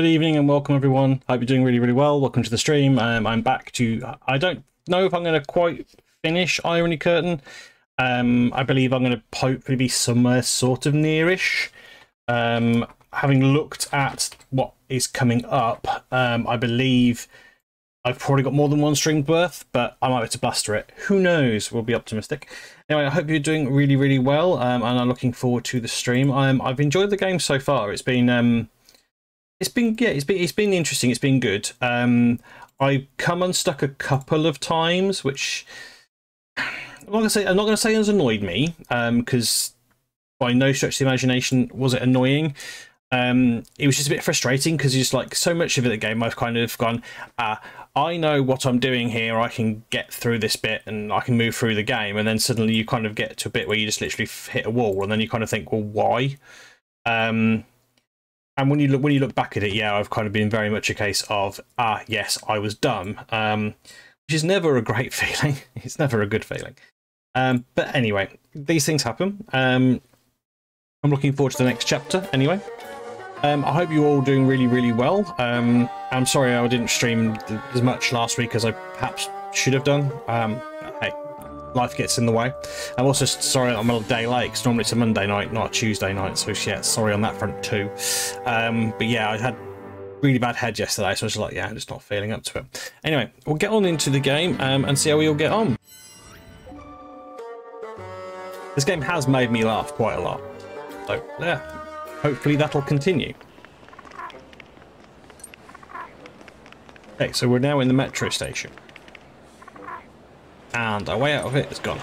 Good evening and welcome everyone. Hope you're doing really, really well. Welcome to the stream. Um, I'm back to. I don't know if I'm going to quite finish Irony Curtain. Um, I believe I'm going to hopefully be somewhere sort of nearish. Um, having looked at what is coming up, um, I believe I've probably got more than one string's worth, but I might have to blaster it. Who knows? We'll be optimistic. Anyway, I hope you're doing really, really well, um, and I'm looking forward to the stream. Um, I've enjoyed the game so far. It's been um, it's been yeah, it's been it's been interesting. It's been good. Um, I've come unstuck a couple of times, which I'm not gonna say I'm not gonna say has annoyed me, because um, by no stretch of the imagination was it annoying. Um, it was just a bit frustrating because just like so much of the game I've kind of gone, ah, I know what I'm doing here. I can get through this bit and I can move through the game, and then suddenly you kind of get to a bit where you just literally hit a wall, and then you kind of think, well, why? Um, and when you look when you look back at it, yeah, I've kind of been very much a case of ah, yes, I was dumb, um, which is never a great feeling. it's never a good feeling. Um, but anyway, these things happen. Um, I'm looking forward to the next chapter. Anyway, um, I hope you're all doing really, really well. Um, I'm sorry I didn't stream as much last week as I perhaps should have done. Life gets in the way. I'm also sorry I'm a day late because normally it's a Monday night, not a Tuesday night. So yeah, sorry on that front too. Um, but yeah, I had really bad head yesterday, so I was like, yeah, I'm just not feeling up to it. Anyway, we'll get on into the game um, and see how we all get on. This game has made me laugh quite a lot. So yeah, hopefully that'll continue. Okay, so we're now in the metro station. And our way out of it is gone.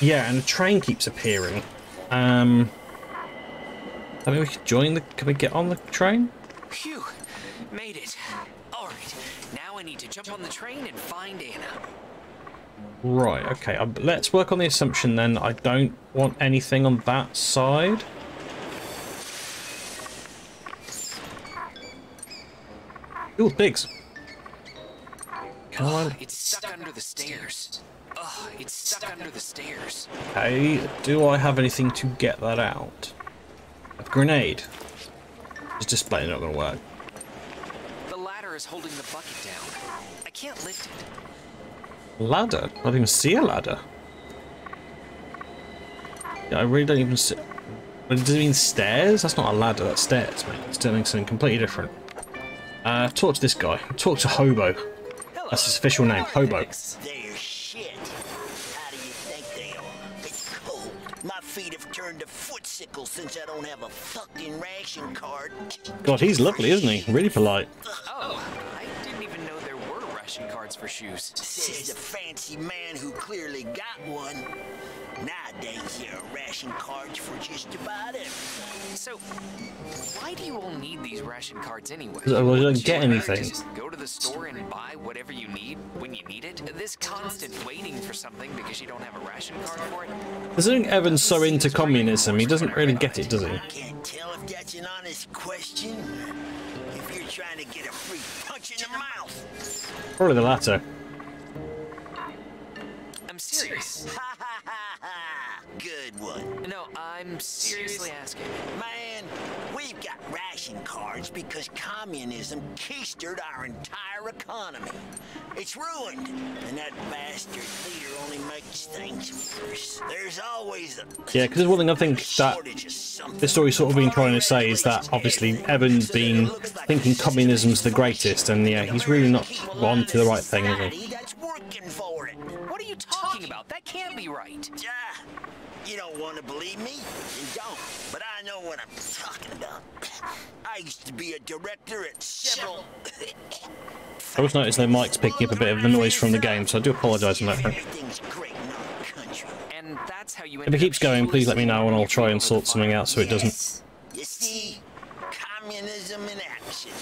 Yeah, and the train keeps appearing. Um, I mean, we could join the. Can we get on the train? Phew, made it. All right, now I need to jump on the train and find Anna. Right. Okay. Um, let's work on the assumption then. I don't want anything on that side. Ooh, pigs. Come on. It's stuck under the stairs. Ugh, it's stuck under the stairs. Okay, do I have anything to get that out? A grenade. Just display not gonna work. The ladder is holding the bucket down. I can't lift it. Ladder? I don't even see a ladder. Yeah, I really don't even see... But does it mean stairs? That's not a ladder, that's stairs, mate. It's doing something completely different. Uh, talk to this guy. Talk to Hobo. That's his official name, Hobo. They're shit. How do you think they are? It's cold. My feet have turned to footsicles since I don't have a fucking ration card. God, he's lovely, isn't he? Really polite. Oh, I didn't even know there were ration cards for shoes. Says the fancy man who clearly got one. Nowadays, there are ration cards for just about everything. So, why do you all need these ration cards anyway? Well, you don't Wouldn't get anything. Just go to the store and buy whatever you need when you need it. This constant waiting for something because you don't have a ration card for it. Considering Evan's so into communism, he doesn't really get it, does he? Can't tell if that's an honest question. If you're trying to get a free punch in the mouth. Probably the latter. I'm serious. Good one. No, I'm seriously asking. Man, we've got ration cards because communism keistered our entire economy. It's ruined, and that bastard leader only makes things worse. There's always a Yeah, because there's one thing I think that shortage of this story's sort of been trying to say is that obviously Evan's been thinking communism's the greatest, and yeah, he's really not on to the right thing, is he? That's working for it. What are you talking about? That can't be right. Yeah. You don't want to believe me? You don't. But I know what I'm talking about. I used to be a director at several. I always noticed that mic's picking up a bit of the noise from the game, so I do apologise on that front. Everything's great in our country. And that's how you If it keeps going, please let me know and I'll try and sort something out so it doesn't. You see, communism in action.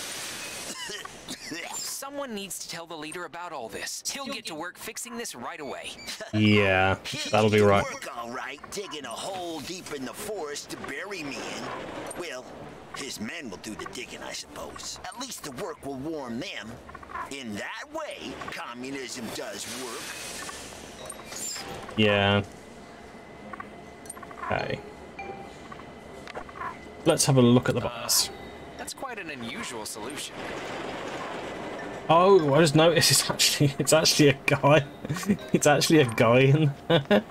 Someone needs to tell the leader about all this. He'll get to work fixing this right away. Yeah, that'll be right. Work all right, digging a hole deep in the forest to bury me in. Well, his men will do the digging, I suppose. At least the work will warm them. In that way, communism does work. Yeah. Okay. Let's have a look at the box. That's quite an unusual solution. Oh, I just noticed it's actually it's actually a guy. It's actually a guy in. I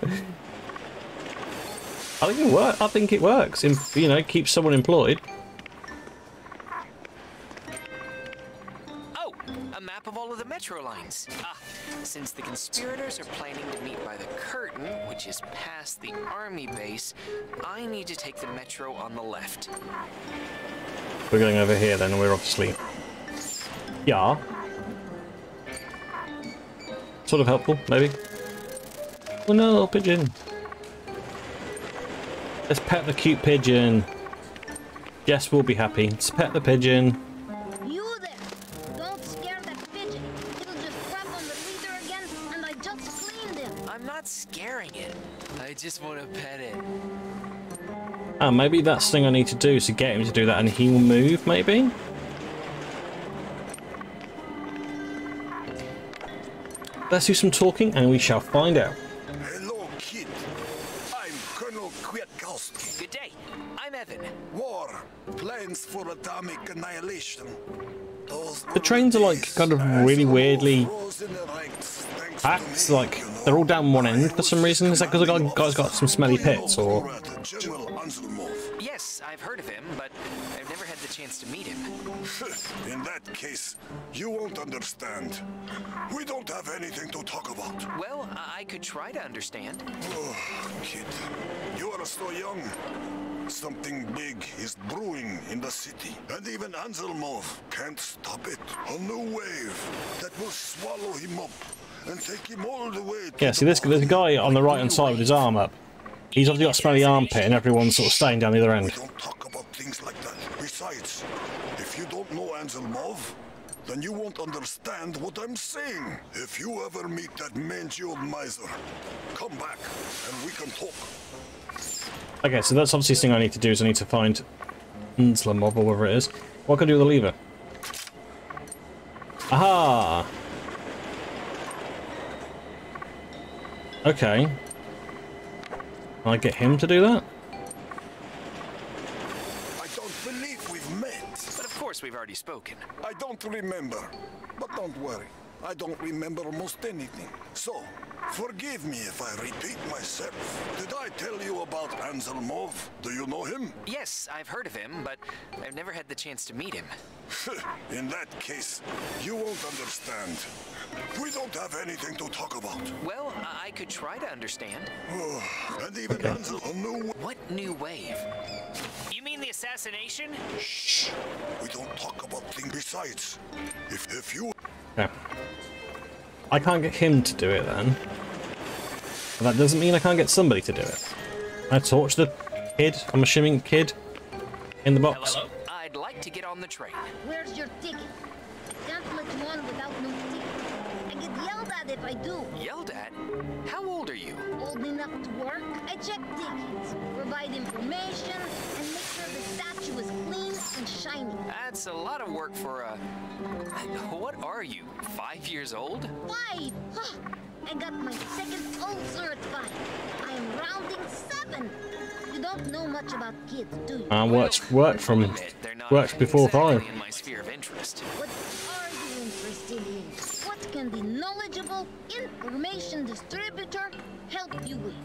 think it work. I think it works. In, you know, keeps someone employed. Oh, a map of all of the metro lines. Ah, since the conspirators are planning to meet by the curtain, which is past the army base, I need to take the metro on the left. We're going over here then. We're obviously. Yeah. Sort of helpful, maybe. Oh no, pigeon. Let's pet the cute pigeon. Jess will be happy. Let's pet the pigeon. You there! Don't scare that pigeon. It'll just crap on the leader again, and I just cleaned him. I'm not scaring it. I just want to pet it. Ah, maybe that's the thing I need to do is to get him to do that and he will move, maybe? Let's do some talking and we shall find out. Hello, kid. I'm Colonel Kwiatkowski. Good day. I'm Evan. War. Plans for atomic annihilation. Those The trains are like kind of really weirdly frozen packed, like they're all down one end for some reason. Is that because the guy's got some smelly Do you know pits or? Comrade General Anselmov? Yes, I've heard of him, but I've never had the chance to meet him. In that case, you won't understand. We don't have anything to talk about. Well, I I could try to understand. Oh, kid, you are still young. Something big is brewing in the city, and even Anselmov can't stop it. A new wave that will swallow him up and take him all the way. To Yeah, see this there's a guy on the right hand side with his arm up. He's obviously got a smelly armpit and everyone's sort of staying down the other We end. Things like that. Besides, if you don't know Anselmov, then you won't understand what I'm saying. If you ever meet that mangy old miser, come back and we can talk. Okay, so that's obviously the thing I need to do is I need to find Anselmov or whatever it is. What can I do with the lever? Aha! Okay. Can I get him to do that? We've already spoken. I don't remember. But don't worry. I don't remember almost anything. So, forgive me if I repeat myself. Did I tell you about Anselmov? Do you know him? Yes, I've heard of him, but I've never had the chance to meet him. In that case, you won't understand. We don't have anything to talk about. Well, I I could try to understand. Oh, and even Ansel, a new What new wave? You mean the assassination? Shh. We don't talk about things besides. If if you Yeah. I can't get him to do it then. But that doesn't mean I can't get somebody to do it. I torch the kid, I'm assuming kid, in the box. Hello? I'd like to get on the train. Where's your ticket? Can't let you on without no ticket. I get yelled at if I do. Yelled at? How old are you? Old enough to work, I check tickets, provide information, and make sure the statue is clean and shiny. That's a lot of work for a. What are you? Five years old? Five! Huh. I got my second ulcer at five. I am rounding seven. You don't know much about kids, do you? I worked worked from Admit worked before exactly five. in my sphere of interest. What are you interested in? What can the knowledgeable information distributor help you with?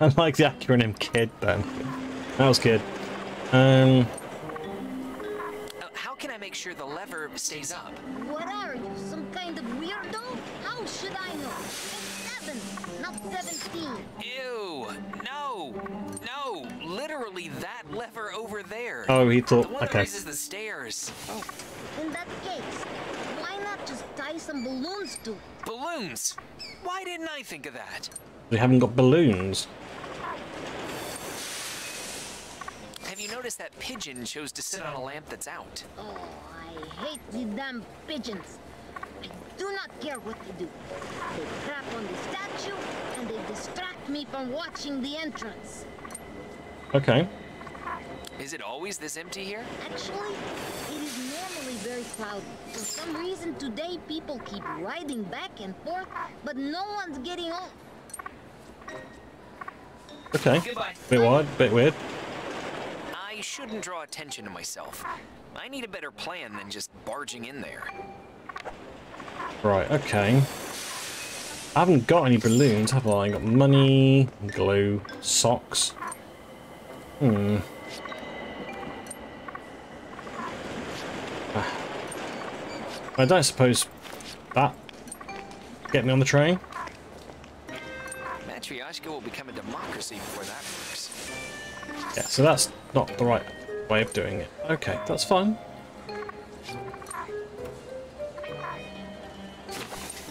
I like the acronym KID then. That was kid. Um, how can I make sure the lever stays up? What are you, some kind of weirdo? How should I know? It's seven, not seventeen. Ew! No! No! Literally that lever over there. oh, he The thought, one that raises the stairs. In that case, why not just tie some balloons to it? Balloons! Why didn't I think of that? We haven't got balloons. Have you noticed that pigeon chose to sit on a lamp that's out? Oh, I hate the damn pigeons. I do not care what they do. They crap on the statue and they distract me from watching the entrance. Okay. Is it always this empty here? Actually, it is normally very cloudy. For some reason today people keep riding back and forth, but no one's getting off. Okay. Goodbye. Bit wide, bit weird. I shouldn't draw attention to myself. I need a better plan than just barging in there. Right, okay. I haven't got any balloons, have I? I got money, glue, socks. Hmm. Ah. I don't suppose that get me on the train. Matryoshka will become a democracy before that. Yeah, so that's not the right way of doing it. Okay, that's fine.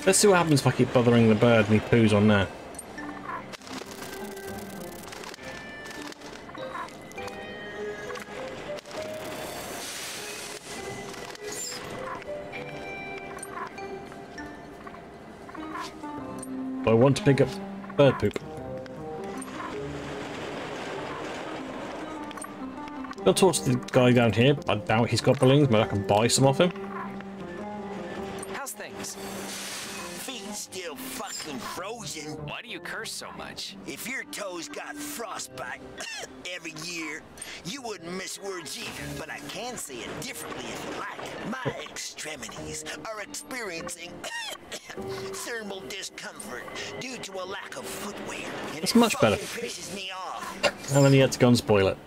Let's see what happens if I keep bothering the bird and he poos on there. I want to pick up bird poop. I'll talk to the guy down here. I doubt he's got balloons. but I can buy some off him. How's things? Feet still fucking frozen. Why do you curse so much? If your toes got frostbite every year, you wouldn't miss words either. But I can say it differently if you like. My extremities are experiencing thermal discomfort due to a lack of footwear. And It's much better. fucking pisses me off. And then he had to go and spoil it.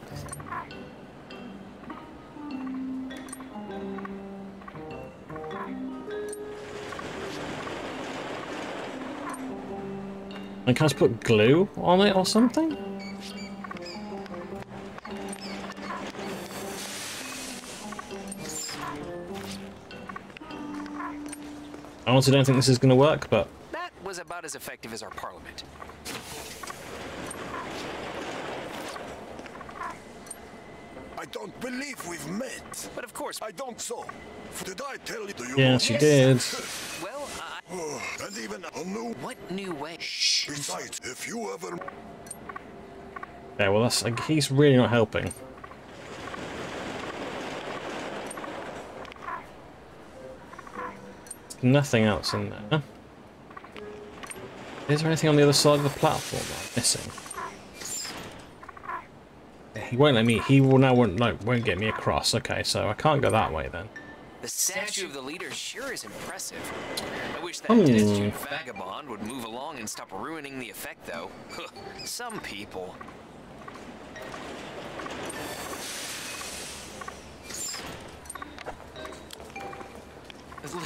And can I just put glue on it or something? I honestly don't think this is going to work, but That was about as effective as our parliament. I don't believe we've met. But of course, I don't so. Did I tell you? Do you yes, you know? did. Well, I... Oh, and even a new. What new way? Besides, if you ever Yeah, well, that's like, he's really not helping. Nothing else in there. Is there anything on the other side of the platform I'm missing? He won't let me. He will now won't like won't get me across. Okay, so I can't go that way then. The statue of the leader sure is impressive. I wish that hmm. destitute vagabond would move along and stop ruining the effect, though. Some people.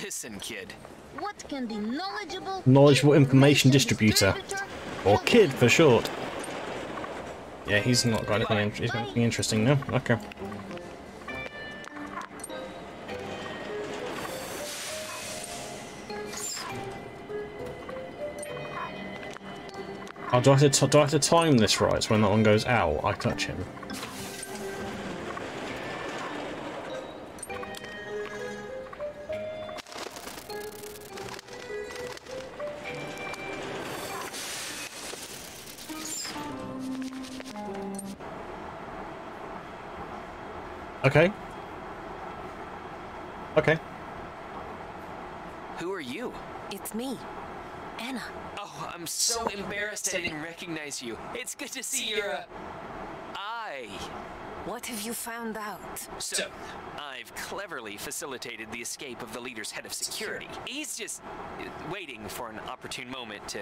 Listen, kid. What can the knowledgeable... Knowledgeable information distributor. distributor Or kid for short. Yeah, he's not got anything, in- he's got anything interesting now. Okay. Oh, do I, have to do I have to time this right? So when that one goes out, I touch him. Okay. Okay. Who are you? It's me, Anna. I'm so embarrassed I didn't recognize you. It's good to see your uh, eye. What have you found out? So, I've cleverly facilitated the escape of the leader's head of security. He's just uh, waiting for an opportune moment to,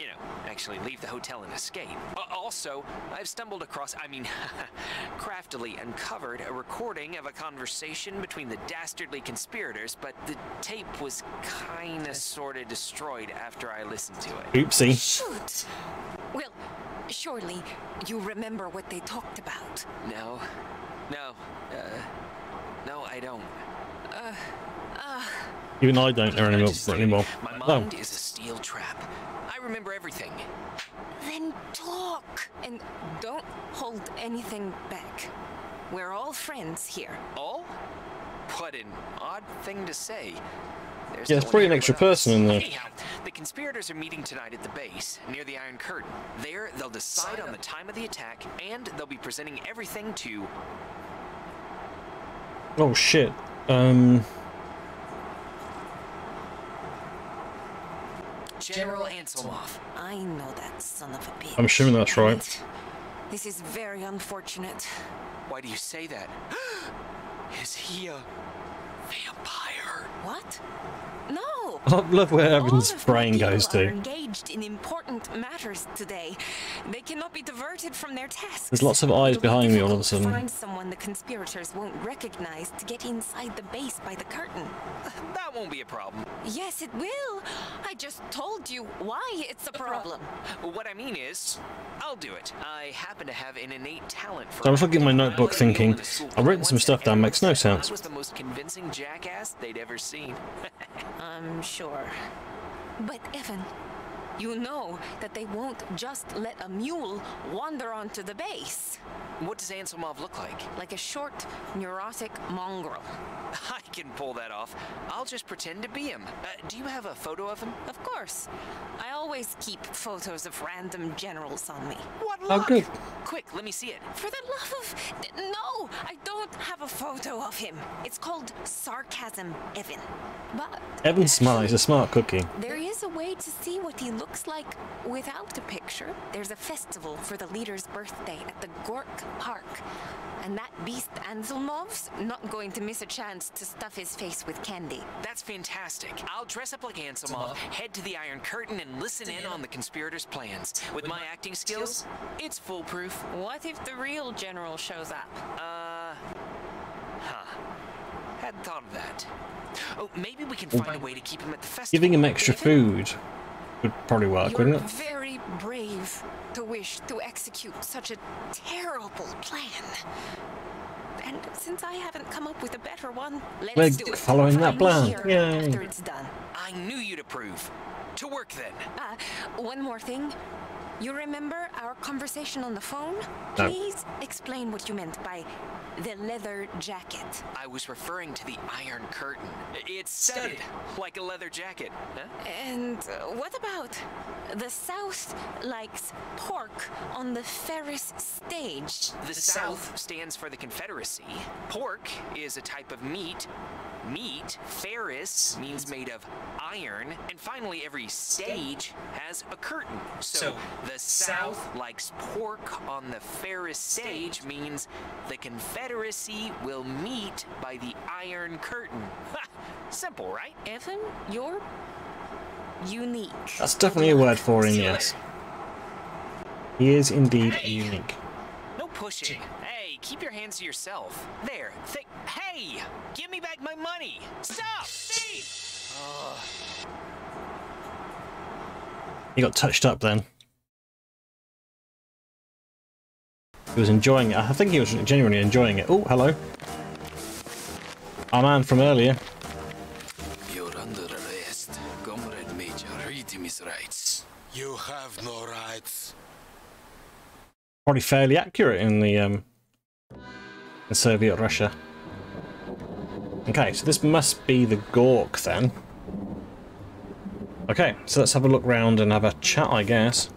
you know, actually leave the hotel and escape. Uh, also, I've stumbled across, I mean, craftily uncovered a recording of a conversation between the dastardly conspirators, but the tape was kinda sorta destroyed after I listened to it. Oopsie. Shoot! Well, surely you remember what they talked about. No, no, uh, no, I don't. Even I don't know anymore. Just anymore. My Oh. mind is a steel trap. I remember everything. Then talk! And don't hold anything back. We're all friends here. All? What an odd thing to say. There's Yeah, no there's probably an extra person in there. Anyhow, the conspirators are meeting tonight at the base, near the Iron Curtain. There, they'll decide on the time of the attack, and they'll be presenting everything to Oh shit. Um. General Anselmoff. I know that son of a bitch. I'm assuming that's right. This is very unfortunate. Why do you say that? Is he a vampire? What? No. I love where Evan's All brain goes to. engaged in important matters today. They cannot be diverted from their tasks. There's lots of eyes behind me all of a difficult to sudden. Find someone the conspirators won't recognize to get inside the base by the curtain. That won't be a problem. Yes, it will. I just told you why it's a problem. What I mean is, I'll do it. I happen to have an innate talent for So I was looking at my notebook One of the thinking, people in the school I've written some stuff down, Evan makes no sense. I was the most convincing jackass they'd ever seen. I'm sure. But Evan, you know that they won't just let a mule wander onto the base. what does Anselmov look like? Like a short, neurotic mongrel. I can pull that off. I'll just pretend to be him. Uh, do you have a photo of him? Of course. I always keep photos of random generals on me. What Oh, luck! good. Quick, let me see it. For the love of... No! I don't have a photo of him. It's called Sarcasm Evan. But... Evan's smart. He's a smart cookie. There is a way to see what he looks like without a picture. There's a festival for the leader's birthday at the Gork Park. And that beast Anselmov's not going to miss a chance to stuff his face with candy. That's fantastic. I'll dress up like Anselmov, head to the Iron Curtain, and listen in on the conspirators' plans. With my acting skills, it's foolproof. What if the real general shows up? Uh. Huh. Hadn't thought of that. Oh, maybe we can find a way to keep him at the festival. Giving him extra food would probably work, You're wouldn't it? very brave to wish to execute such a terrible plan. And since I haven't come up with a better one, let's We're do it. following that plan. Yay. After it's done. I knew you'd approve. To work then. Uh, one more thing. You remember our conversation on the phone? No. Please explain what you meant by the leather jacket. I was referring to the Iron Curtain. It's studded like a leather jacket. Huh? And uh, what about the South likes pork on the ferrous stage? The South stands for the Confederacy. Pork is a type of meat. Meat, ferrous, means made of iron. And finally, every stage has a curtain. So, the South likes pork on the ferrous stage means the Confederacy will meet by the Iron Curtain. Ha! Simple, right? Evan, you're unique. That's definitely a word for him, yes. He is indeed Hey. unique. No pushing. Hey, keep your hands to yourself. There. Think. Hey, give me back my money. Stop, thief! He got touched up then. He was enjoying it. I think he was genuinely enjoying it. Oh, hello. Our man from earlier. You're under arrest. Comrade Major, read him his rights. You have no rights. Probably fairly accurate in the um in Soviet Russia. Okay, so this must be the Gork then. Okay, so let's have a look round and have a chat, I guess.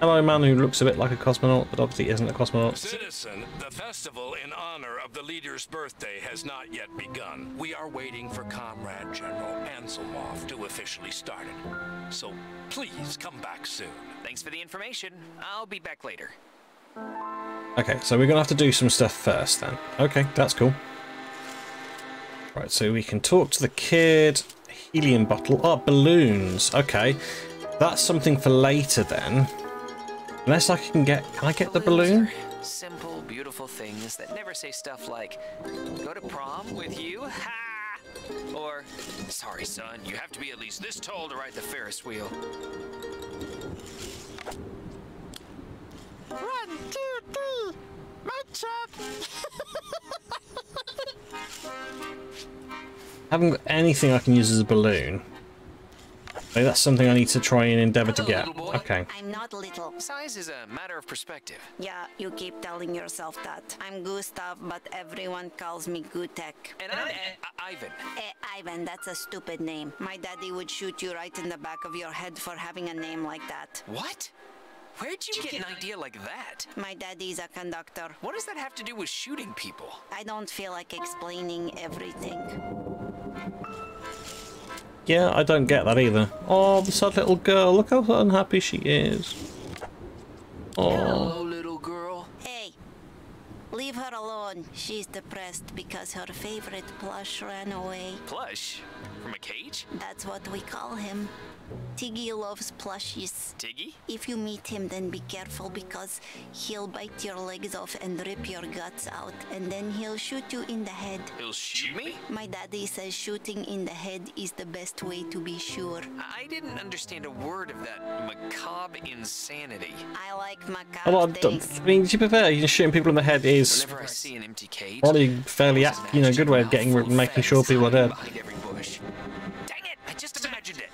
Hello, man who looks a bit like a cosmonaut, but obviously isn't a cosmonaut. Citizen, the festival in honor of the leader's birthday has not yet begun. We are waiting for Comrade General Anselmov to officially start it. So please come back soon. Thanks for the information. I'll be back later. Okay, so we're gonna have to do some stuff first then. Okay, that's cool. Right, so we can talk to the kid. Helium bottle. Oh, balloons. Okay. That's something for later then. Unless I can get... Can I get the balloon? Simple, beautiful things that never say stuff like, go to prom with you? Ha! Or, sorry, son, you have to be at least this tall to ride the Ferris wheel. One, two, three. My truck. haven't got anything I can use as a balloon. Maybe that's something I need to try and endeavour to get. Okay. I'm not little. Size is a matter of perspective. Yeah, you keep telling yourself that. I'm Gustav, but everyone calls me Gutek. And I'm I- Ivan. Eh, Ivan, that's a stupid name. My daddy would shoot you right in the back of your head for having a name like that. What? Where'd you get an idea like that? My daddy's a conductor. What does that have to do with shooting people? I don't feel like explaining everything. Yeah, I don't get that either. Oh, the sad little girl. Look how unhappy she is. Oh. Hello, little girl. Hey, leave her alone. She's depressed because her favorite plush ran away. Plush? From a cage? That's what we call him. Tiggy loves plushies. Tiggy? If you meet him, then be careful because he'll bite your legs off and rip your guts out, and then he'll shoot you in the head. He'll shoot me? My daddy says shooting in the head is the best way to be sure. I didn't understand a word of that macabre insanity. I like macabre Well, things. I mean, to be fair, you know, shooting people in the head is Whenever I see an empty cage, probably fairly, you know, good way of getting, mouthful making sure people are dead. hiding behind every bush. Dang it! I just imagined it.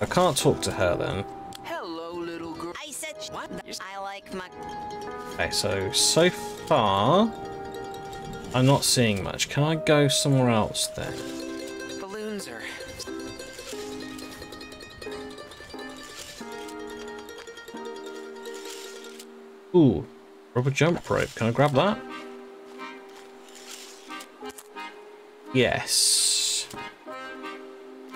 I can't talk to her then. Hello, little girl. I said What? I like mac. Okay, so, so far, I'm not seeing much. Can I go somewhere else then? Balloons are. Ooh, rubber jump rope. Can I grab that? Yes.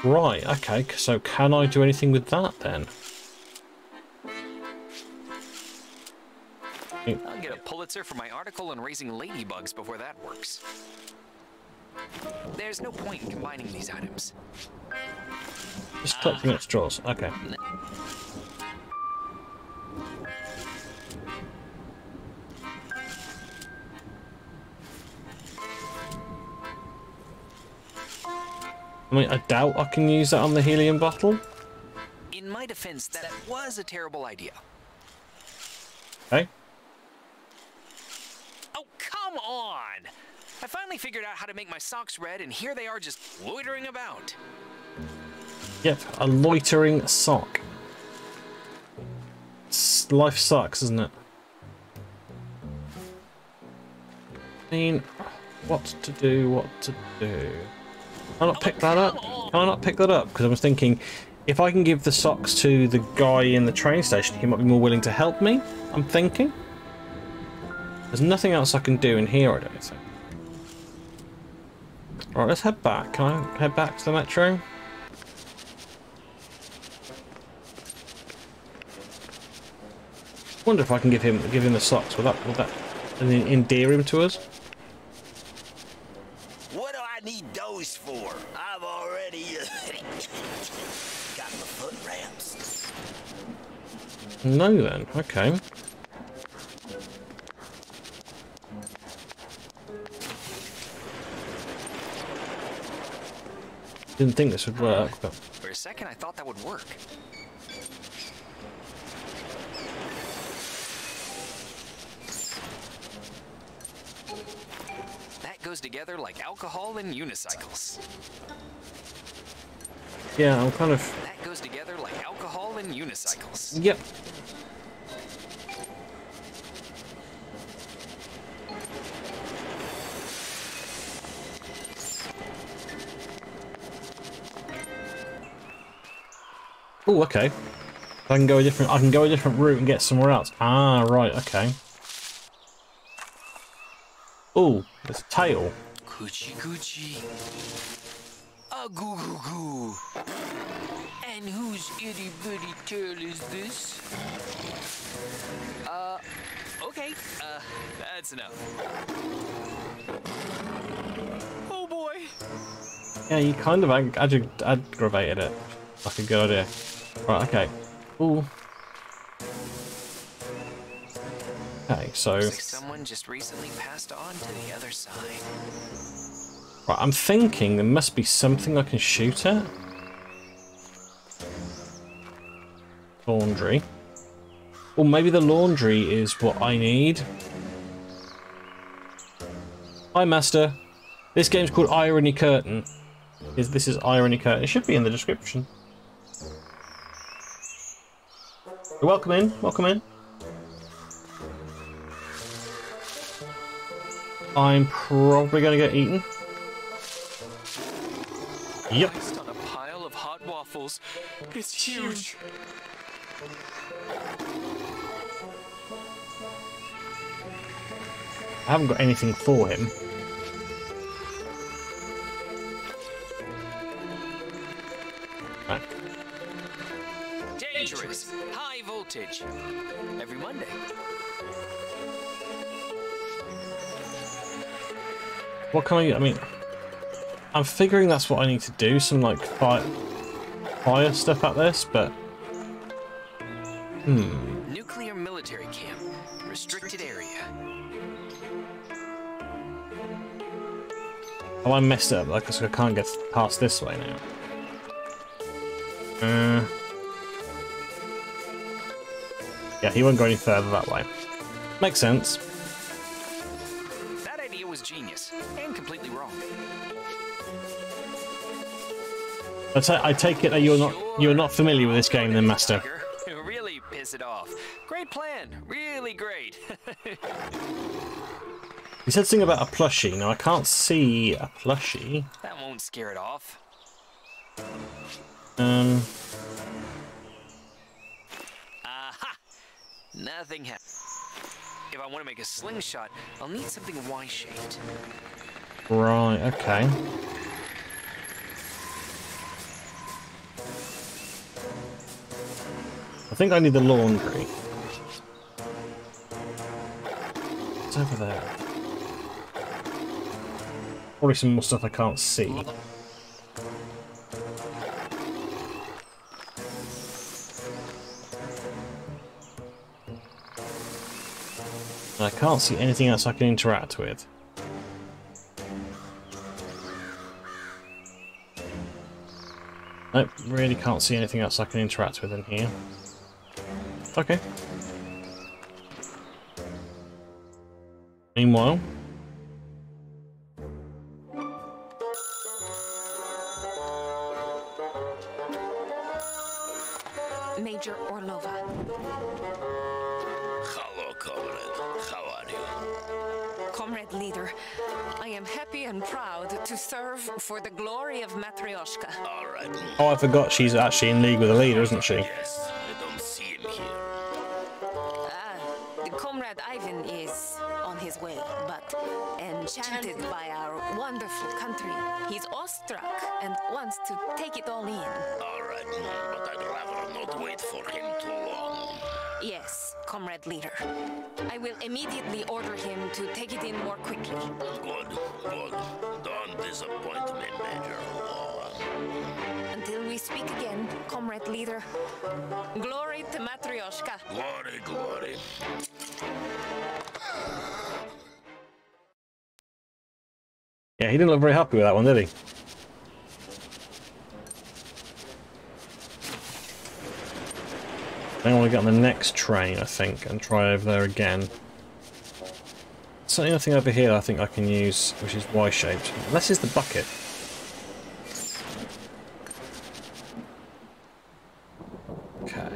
Right, okay, so can I do anything with that then? I'll get a Pulitzer for my article on raising ladybugs before that works. There's no point in combining these items. Just collecting its straws. Okay. I mean, I doubt I can use that on the helium bottle. In my defense, that was a terrible idea. Okay. Oh, come on! I finally figured out how to make my socks red, and here they are just loitering about. Yep, a loitering sock. S- Life sucks, isn't it? I mean, what to do, what to do. Can I not pick that up? Can I not pick that up? Because I was thinking, if I can give the socks to the guy in the train station, he might be more willing to help me. I'm thinking. There's nothing else I can do in here, I don't think. Alright, let's head back. Can I head back to the metro? wonder if I can give him give him the socks. Will that will that endear him to us? What do I need those for? I've already uh, got my foot ramps. No then. Okay. Didn't think this would work, but For a second, I thought that would work. Goes together like alcohol and unicycles. yeah, I'm kind of That goes together like alcohol and unicycles. yep. Oh, okay. I can go a different. I can go a different route and get somewhere else. Ah, right. Okay. Oh, a tail. Coochie coochie. A goo goo goo. And whose itty bitty tail is this? Uh, okay. Uh, that's enough. Oh boy. Yeah, you kind of ag ag aggravated it. Like a good idea. Right, okay. Ooh. Okay, so like someone just recently passed on to the other side. right, I'm thinking there must be something I can shoot at. Laundry. Or maybe the laundry is what I need. Hi, Master. This game's called Irony Curtain. Is this is Irony Curtain? It should be in the description. Welcome in. Welcome in. I'm probably going to get eaten. Yep. On a pile of hot waffles. It's huge. I haven't got anything for him. Right. Dangerous. High voltage. Every Monday. What can I? I mean, I'm figuring that's what I need to do. Some like fire, fire stuff at this, but hmm. Nuclear military camp. Restricted area. Oh, I messed it up. Like, I can't get past this way now. Uh, yeah, he won't go any further that way. Makes sense. I ta- I take it that you're not you're not familiar with this game, then, Master. Really piss it off. Great plan. Really great. He said something about a plushie. Now I can't see a plushie. that won't scare it off. Um, Aha! Nothing ha- If I want to make a slingshot, I'll need something Y-shaped. right. Okay. I think I need the laundry. It's over there. Probably some more stuff I can't see. I can't see anything else I can interact with. Nope, really can't see anything else I can interact with in here. Okay. Meanwhile, Major Orlova. Hello, comrade. How are you? Comrade leader, I am happy and proud to serve for the glory of Matryoshka. All right. oh, I forgot she's actually in league with the leader, isn't she? Yes, he didn't look very happy with that one, did he? I want to get on the next train, I think, and try over there again. Certainly nothing over here I think I can use, which is Y-shaped. Unless it's the bucket. Okay.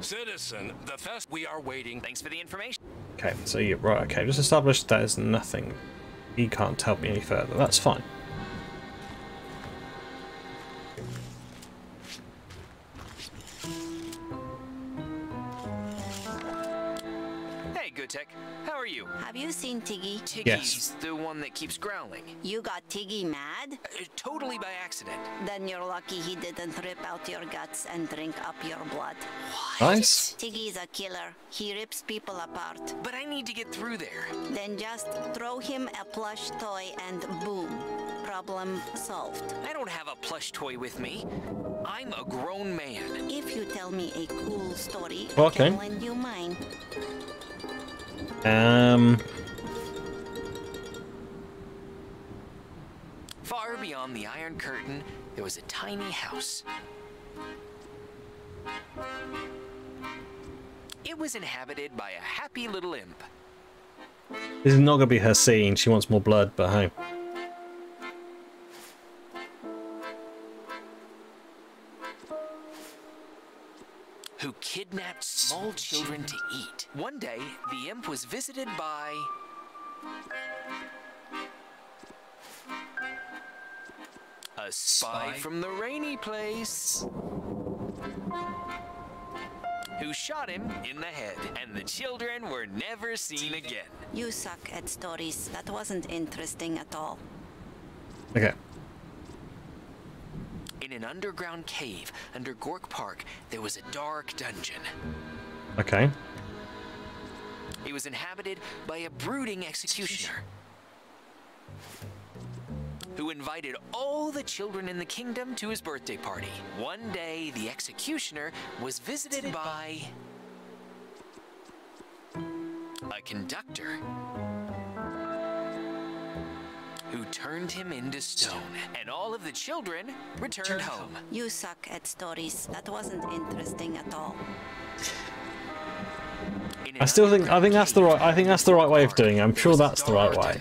Citizen, the fest we are waiting. Thanks for the information. Okay, so you're right, okay, just established that is nothing. He can't help me any further. That's fine. Hey, Goodtech. How are you? Have you seen Tiggy? Tiggy's Yes. the one that keeps growling. You got Tiggy mad? Uh, totally by accident. Then you're lucky he didn't rip out your guts and drink up your blood. Nice. Tiggy's a killer. He rips people apart. But I need to get through there. Then just throw him a plush toy and boom. Problem solved. I don't have a plush toy with me. I'm a grown man. If you tell me a cool story, Okay. I can lend you mine. Um, Far beyond the Iron Curtain, there was a tiny house. It was inhabited by a happy little imp. this is not going to be her scene. She wants more blood, but hey. who kidnapped small children to eat. One day, the imp was visited by. A spy from the rainy place. Who shot him in the head, and the children were never seen again. You suck at stories. That wasn't interesting at all. Okay. In an underground cave under Gorky Park, there was a dark dungeon. Okay. It was inhabited by a brooding executioner who invited all the children in the kingdom to his birthday party. One day, the executioner was visited by a conductor who turned him into stone, and all of the children returned home. You suck at stories. That wasn't interesting at all. I still think I think that's the right I think that's the right way of doing it. I'm sure that's the right dark way.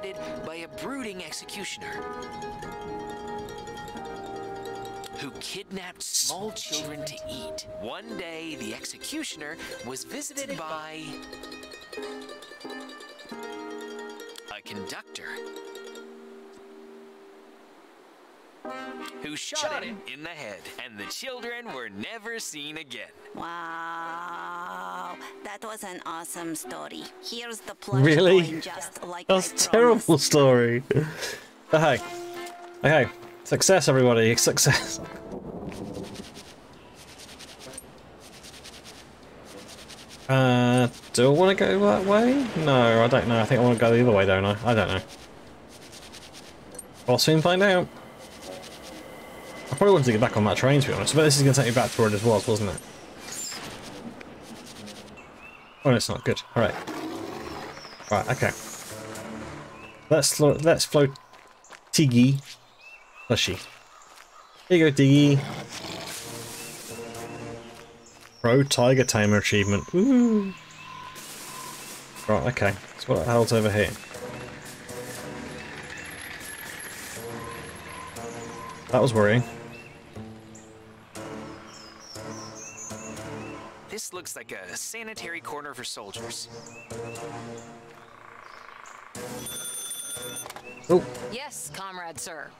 Dungeon. It was inhabited by a brooding executioner who kidnapped small children to eat. One day, the executioner was visited by a conductor who shot him in the head, and the children were never seen again. Wow, that was an awesome story. Here's the plush Really? like That's a terrible story. okay. okay, success, everybody, success. Uh, do I want to go that way? No, I don't know. I think I want to go the other way, don't I? I don't know. I'll soon find out. I probably wanted to get back on that train, to be honest, but this is going to take me back to where it was, wasn't it? Oh, no, it's not. Good. All right. Right. Okay. Let's flo let's float Tiggy. Plushy. Here you go, Tiggy. Pro Tiger Tamer achievement. Right, okay. So what the hell's over here? That was worrying. Looks like a sanitary corner for soldiers. Oh, Yes, comrade, sir.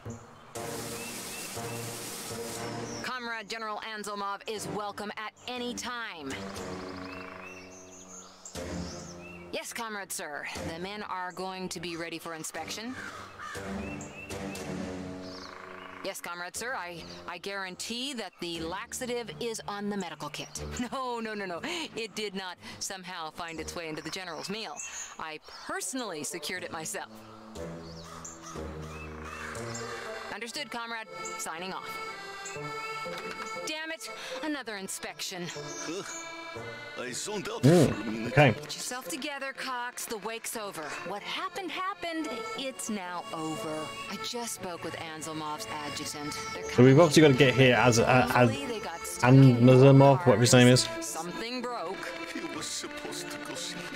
Comrade General Anselmov is welcome at any time. Yes, comrade, sir. The men are going to be ready for inspection. Yes, comrade, sir. I, I guarantee that the laxative is on the medical kit. No, no, no, no. It did not somehow find its way into the general's meal. I personally secured it myself. Understood, comrade. Signing off. Damn it! Another inspection. I zoned out mm, for a minute. okay. Get yourself together, Cox. The wake's over. What happened, happened. It's now over. I just spoke with Anselmov's adjutant. So we've coming obviously got to get here as a, as Hopefully they got stuck in one of the Anselmov, whatever his name is. Something broke. He was supposed to go see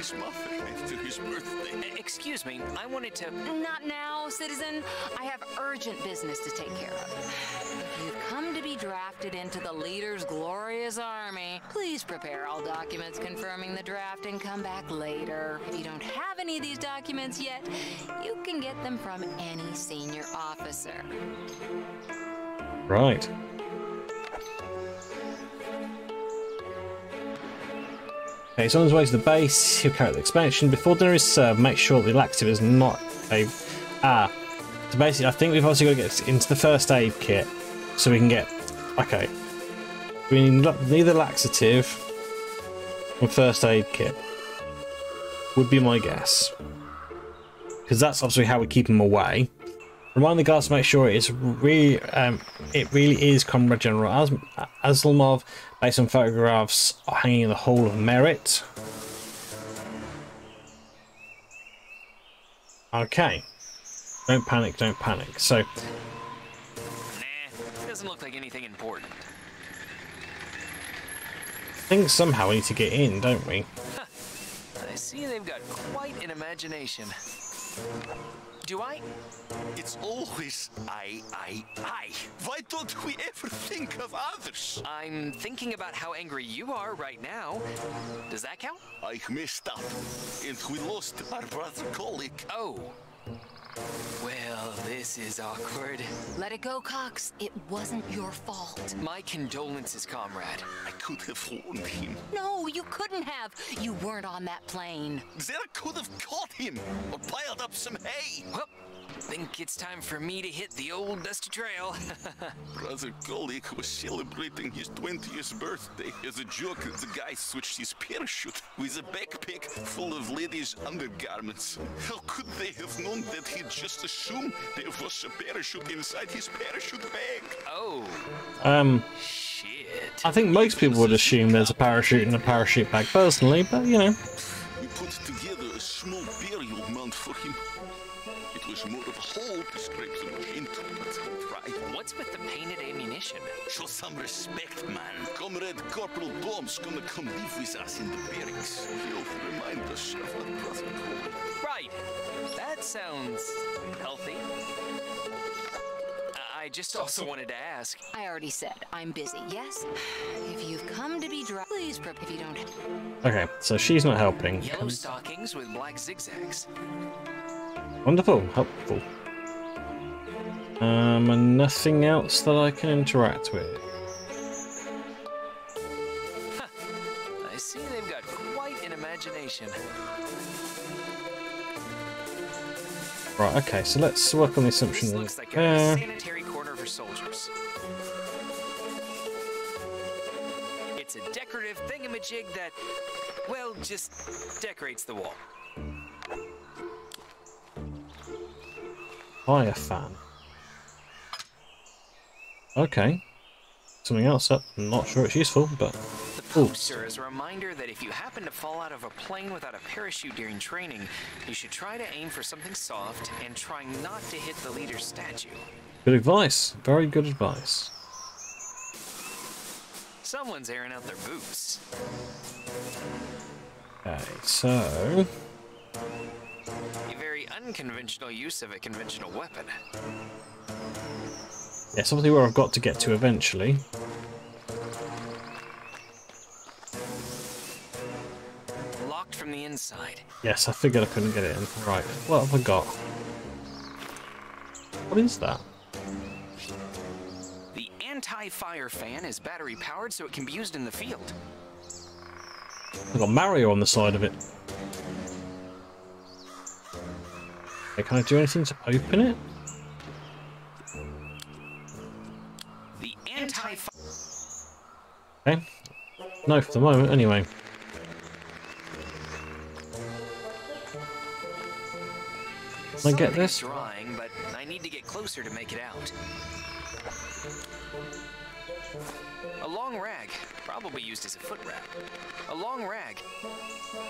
his mother after his birthday. Excuse me, I wanted to. Not now, citizen. I have urgent business to take care of. You've come to be drafted into the leader's glorious army. Please prepare all documents confirming the draft and come back later. If you don't have any of these documents yet, you can get them from any senior officer. Right. Okay, so on his way to the base, he'll carry the expansion. Before dinner is served, make sure the laxative is not a... Ah. So basically, I think we've also got to get into the first aid kit so we can get... Okay. We need neither laxative or first aid kit. Would be my guess. Because that's obviously how we keep them away. Remind the guards to make sure it's really, um, it really is Comrade General As- Aslamov, on photographs hanging in the Hall of Merit. Okay. Don't panic, don't panic. So, Nah, doesn't look like anything important. I think somehow we need to get in, don't we? I see they've got quite an imagination. Do I? It's always I, I, I. Why don't we ever think of others? I'm thinking about how angry you are right now. Does that count? I messed up, and we lost our brother colleague. Oh. Well, this is awkward. Let it go, Cox. It wasn't your fault. My condolences, comrade. I could have warned him. No, you couldn't have. You weren't on that plane. Then I could have caught him or piled up some hay. Well, think it's time for me to hit the old dusty trail. Brother Golik was celebrating his 20th birthday. As a joke, the guy switched his parachute with a backpack full of ladies' undergarments. How could they have known that he'd just assumed there was a parachute inside his parachute bag? Oh, Um, shit. I think most people would assume there's a parachute in a parachute bag personally, but you know. We put together a small burial mound for him. It was more of a hole to scrape the machine to, but. What's with the painted ammunition? Show some respect, man. Comrade Corporal Bomb's gonna come live with us in the barracks. He'll remind us of what Brother Right. That sounds healthy. Uh, I just also wanted to ask. I already said I'm busy. Yes. If you've come to be dry, please prep if you don't. Okay, so she's not helping. Yellow stockings with black zigzags. Wonderful, helpful. Um, and nothing else that I can interact with. I see they've got quite an imagination. Right, okay, so let's work on the assumption This that looks like uh, a sanitary corner for soldiers. It's a decorative thingamajig that, well, just decorates the wall. Fire fan. Okay. Something else up. I'm not sure it's useful, but The poster is a reminder that if you happen to fall out of a plane without a parachute during training, you should try to aim for something soft and try not to hit the leader's statue. good advice. Very good advice. Someone's airing out their boots. Okay, so A very unconventional use of a conventional weapon. yeah, something where I've got to get to eventually. Locked from the inside. Yes, I figured I couldn't get it in. Right, what have I got? What is that? The anti-fire fan is battery powered so it can be used in the field. I've got Mario on the side of it. Okay, can I do anything to open it? The anti Okay. No, for the moment, anyway. Can I get this? drawing, but I need to get closer to make it out. A long rag, probably used as a foot wrap. A long rag.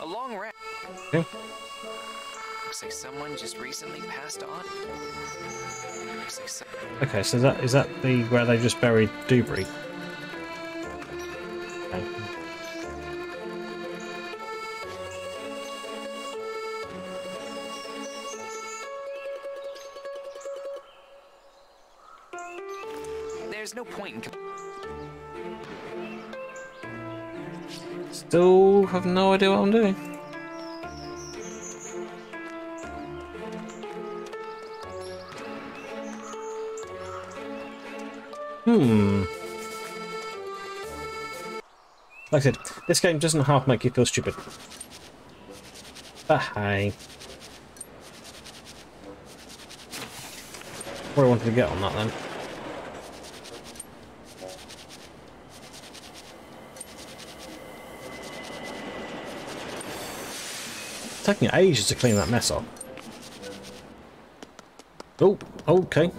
A long rag. Okay. Looks like someone just recently passed on. Like some- Okay, so that is that the where they just buried Dubry? Okay. There's no point in. Still have no idea what I'm doing. Hmm. Like I said, this game doesn't half make you feel stupid. But hey. Where I wanted to get on that then. It's taking ages to clean that mess up. Oh, okay.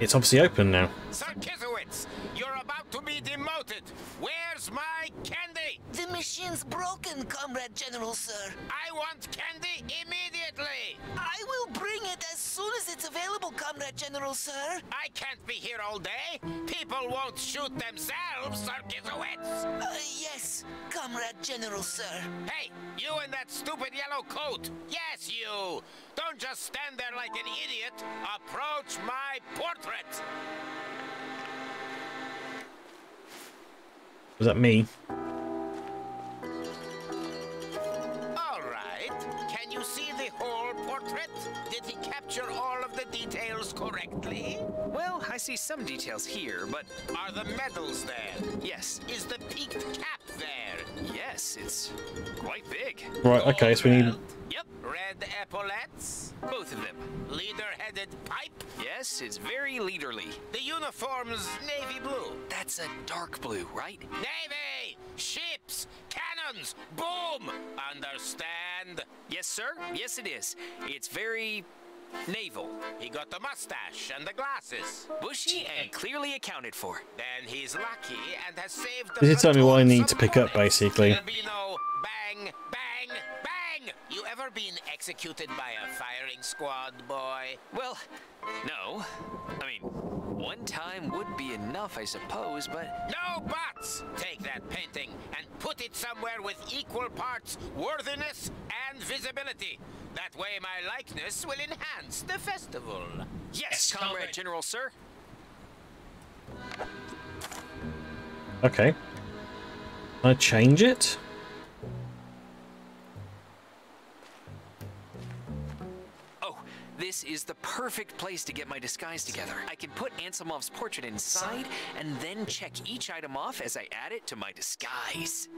It's obviously open now. Sir Kisowitz, you're about to be demoted. Where's my candy? The machine's broken, Comrade General, sir. I want candy immediately. Soon as it's available, Comrade General, sir. I can't be here all day. People won't shoot themselves, Sir Kisowitz. Uh, yes, Comrade General, sir. Hey, you in that stupid yellow coat. Yes, you. Don't just stand there like an idiot. Approach my portrait. Was that me? All right. Can you see the whole portrait? Did he capture all of the details correctly? Well, I see some details here, but Are the medals there? yes, Is the peaked cap there? yes, it's quite big. Right, okay, so we need... Yep. Red epaulettes? Both of them. Leader-headed pipe? Yes, it's very leaderly. The uniform's navy blue. That's a dark blue, right? Navy! Ships! Cannons! Boom! Understand? Yes, sir. Yes, it is. It's very naval. He got the mustache and the glasses. Bushy and clearly accounted for. Then he's lucky and has saved the This is telling me what I need to pick up, basically. No bang, bang, bang! You ever been executed by a firing squad, boy? Well, no. I mean, one time would be enough, I suppose, but No buts! Take that painting and put it somewhere with equal parts worthiness and visibility. That way my likeness will enhance the festival. yes, Comrade General, sir. Okay. Can I change it? This is the perfect place to get my disguise together. I can put Anselmov's portrait inside and then check each item off as I add it to my disguise.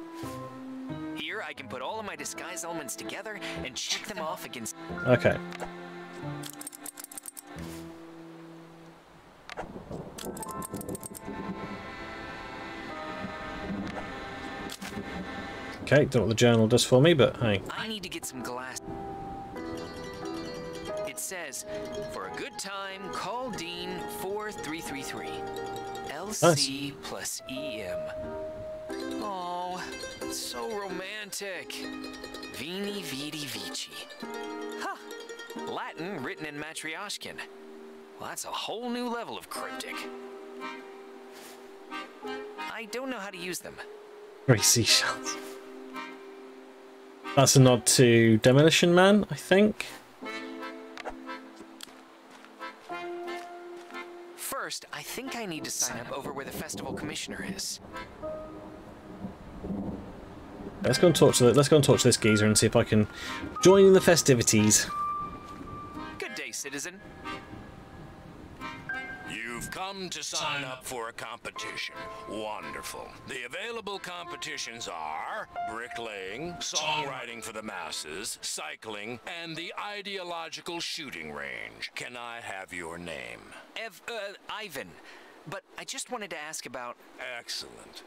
Here, I can put all of my disguise elements together and check them off against. Okay. Okay, don't know what the journal does for me, but hey. I need to get some glass. Says, for a good time, call Dean 4333. LC plus EM. Oh, so romantic. Veni Vidi Vici. Huh. Latin written in Matryoshkin. Well, that's a whole new level of cryptic. I don't know how to use them. Three seashells. That's a nod to Demolition Man, I think. First, I think I need to sign up over where the festival commissioner is. Let's go and talk to the, let's go and talk to this geezer and see if I can join in the festivities. Good day, citizen. Come to sign up for a competition. Wonderful. The available competitions are bricklaying, songwriting for the masses, cycling, and the ideological shooting range. Can I have your name? Ev, uh, Ivan. But I just wanted to ask about. Excellent.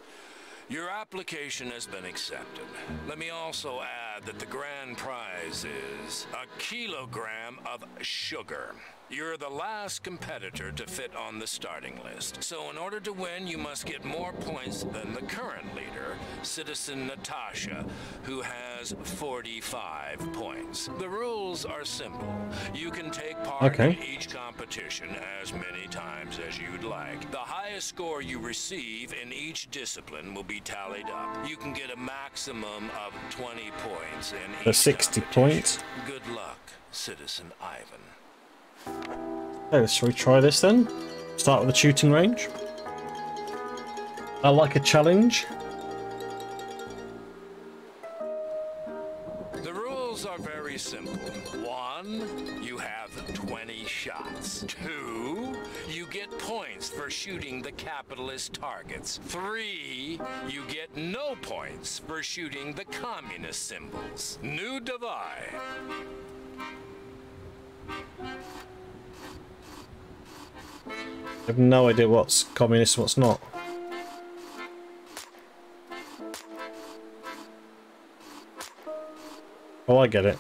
Your application has been accepted. Let me also add that the grand prize is a kilogram of sugar. You're the last competitor to fit on the starting list. So in order to win, you must get more points than the current leader, Citizen Natasha, who has 45 points. The rules are simple. You can take part Okay. in each competition as many times as you'd like. The highest score you receive in each discipline will be tallied up. You can get a maximum of 20 points in So each 60 points. Good luck, Citizen Ivan. Okay, let's retry this then. Start with the shooting range. I like a challenge. The rules are very simple. One, you have 20 shots. Two, you get points for shooting the capitalist targets. Three, you get no points for shooting the communist symbols. New Davai. I have no idea what's communist and what's not. Oh, I get it.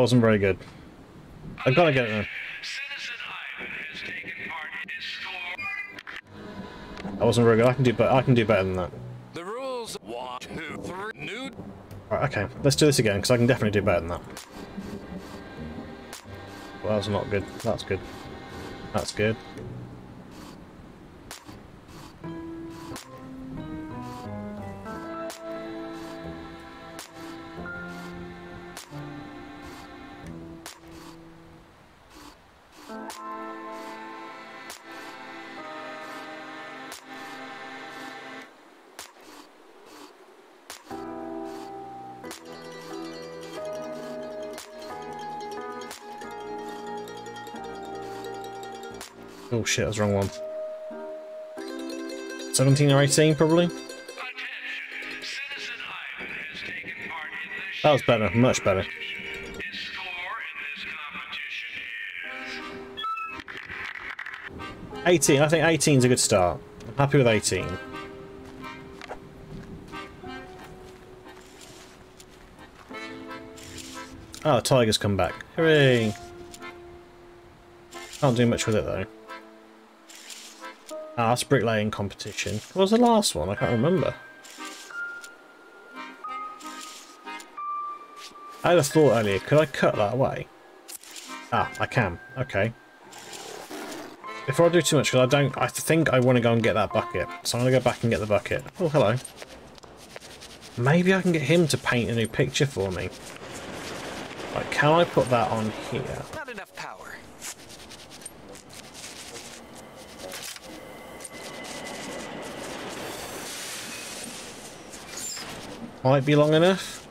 Wasn't very good. I've got to get it. That wasn't very good. I can do better. I can do better than that. The rules one, two, three. New Right, okay, let's do this again because I can definitely do better than that. Well, that's not good. That's good. That's good. Shit, that's the wrong one. 17 or 18, probably? That was better, much better. 18, I think 18 is a good start. I'm happy with 18. Oh, the tiger's come back. Hooray! Can't do much with it though. Ah, that's bricklaying competition. What was the last one? I can't remember. I had a thought earlier, could I cut that away? Ah, I can. Okay. Before I do too much, because I don't, I think I want to go and get that bucket. So I'm going to go back and get the bucket. Oh, hello. Maybe I can get him to paint a new picture for me. Right, can I put that on here? Not enough power. Might be long enough.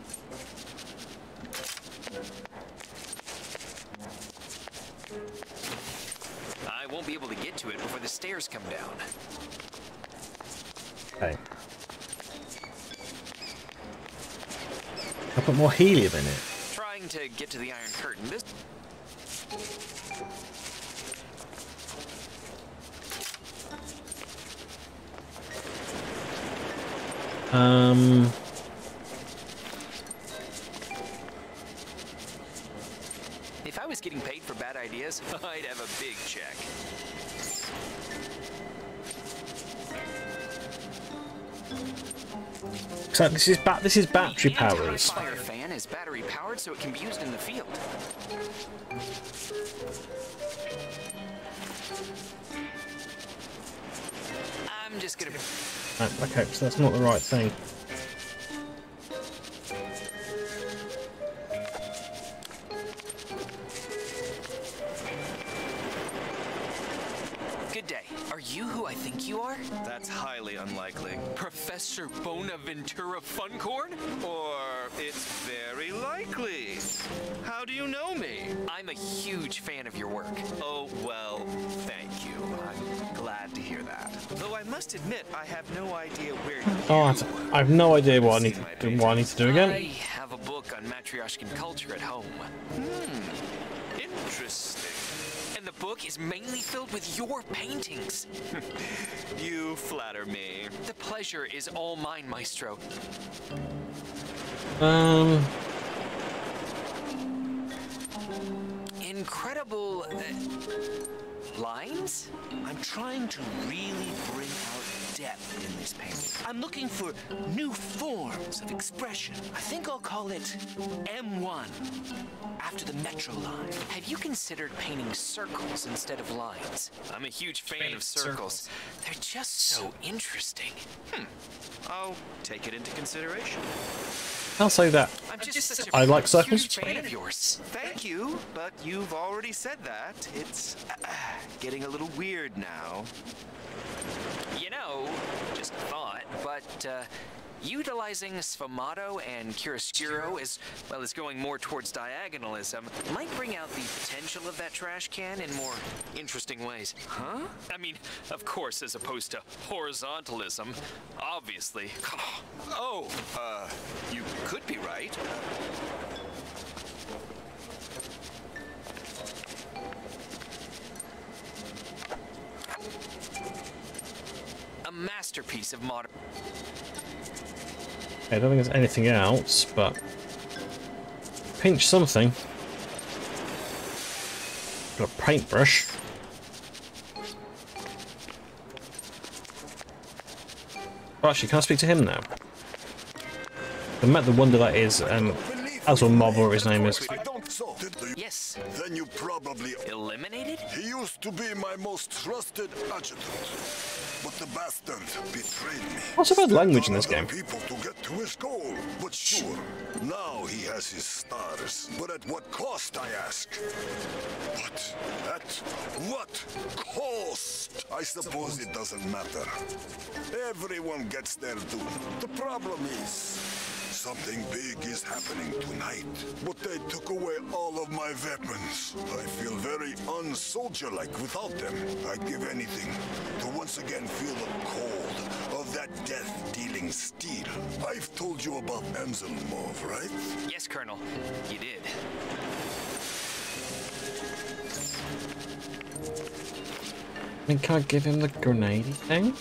I won't be able to get to it before the stairs come down. Okay. I'll put more helium in it. Trying to get to the Iron Curtain. This this is bat. this is battery powers. anti-fire fan is battery powered so it can be used in the field. I'm just gonna. Okay, so that's not the right thing. You I I have no idea what I need to do, what I need to do I again. have a book on matryoshkin culture at home. Hmm. Interesting. And the book is mainly filled with your paintings. You flatter me. The pleasure is all mine, Maestro. Um, Incredible uh, lines? I'm trying to really bring out depth in this painting. I'm looking for new forms of expression. I think I'll call it M1, after the metro line. Have you considered painting circles instead of lines? I'm a huge fan of circles. They're just so interesting. Hmm. I'll take it into consideration. I'll say that. I'm just such a I like circles. huge fan of yours. Thank you, but you've already said that. It's uh, getting a little weird now. You know, just a thought, but uh, utilizing sfumato and chiaroscuro as well as going more towards diagonalism might bring out the potential of that trash can in more interesting ways. Huh? I mean, of course, as opposed to horizontalism, obviously. Oh, uh, you could be right. Masterpiece of modern. I don't think there's anything else, but pinch something. Got a paintbrush. Oh, actually, can I speak to him now? I met the wonder that is, um, Aswell Mob, or his name is. I don't so. Yes. Then you probably. Eliminated? He used to be my most trusted adjutant. But the bastard betrayed me. What's about language in this game? People to get to his goal. But sure, now he has his stars. But at what cost, I ask? But at what cost? I suppose it doesn't matter. Everyone gets their due. The problem is, Something big is happening tonight. But they took away all of my weapons. I feel very unsoldier-like without them. I'd give anything to once again feel the cold of that death-dealing steel. I've told you about Anselmov, right? Yes, Colonel. You did. I mean, can I give him the grenade thing?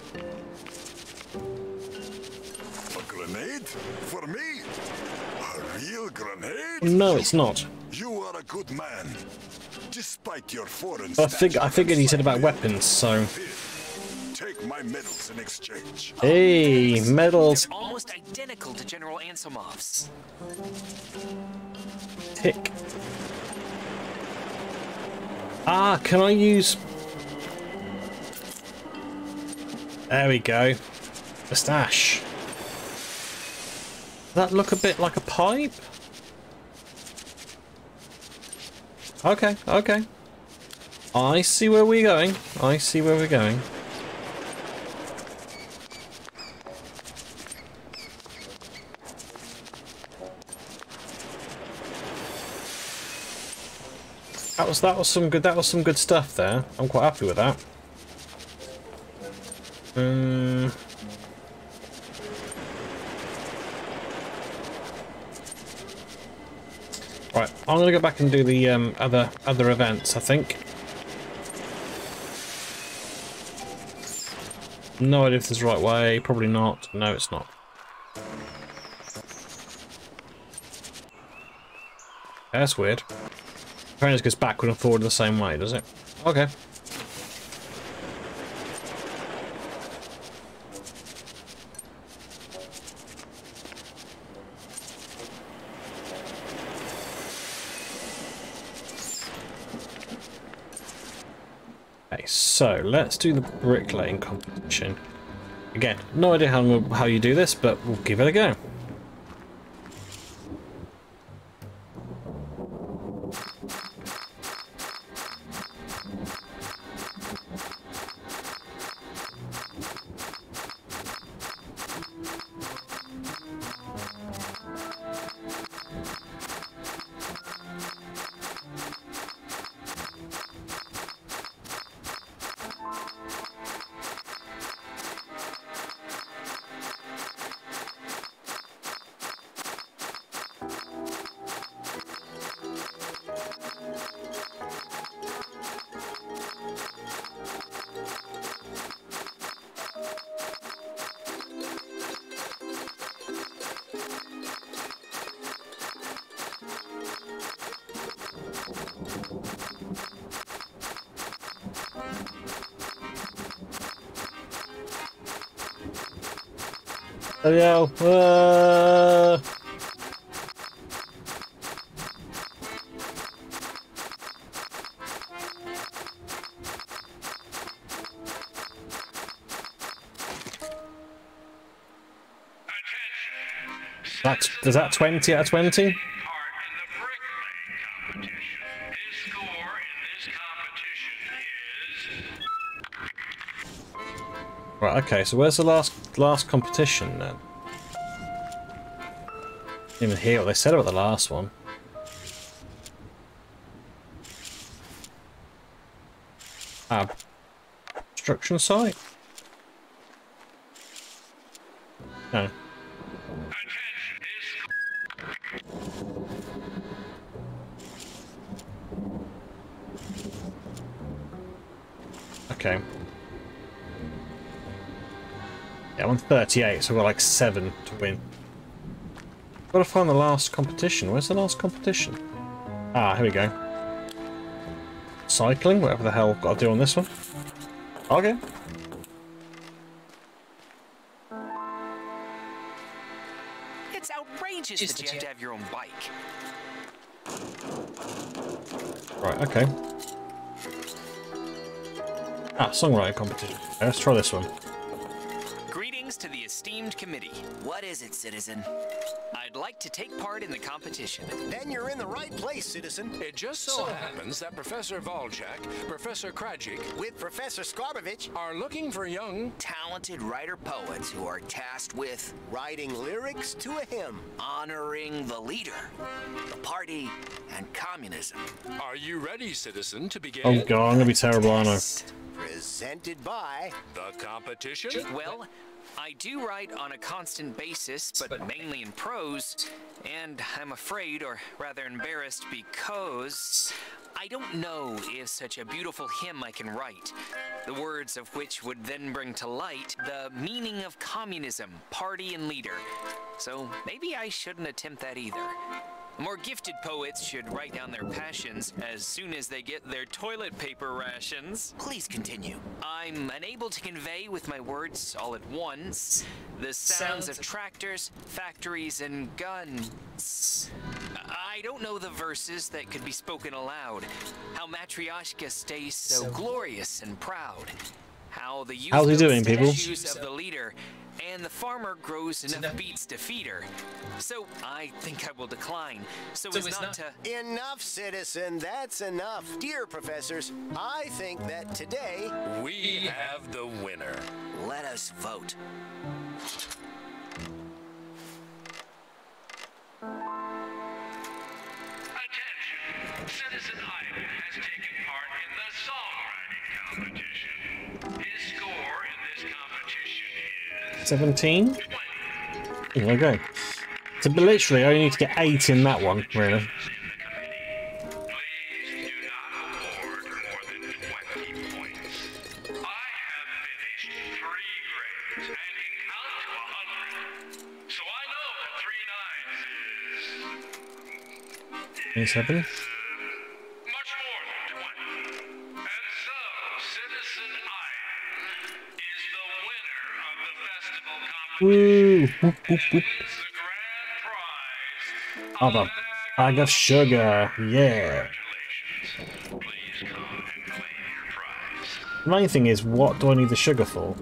Grenade? For me? A real grenade? No, it's not. You are a good man. Despite your foreign I, fig I stature figured and he said about weapons, so... Take my medals in exchange. Hey, medals. They're almost identical to General Anselmov's. Tick. Ah, can I use... There we go. The stash. Does that look a bit like a pipe? Okay, okay. I see where we're going. I see where we're going. That was that was some good that was some good stuff there. I'm quite happy with that. Um, right, I'm gonna go back and do the um, other other events. I think. No idea if this is the right way. Probably not. No, it's not. That's weird. Apparently it goes backward and forward the same way, does it? Okay. Okay, so let's do the bricklaying competition. Again, no idea how, how you do this, but we'll give it a go. Uh... That's, is that 20 out of 20? Right, okay, so where's the last last competition then? Even hear what they said about the last one. Ah, construction site? No. Okay. Yeah, I'm on 38, so we've got like 7 to win. Gotta find the last competition. Where's the last competition? Ah, here we go. Cycling, whatever the hell I've got to do on this one. Okay. It's outrageous that you have to have your own bike. Right, okay. Ah, songwriting competition. Okay, let's try this one. Greetings to the esteemed committee. What is it, citizen? I'd like to take part in the competition. Then you're in the right place, citizen. It just so happens that Professor Voljak, Professor Krajik, With Professor Skarbovich, are looking for young Talented writer-poets who are tasked with writing lyrics to a hymn. honoring the leader, the party, and communism. Are you ready, citizen, to begin? Oh god, I'm gonna be terrible, I know. Presented by The competition? Well, I do write on a constant basis, but mainly in prose, and I'm afraid, or rather embarrassed, because I don't know if such a beautiful hymn I can write, the words of which would then bring to light the meaning of communism, party, and leader. So maybe I shouldn't attempt that either. More gifted poets should write down their passions as soon as they get their toilet paper rations. Please continue. I'm unable to convey with my words all at once the sounds of tractors, factories, and guns. I don't know the verses that could be spoken aloud. How Matryoshka stays so glorious and proud. How the youth How's he doing, people? of the leader, and the farmer grows enough beets to feed her. So I think I will decline, so, as not to. Enough, citizen. That's enough. Dear professors, I think that today We have the winner. Let us vote. Attention! Citizen 17? There we go. So literally, I only need to get 8 in that one, really. so I Woo! Whoop, whoop, whoop. Oh, the bag of sugar. Yeah. The main thing is, what do I need the sugar for?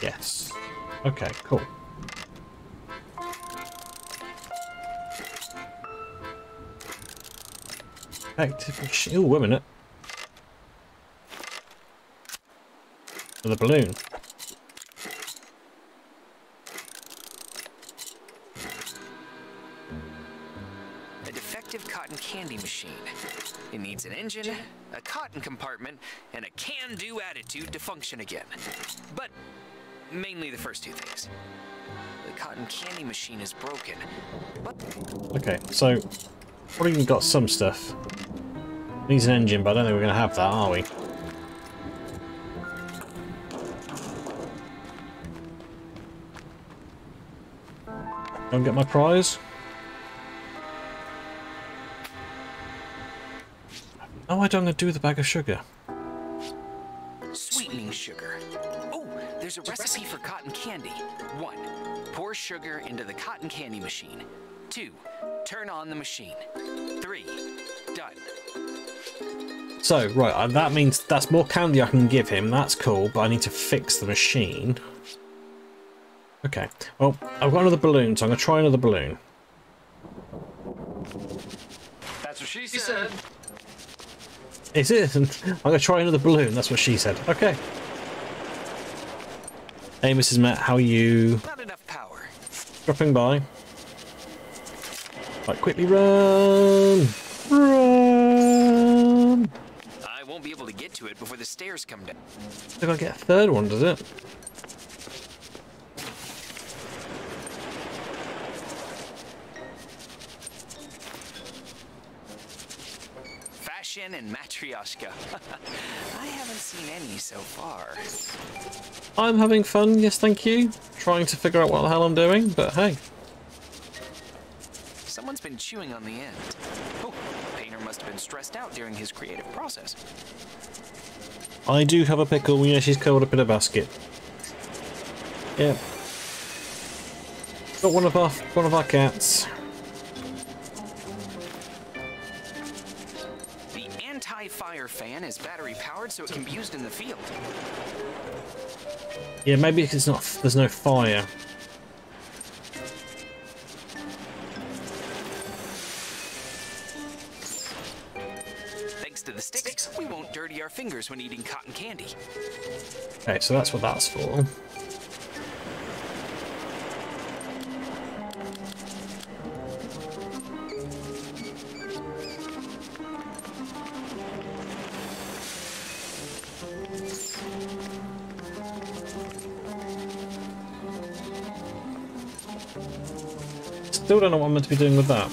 Yes. Okay, cool. Active. Ooh, wait a minute. The balloon. A defective cotton candy machine. It needs an engine, a cotton compartment, and a can-do attitude to function again. But mainly the first two things. The cotton candy machine is broken, but Okay, so probably even got some stuff. Needs an engine, but I don't think we're going to have that, are we? Don't get my prize. Oh, I don't going to do with the bag of sugar. sweetening sugar. Oh, there's a recipe for cotton candy. One, pour sugar into the cotton candy machine. Two, turn on the machine. Three, done. So, right, uh, that means that's more candy I can give him. That's cool, but I need to fix the machine. Okay, well, I've got another balloon, so I'm going to try another balloon. That's what she said. It isn't. I'm going to try another balloon. That's what she said. Okay. Hey, Mrs. Matt, how are you? Not enough power. Dropping by. Right, quickly run! Run! I won't be able to get to it before the stairs come down. They've got to get a third one, does it? Fashion and Matryoshka. I haven't seen any so far. I'm having fun, yes, thank you. Trying to figure out what the hell I'm doing, but hey. Someone's been chewing on the end. Oh, Painter must have been stressed out during his creative process. I do have a pickle. Yeah, she's curled up in a basket. Yeah. Got one of our one of our cats. The anti-fire air fan is battery powered so it can be used in the field. Yeah, maybe it's not. There's no fire. Thanks to the sticks, we won't dirty our fingers when eating cotton candy. Okay, so that's what that's for. Still don't know what I'm meant to be doing with that.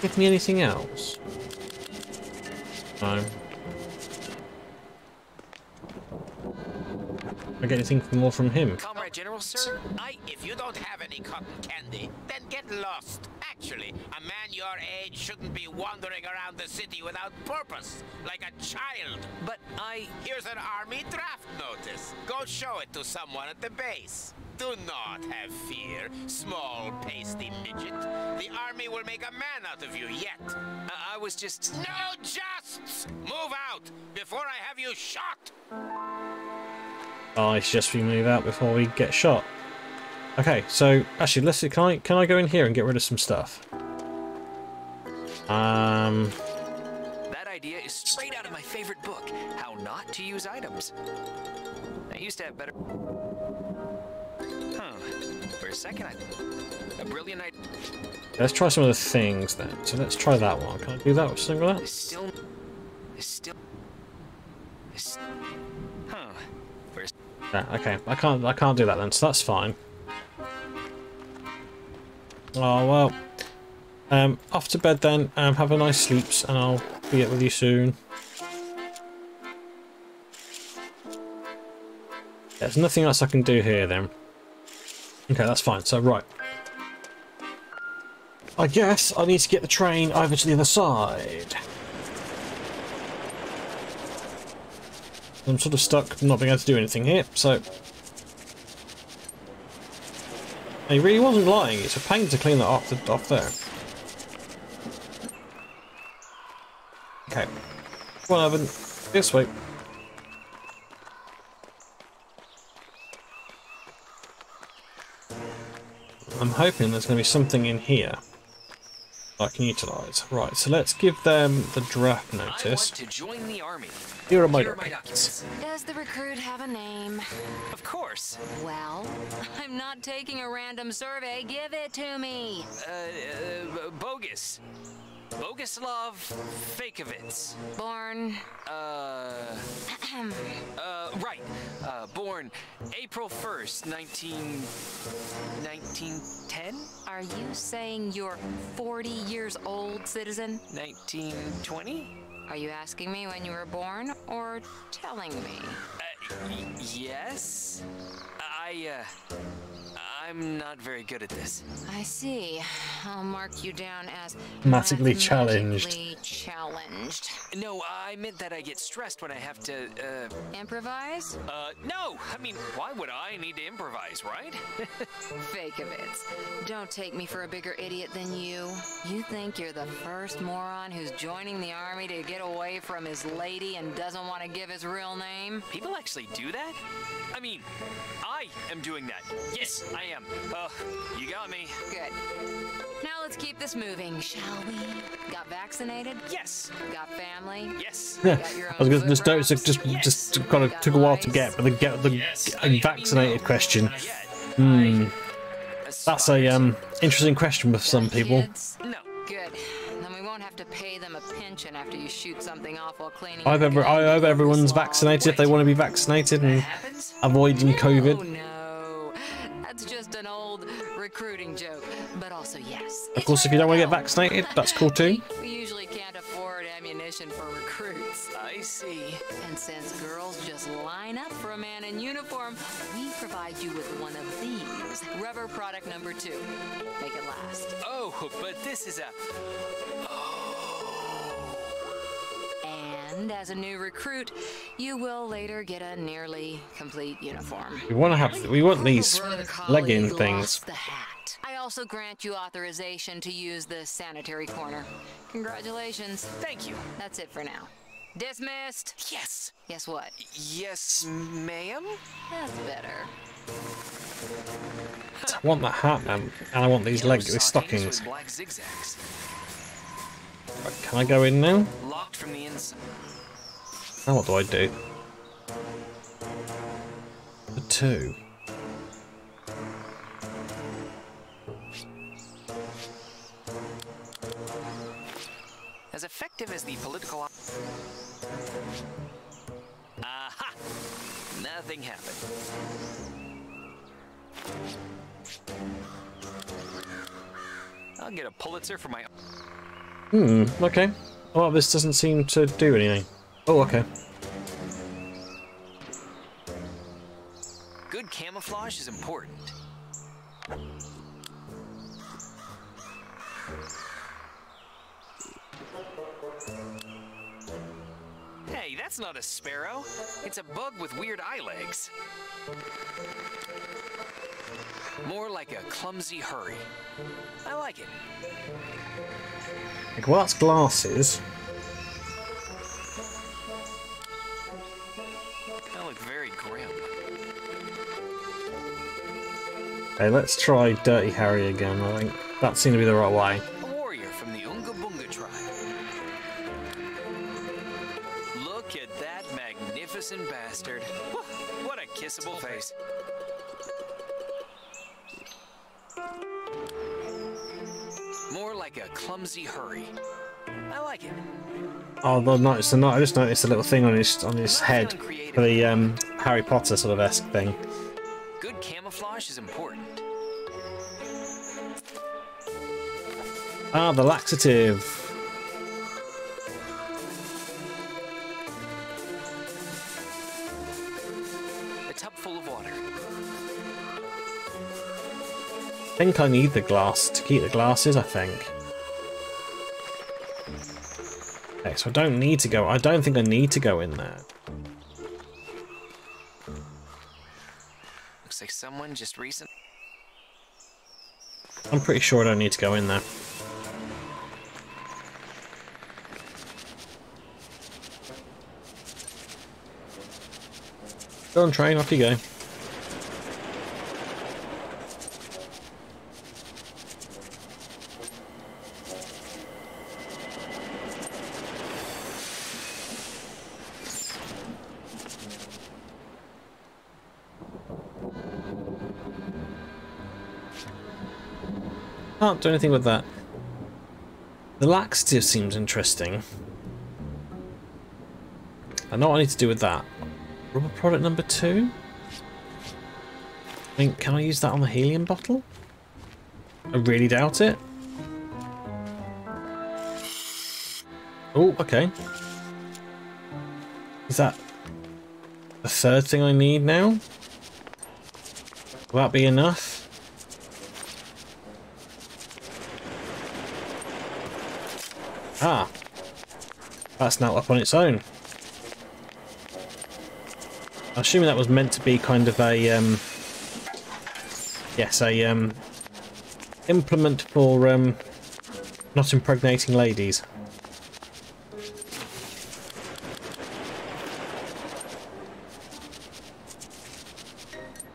Give me anything else? No. I get anything more from him? Comrade General, sir, I, if you don't have any cotton candy, then get lost. Actually, a man your age shouldn't be wandering around the city without purpose, like a child. But I... Here's an army draft notice. Go show it to someone at the base. Do not have fear, small, pasty midget. The army will make a man out of you yet. I was just... No justs! Move out before I have you shot! I suggest we move out before we get shot. Okay, so actually, let's see. Can I can I go in here and get rid of some stuff? Um, That idea is straight out of my favorite book, How Not to Use Items. I used to have better... Huh. For a second, I... A brilliant idea... let's try some of the things then. So let's try that one. Can I do that with something like that? Still... Is still... Is... Huh. For a... Yeah, okay, I can't I can't do that then, so that's fine. Oh well. Um, off to bed then. Um, have a nice sleeps, and I'll be up with you soon. There's nothing else I can do here then. Okay, that's fine. So right. I guess I need to get the train over to the other side. I'm sort of stuck, not being able to do anything here, so... He really wasn't lying, it's a pain to clean that off, the, off there. Okay. Come. This way. I'm hoping there's going to be something in here I can utilise. Right, so let's give them the draft I want notice. to join the army. Here are my Here are my documents. documents. Does the recruit have a name? Of course. Well, I'm not taking a random survey. Give it to me. Uh, uh, bogus. Boguslav Fakovitz. Born. Uh, uh, right. Uh, born April 1st, 19... 1910? Are you saying you're 40 years old, citizen? 1920? Are you asking me when you were born or telling me? Uh, yes? I, uh... I'm not very good at this. I see. I'll mark you down as Mathematically challenged. challenged. No, I meant that I get stressed when I have to, uh... Improvise? Uh, no! I mean, why would I need to improvise, right? Fake of it. Don't take me for a bigger idiot than you. You think you're the first moron who's joining the army to get away from his lady and doesn't want to give his real name? People actually do that? I mean, I am doing that. Yes, I am. Uh, you got me. Good. Now let's keep this moving, shall we? Got vaccinated? Yes. Got family? Yes. Yeah, Got your I was gonna just don't just just just kind of took a while to get, but the get the getting vaccinated question. Hmm, that's a um interesting question with some people. No. Good. Then we won't have to pay them a pension after you shoot something off while cleaning. I've your ever I hope everyone's vaccinated if they want to be vaccinated and avoiding COVID. Oh no, that's just an old recruiting joke. But also yes. Of course, if you don't want to get vaccinated, that's cool too. We usually can't afford ammunition for recruits. I see. And since girls just line up for a man in uniform, we provide you with one of these. Rubber product number two. Make it last. Oh, but this is a... And And as a new recruit, you will later get a nearly complete uniform. We want to have. We want these legging things. the hat. I also grant you authorization to use the sanitary corner. Congratulations. Thank you. That's it for now. Dismissed. Yes. Guess what? Yes, ma'am? That's better. I want that hat, man, and I want these leg these stockings. Can I go in now? Locked from the inside. Now what do I do? The two. As effective as the political. Aha! Nothing happened. I'll get a Pulitzer for my. Hmm. Okay. Well, this doesn't seem to do anything. Oh, okay. Good camouflage is important. Hey, that's not a sparrow. It's a bug with weird eye legs. More like a clumsy hurry. I like it. Like, well, that's glasses. I look very grim. Okay, let's try Dirty Harry again. I think that seemed to be the right way. Oh, I noticed. I just noticed a little thing on his on his head for the um, Harry Potter sort of esque thing. Good camouflage is important. Ah, the laxative. A tub full of water. I think I need the glass to keep the glasses. I think. Okay, so I don't need to go. I don't think I need to go in there. Looks like someone just recent. I'm pretty sure I don't need to go in there. Go on, train. Off you go. Can't do anything with that. The laxative seems interesting. I know what I need to do with that. Rubber product number two? I think, can I use that on the helium bottle? I really doubt it. Oh, okay. Is that the third thing I need now? Will that be enough? Ah. That's now up on its own. I'm assuming that was meant to be kind of a, um, yes, a um, implement for um, not impregnating ladies.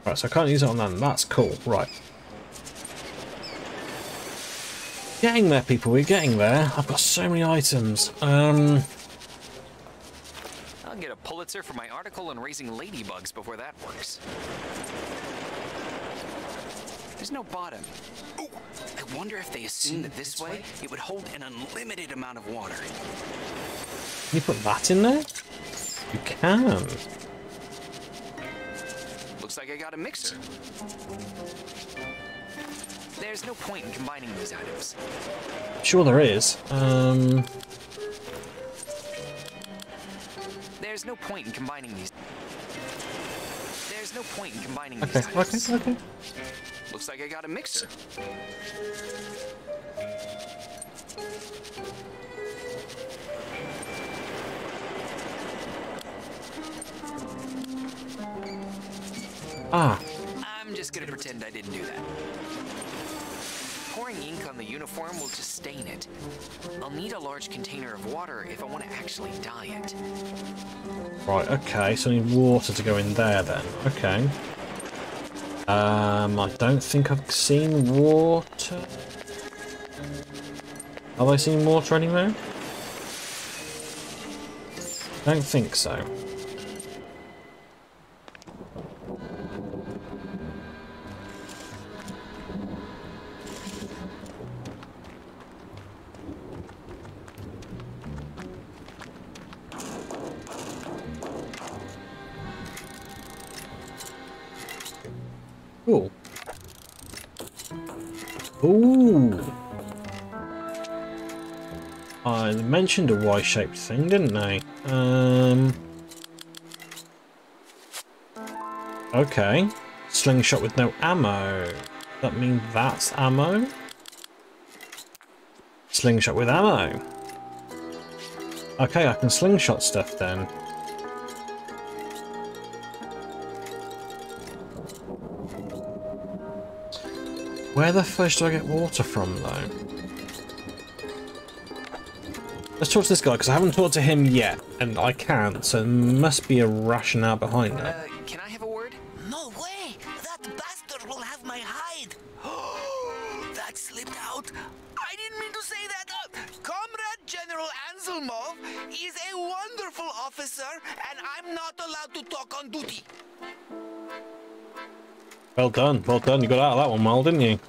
Right, so I can't use it on that. That's cool. Right. Getting there, people. We're getting there. I've got so many items. Um, Pulitzer for my article on raising ladybugs before that works. There's no bottom. Ooh, I wonder if they assume that this way it would hold an unlimited amount of water. can you put that in there? You can. Looks like I got a mixer. There's no point in combining these items. Sure there is. Um, There's no point in combining these. There's no point in combining okay. these. Okay, okay, okay. Looks like I got a mixer. Ah. I'm just gonna pretend I didn't do that. Pouring ink on the uniform will just stain it. I'll need a large container of water if I want to actually dye it. right, okay, so I need water to go in there then. Okay. Um, I don't think I've seen water. Have I seen water anywhere? Don't think so. Cool. Ooh. I mentioned a Y-shaped thing, didn't I? Um. Okay. Slingshot with no ammo. That mean that's ammo? Slingshot with ammo. Okay, I can slingshot stuff then. Where the fudge do I get water from, though? Let's talk to this guy, because I haven't talked to him yet, and I can't, so there must be a rationale behind that. Well done, well done. You got out of that one well, didn't you?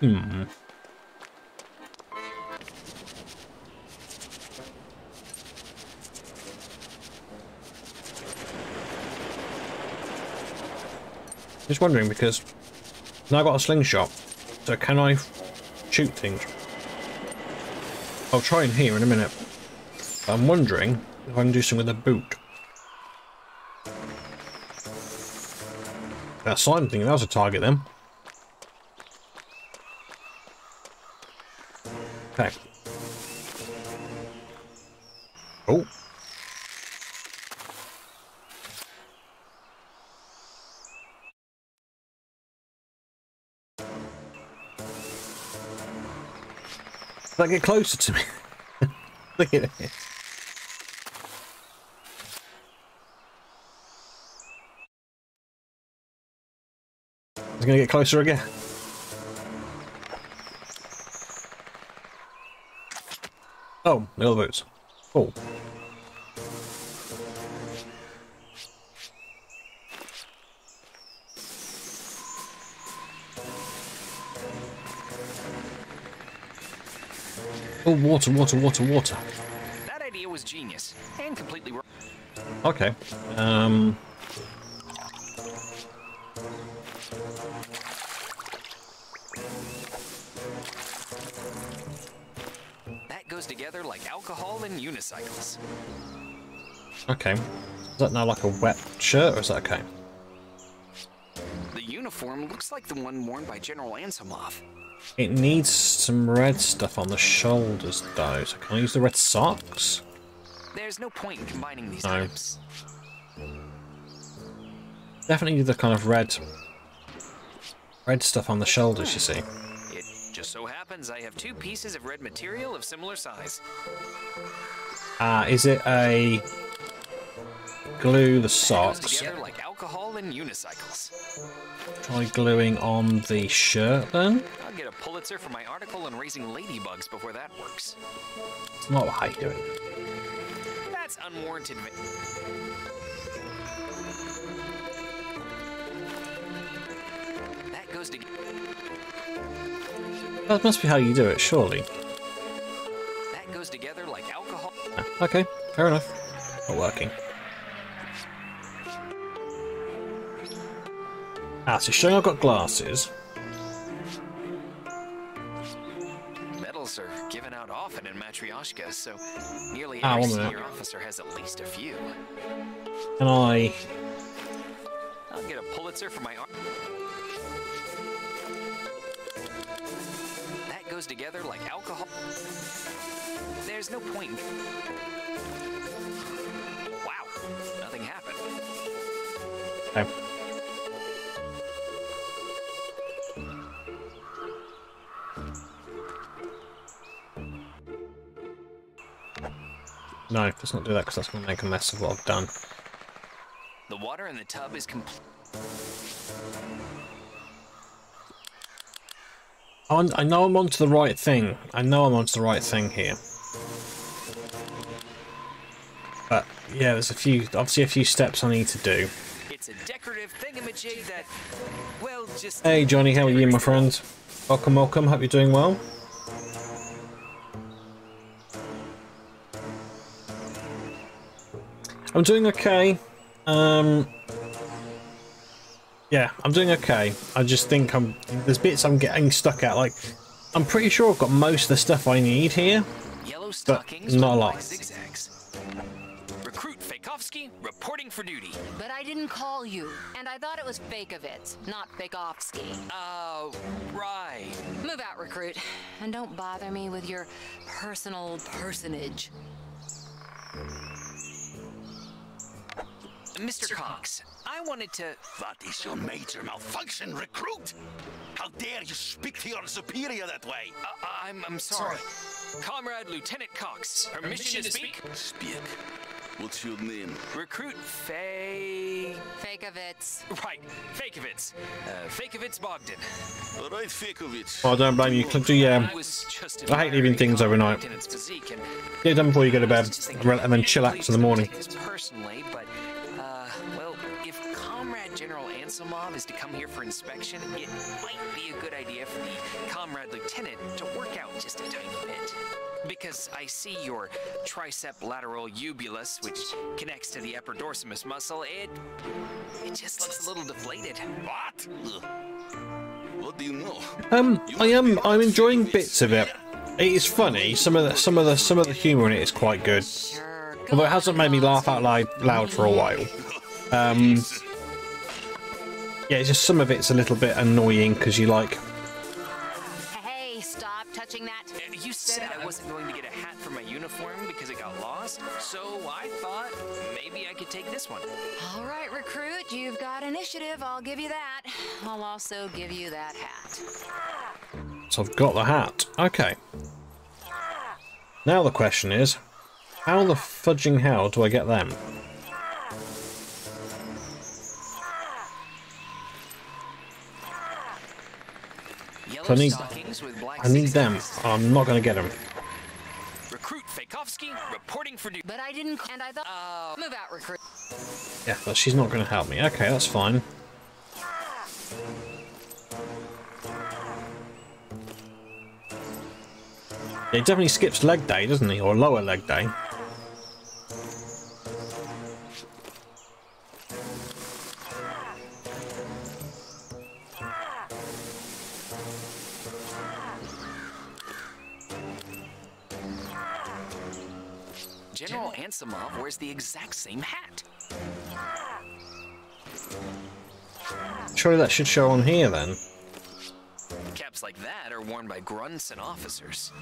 Hmm. Just wondering because now I've got a slingshot, so can I shoot things? I'll try in here in a minute. I'm wondering if I can do something with a boot. That slime thing, that was a target then. Okay. Did I get closer to me? Look at it. It's gonna get closer again. Oh, other boots. Cool. Oh, water, water, water, water. That idea was genius and completely wrong. Okay. Um. That goes together like alcohol and unicycles. Okay. Is that now like a wet shirt, or is that okay? The uniform looks like the one worn by General Anselmov. It needs some red stuff on the shoulders, though. So can I use the red socks? There's no point in combining these No. items. Definitely the kind of red, red stuff on the shoulders. You see. It just so happens I have two pieces of red material of similar size. Ah, is it a glue the socks? together like alcohol and unicycles. Try gluing on the shirt then. I'll get a Pulitzer for my article on raising ladybugs before that works. It's not how you do. That's unwarranted. That goes to. That must be how you do it, surely. That goes together like alcohol. Ah, Okay, fair enough. Not working. Ah, so showing I've got glasses. Nearly Ah, every senior officer has at least a few. Can I... I'll get a Pulitzer for my art. That goes goes together like alcohol. There's no point. Wow, nothing happened. Okay. No, let's not do that because that's going to make a mess of what I've done. The water in the tub is complete. I know I'm onto the right thing. I know I'm onto the right thing here. But yeah, there's a few, obviously a few steps I need to do. It's a decorative thingamajig that, well, just. Hey Johnny, how are you, my friend? Welcome, welcome. Hope you're doing well. I'm doing okay. Um, yeah, I'm doing okay. I just think I'm there's bits I'm getting stuck at. Like, I'm pretty sure I've got most of the stuff I need here, Yellow but not a lot. zigzags. Recruit Fakovsky reporting for duty. But I didn't call you, and I thought it was Fakovitz, not Fakovsky. Oh, right. Move out, recruit, and don't bother me with your personal personage. Mr. Cox, I wanted to. What is your major malfunction, recruit? How dare you speak to your superior that way? Uh, I'm, I'm sorry. Comrade Lieutenant Cox, permission, to speak? Speak. What's your name? Recruit Fay. Fakovitz. Right, Fakovitz. Uh, Fakovitz Bogdan. All right, Fakovich. Oh, don't blame you. Could do yeah. I was just I hate leaving things overnight. Lieutenant's Get it done before you go to bed, and then chill out in the morning. personally, but General Anselmov is to come here for inspection, it might be a good idea for the Comrade Lieutenant to work out just a tiny bit. Because I see your tricep lateral ubulus, which connects to the upper dorsimus muscle, it it just looks a little deflated. What? What do you know? Um, I am. I'm enjoying bits of it. It is funny. Some of the some of the some of the humour in it is quite good. Although it hasn't made me laugh out loud, loud for a while. Um, yeah, it's just some of it's a little bit annoying because you like. Hey, stop touching that. Uh, You said I wasn't going to get a hat for my uniform because it got lost, so I thought maybe I could take this one. All right, recruit, you've got initiative. I'll give you that. I'll also give you that hat. So I've got the hat. Okay. Now the question is, how the fudging hell do I get them? Yellow I need, stockings with black I need them. I'm not going to get them. Recruit Fakovsky reporting for duty. But I didn't. And I thought. Uh, move out, recruit. Yeah, but she's not going to help me. Okay, that's fine. Yeah, he definitely skips leg day, doesn't he? Or lower leg day. Anselmov wears the exact same hat. Surely that should show on here then. Caps like that are worn by grunts and officers.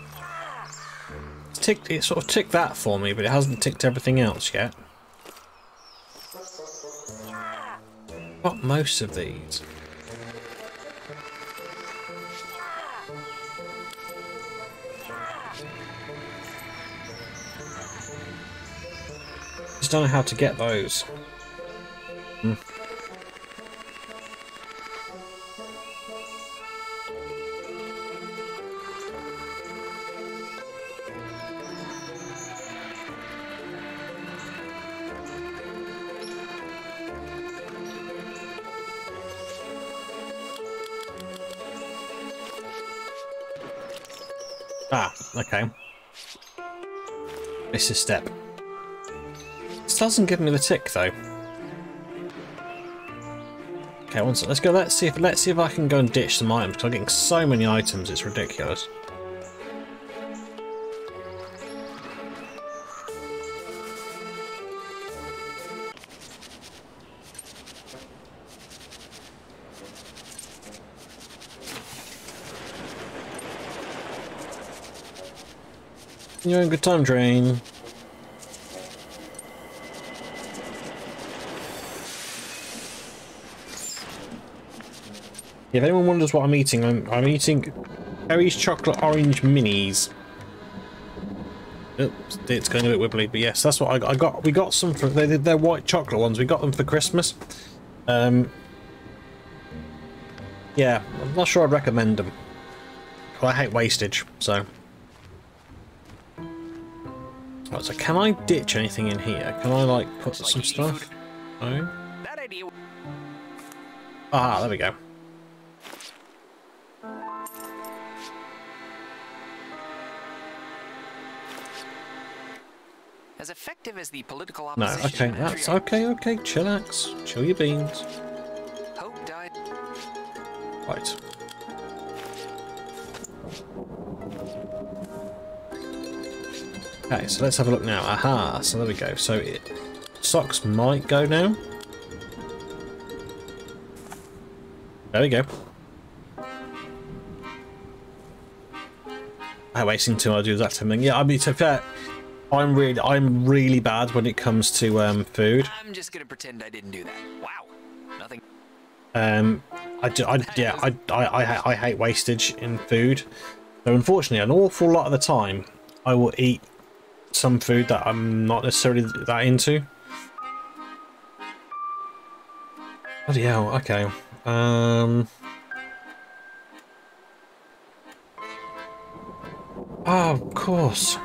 It's ticked, it sort of ticked that for me, but it hasn't ticked everything else yet. Got most of these. Just don't know how to get those. Hmm. Ah, okay. Miss a step. This doesn't give me the tick though. Okay, one sec. Let's go. Let's see if let's see if I can go and ditch some items. Cause I'm getting so many items, it's ridiculous. You're in good time, train. If anyone wonders what I'm eating, I'm, I'm eating Terry's Chocolate Orange Minis. Oops, it's going a bit wibbly, but yes, that's what I, I got. We got some for they're, they're white chocolate ones. We got them for Christmas. Um, yeah, I'm not sure I'd recommend them. Well, I hate wastage, so. Right, so can I ditch anything in here? Can I like put some stuff? No. That idea. Ah, there we go. As effective as the political No, okay, that's okay, okay, chillax. Chill your beans. Hope died. Right. Okay, so let's have a look now. Aha, so there we go. So it, socks might go now. There we go. I'm wasting till I do that something. Yeah, I mean to fair, I'm really I'm really bad when it comes to um food. I'm just gonna pretend I didn't do that. Wow. Nothing. Um, I, do, I yeah, I, I, I, I hate wastage in food. So unfortunately, an awful lot of the time, I will eat some food that I'm not necessarily that into. Bloody hell, okay. Um... Oh, of course.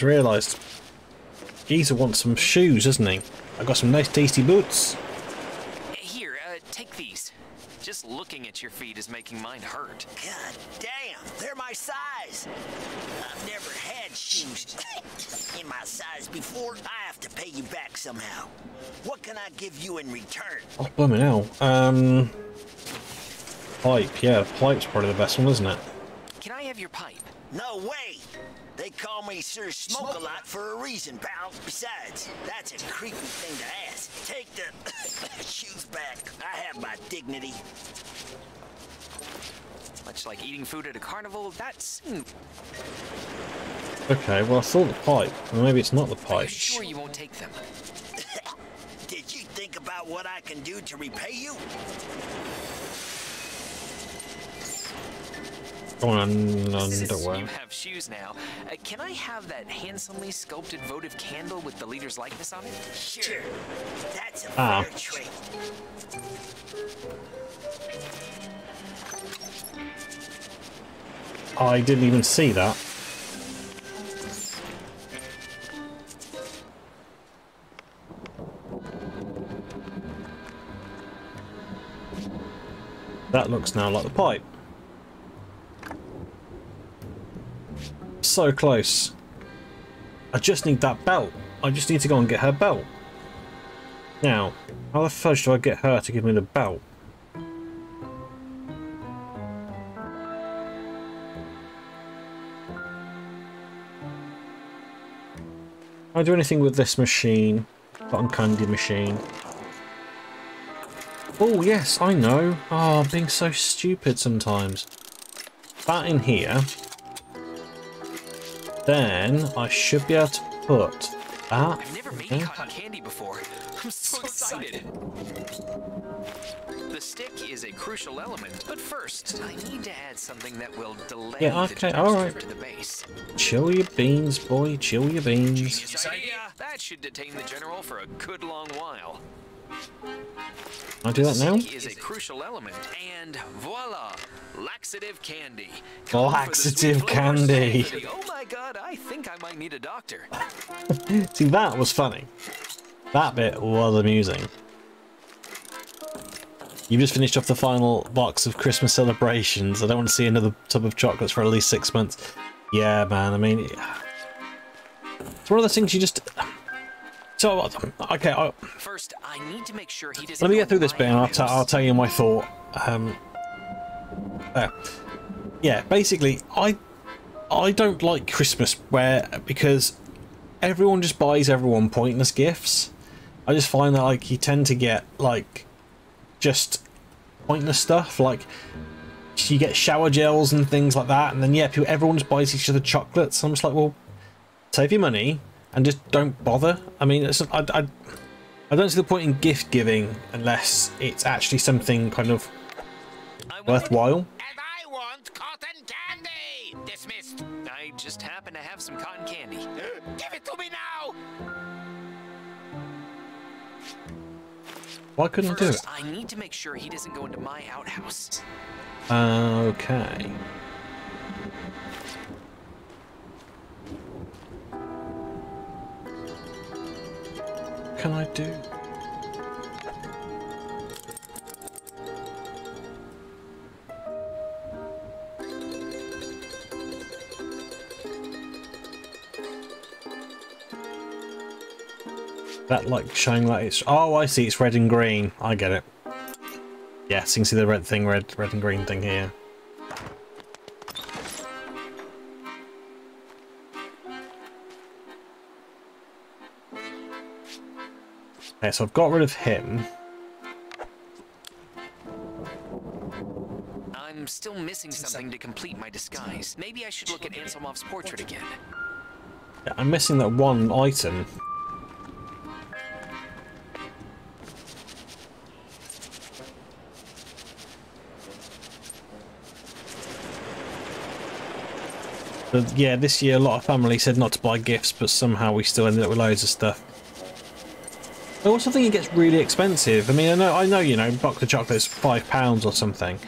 Just realised. Geezer wants some shoes, doesn't he? I got some nice tasty boots. Here, uh, take these. Just looking at your feet is making mine hurt. God damn, they're my size. I've never had shoes in my size before. I have to pay you back somehow. What can I give you in return? Oh, blooming hell. Um, pipe, yeah, pipe's probably the best one, isn't it? Can I have your pipe? No way. They call me Sir Smoke a lot for a reason, pal. Besides, that's a creepy thing to ask. Take the shoes back. I have my dignity. Much like eating food at a carnival, that's. Okay, well, I saw the pipe. Well, maybe it's not the Are you pipe. sure you won't take them? Did you think about what I can do to repay you? On, underwear. you have shoes now, uh, can I have that handsomely sculpted votive candle with the leader's likeness on it? Sure. That's a Ah. fair trade. I didn't even see that. That looks now like the pipe. So close. I just need that belt. I just need to go and get her belt. Now, how the fudge do I get her to give me the belt? I do anything with this machine? Cotton candy machine. Oh, yes, I know. Oh, I'm being so stupid sometimes. That in here. Then I should be able to put that. I've never made okay. cotton candy before. I'm so excited. The stick is a crucial element, but first, I need to add something that will delay Yeah, the okay, trip alright. to the base. Chill your beans, boy. Chill your beans. That should detain the general for a good long while. I do that now? Is a crucial element, and voila, laxative candy. Come Laxative candy. Oh my god, I think I might need a doctor. See, that was funny. That bit was amusing. You've just finished off the final box of Christmas celebrations. I don't want to see another tub of chocolates for at least six months. Yeah, man. I mean, it's one of those things you just. So, okay. I, First, I need to make sure he doesn't. let me get through this bit, and I'll, t-. I'll tell you my thought. Um, there. yeah, basically, I I don't like Christmas where because everyone just buys everyone pointless gifts. I just find that like you tend to get like just pointless stuff like you get shower gels and things like that, and then yeah, people everyone just buys each other chocolates. I'm just like, well, save your money and just don't bother. I mean, it's, I, I, I don't see the point in gift giving unless it's actually something kind of worthwhile. And I want cotton candy dismissed. I just happen to have some cotton candy. Give it to me now! Why couldn't I do it? I need to make sure he doesn't go into my outhouse. Okay. What can I do? That like showing like it's oh I see it's red and green. I get it. Yes, you can see the red thing, red red and green thing here. Okay, so I've got rid of him. I'm still missing something to complete my disguise. Maybe I should look at Anselmov's portrait again. Yeah, I'm missing that one item. But yeah, this year a lot of families said not to buy gifts, but somehow we still ended up with loads of stuff. I also think it gets really expensive. I mean, I know, I know, you know, box of chocolates five pounds or something,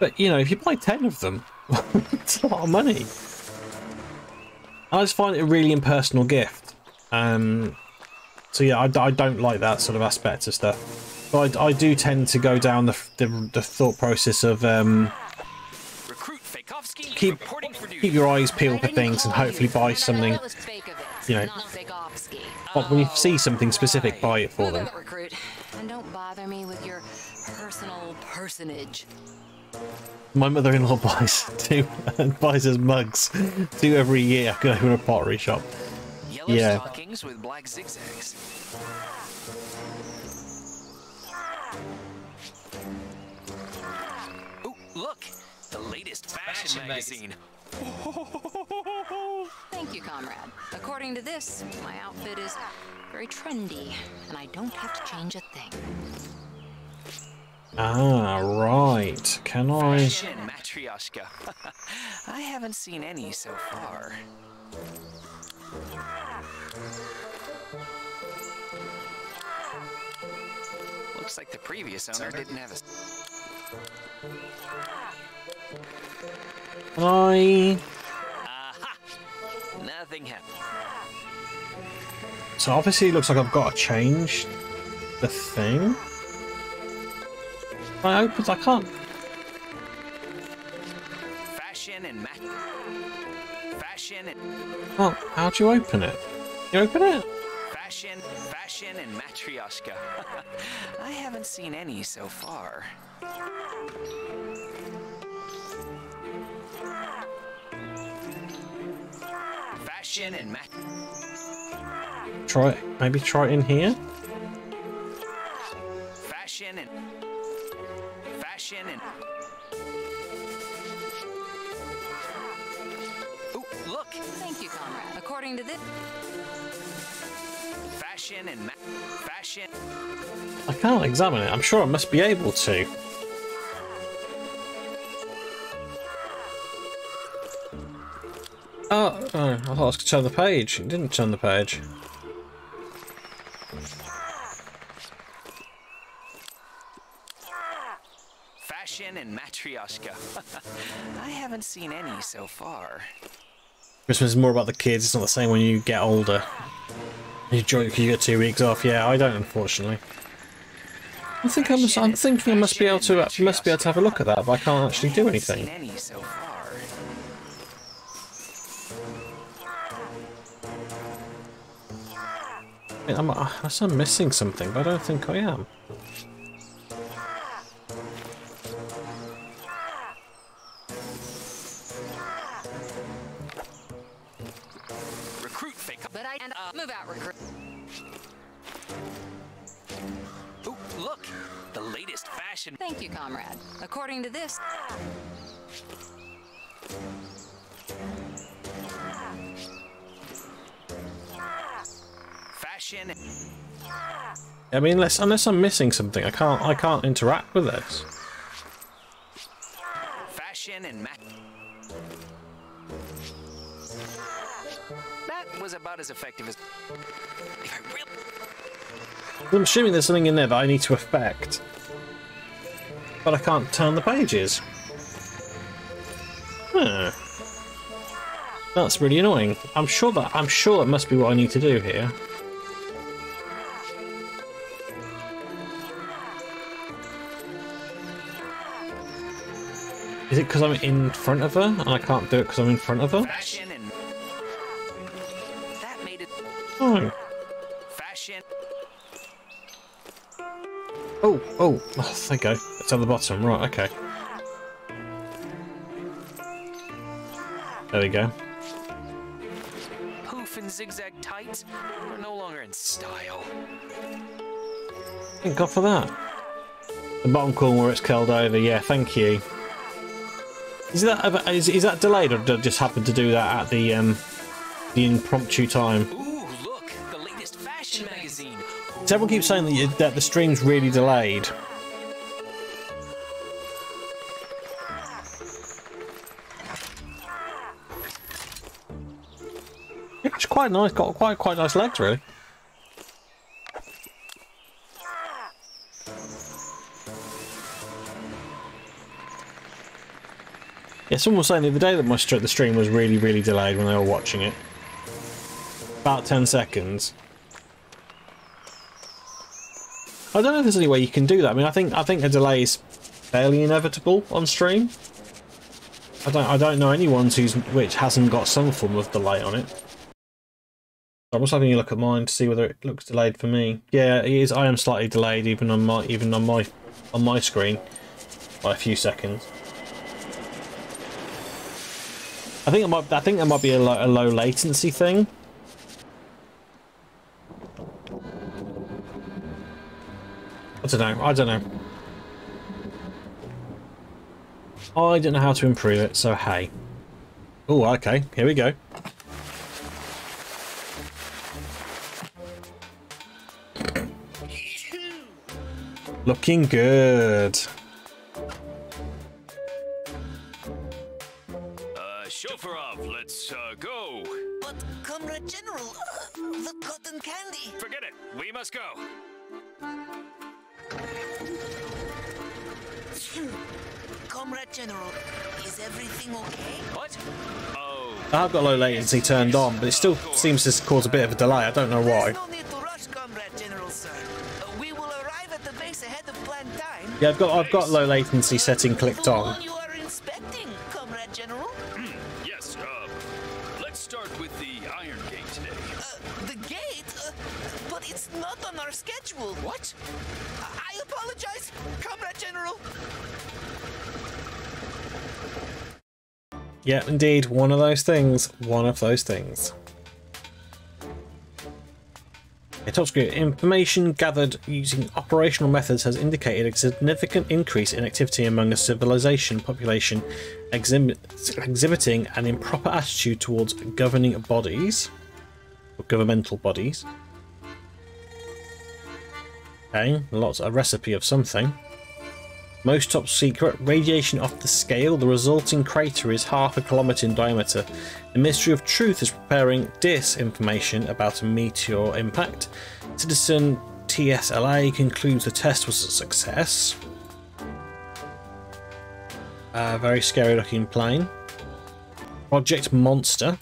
but you know, if you buy ten of them, it's a lot of money. I just find it a really impersonal gift. Um, so yeah, I, I don't like that sort of aspect of stuff. But I, I do tend to go down the, the, the thought process of um, keep keep your eyes peeled for things and hopefully buy something. You know, but when you see something specific, buy it for them. Recruit, and don't bother me with your personal personage. My mother-in-law buys two buys us mugs two every year. I go to a pottery shop. Yellow yeah. stockings with black zigzags. Ooh, look! The latest fashion, Fashion magazine. Thank you, comrade. According to this, my outfit is very trendy, and I don't have to change a thing. Ah, right. Can I? Fashion matryoshka. I haven't seen any so far. Looks like the previous owner didn't have a. Can I? Aha! Nothing happened. So obviously it looks like I've got to change the thing. I open. I can't. Fashion and mat. Fashion and Oh, how do you open it? You open it? fashion, fashion and matryoshka. I haven't seen any so far. Fashion and mat. Try it. Maybe try it in here. Fashion and fashion and. Ooh, look! Thank you, comrade. According to this, Fashion and ma- fashion. I can't examine it. I'm sure I must be able to. Oh, oh, I thought I was going to turn the page. It didn't turn the page. Fashion and matryoshka. I haven't seen any so far. Christmas is more about the kids. It's not the same when you get older. You enjoy it because you get two weeks off. Yeah, I don't, unfortunately. I think I must, I'm thinking I must be able to uh, must be able to have a look at that, but I can't actually do anything. I'm, uh, unless I'm missing something, but I don't think I am. Recruit fake. but I and uh, move out, recruit. Ooh, look! The latest fashion fashion. Thank you, comrade. According to this, Fashion. I mean, unless unless I'm missing something, I can't I can't interact with this. Fashion and That was about as effective as. I'm assuming there's something in there that I need to affect, but I can't turn the pages. Huh. That's really annoying. I'm sure that I'm sure that must be what I need to do here. Is it because I'm in front of her and I can't do it because I'm in front of her? Fashion and. That made it. Oh. Fashion. Oh, oh, oh, there you go. It's at the bottom. Right, okay. There we go. Poof and zigzag tights are no longer in style. Thank God for that. The bottom corner where it's curled over. Yeah, thank you. Is that is, is that delayed or did I just happen to do that at the um the impromptu time? Ooh, look, the latest fashion magazine. So everyone keeps saying that, you, that the stream's really delayed. It's quite nice. Got quite quite nice legs, really. Someone was saying the other day that my str- the stream was really, really delayed when they were watching it. About 10 seconds. I don't know if there's any way you can do that. I mean, I think I think a delay is fairly inevitable on stream. I don't I don't know anyone who's which hasn't got some form of delay on it. I'm just having a look at mine to see whether it looks delayed for me. Yeah, it is. I am slightly delayed even on my even on my on my screen by a few seconds. I think it might. I think there might be a, lo a low latency thing. I don't know. I don't know. I don't know how to improve it. So hey. Oh, okay. Here we go. Looking good. Let's uh, go. But, Comrade General, uh, the cotton candy. Forget it. We must go. Comrade General, is everything okay? What? Oh. I have got low latency turned on, but it still seems to cause a bit of a delay. I don't know why. No need to rush, Comrade General, sir. Uh, we will arrive at the base ahead of planned time. Yeah, I've got I've got low latency setting clicked on. What? I apologize, Comrade General. Yeah, indeed, one of those things. One of those things. Top screen. Information gathered using operational methods has indicated a significant increase in activity among a civilization population exhibit, exhibiting an improper attitude towards governing bodies, or governmental bodies. Okay, lots a recipe of something. Most top secret, radiation off the scale, the resulting crater is half a kilometre in diameter. The Ministry of Truth is preparing disinformation about a meteor impact. Citizen TSLA concludes the test was a success. A very scary looking plane. Project Monster.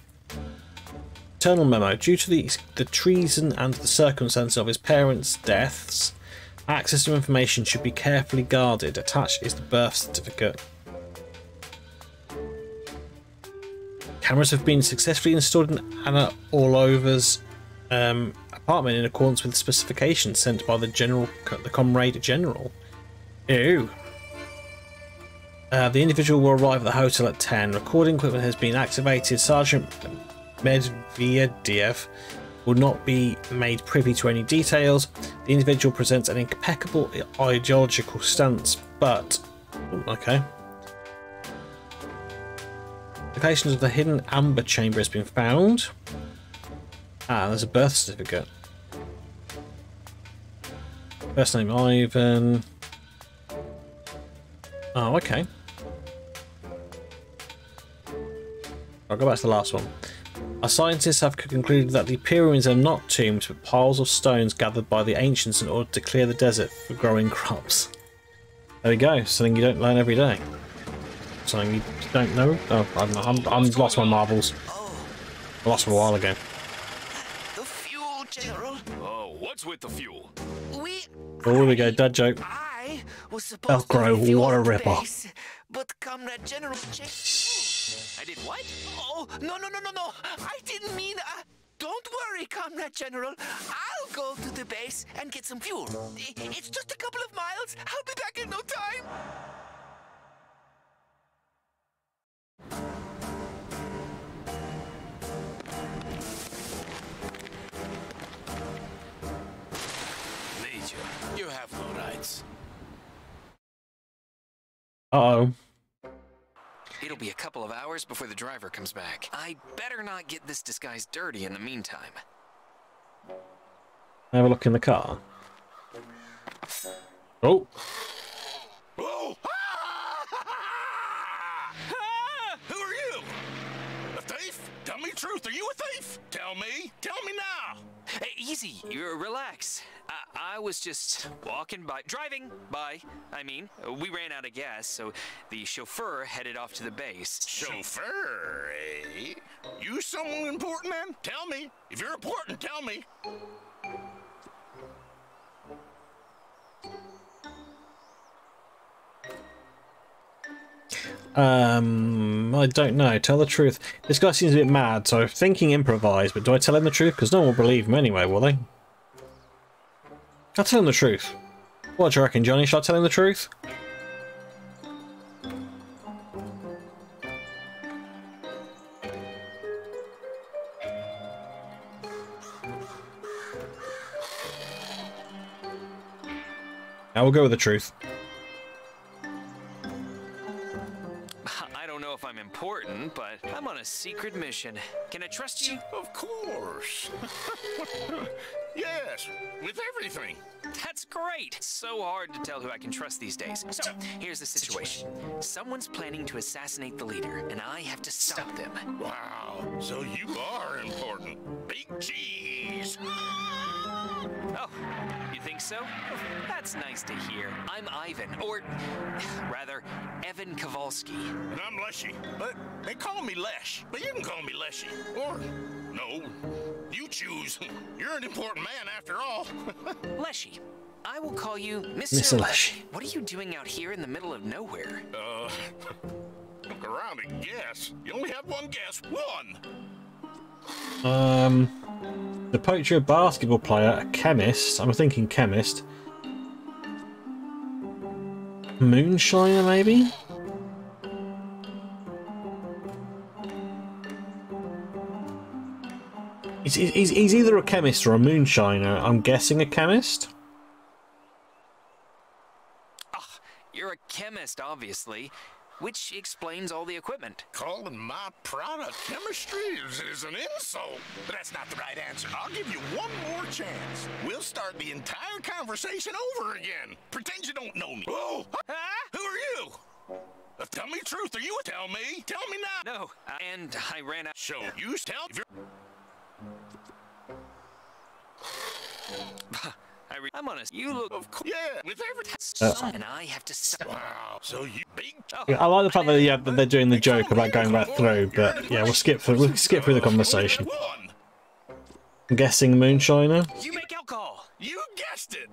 Eternal memo. Due to the, the treason and the circumstances of his parents' deaths, Access to information should be carefully guarded. Attached is the birth certificate. Cameras have been successfully installed in Anna Orlova's um, apartment in accordance with specifications sent by the general, the comrade general. Ew. Uh, the individual will arrive at the hotel at 10. Recording equipment has been activated. Sergeant Medvedev will not be made privy to any details. The individual presents an impeccable ideological stance but okay. Locations of the hidden amber chamber has been found. Ah, there's a birth certificate. First name Ivan. Oh, okay. I'll go back to the last one. Our scientists have concluded that the pyramids are not tombs but piles of stones gathered by the ancients in order to clear the desert for growing crops. There we go, something you don't learn every day. Something you don't know? Oh, I'm, I'm, I'm lost my marbles. I lost them a while ago. The fuel, General. Oh, what's with the fuel? We Oh, here we go, dad joke. I was supposed Velcro, to refuel what a the ripper. base, but Comrade General changed. I did what? Oh, no, no, no, no, no. I didn't mean. Uh, don't worry, Comrade General. I'll go to the base and get some fuel. It's just a couple of miles. I'll be back in no time. Major, you have no rights. Uh oh. It'll be a couple of hours before the driver comes back. I better not get this disguise dirty in the meantime. Have a look in the car. Oh, Oh! Who are you? A thief? Tell me the truth. Are you a thief? Tell me. Tell me now. Easy. You relax. I, I was just walking by, driving by. I mean, we ran out of gas, so the chauffeur headed off to the base. Chauffeur, eh? You someone important, man? Tell me. If you're important, tell me. Um, I don't know. Tell the truth. This guy seems a bit mad, so I'm thinking improvise, but do I tell him the truth? Because no one will believe him anyway, will they? I'll tell him the truth. What do you reckon, Johnny? Shall I tell him the truth? I will go with the truth. Important, but I'm on a secret mission. Can I trust you? Of course. yes, with everything. That's great. So hard to tell who I can trust these days. So, here's the situation. Someone's planning to assassinate the leader, and I have to stop them. Wow, so you are important. Big cheese. Oh, you think so? That's nice to hear. I'm Ivan, or rather, Evan Kovolsky. And I'm Leshy. But they call me Lesh. But you can call me Leshy. Or, no, you choose. You're an important man after all. Leshy. I will call you Mr. Mr. Leshy. What are you doing out here in the middle of nowhere? uh, look around and guess. You only have one guess. One. Um, the poacher, a basketball player, a chemist. I'm thinking chemist. Moonshiner, maybe? He's, he's, he's either a chemist or a moonshiner. I'm guessing a chemist. You're a chemist, obviously, which explains all the equipment. Calling my product chemistry is, is an insult. But that's not the right answer. I'll give you one more chance. We'll start the entire conversation over again. Pretend you don't know me. Oh, who are you? Uh, tell me truth. Are you? A tell me. Tell me now. No, uh, and I ran out. So you tell. If. I re- I'm honest. You look. Of course. Yeah, with everything. Uh, and I have to stop. Wow. So you big. Yeah, I like the fact that yeah that they're doing the joke about going right through, but yeah, we'll skip through we'll skip through the conversation. I'm guessing moonshiner. You make alcohol. You guessed it.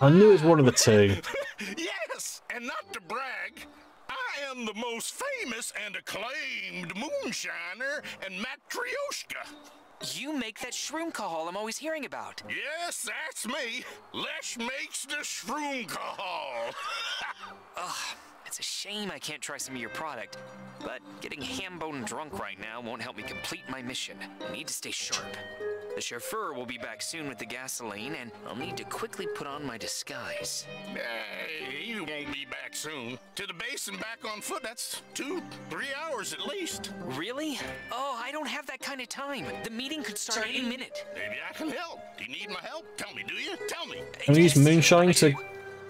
I knew it was one of the two. yes, and not to brag, I am the most famous and acclaimed moonshiner and matryoshka. You make that shroom alcohol I'm always hearing about. Yes, that's me. Lesh makes the shroom cahal. Ugh. It's a shame I can't try some of your product, but getting ham-bone drunk right now won't help me complete my mission. I need to stay sharp. The chauffeur will be back soon with the gasoline, and I'll need to quickly put on my disguise. Hey, he won't be back soon. To the base and back on foot, that's two, three hours at least. Really? Oh, I don't have that kind of time. The meeting could start any minute. Maybe I can help. Do you need my help? Tell me, do you? Tell me. Can we use moonshine to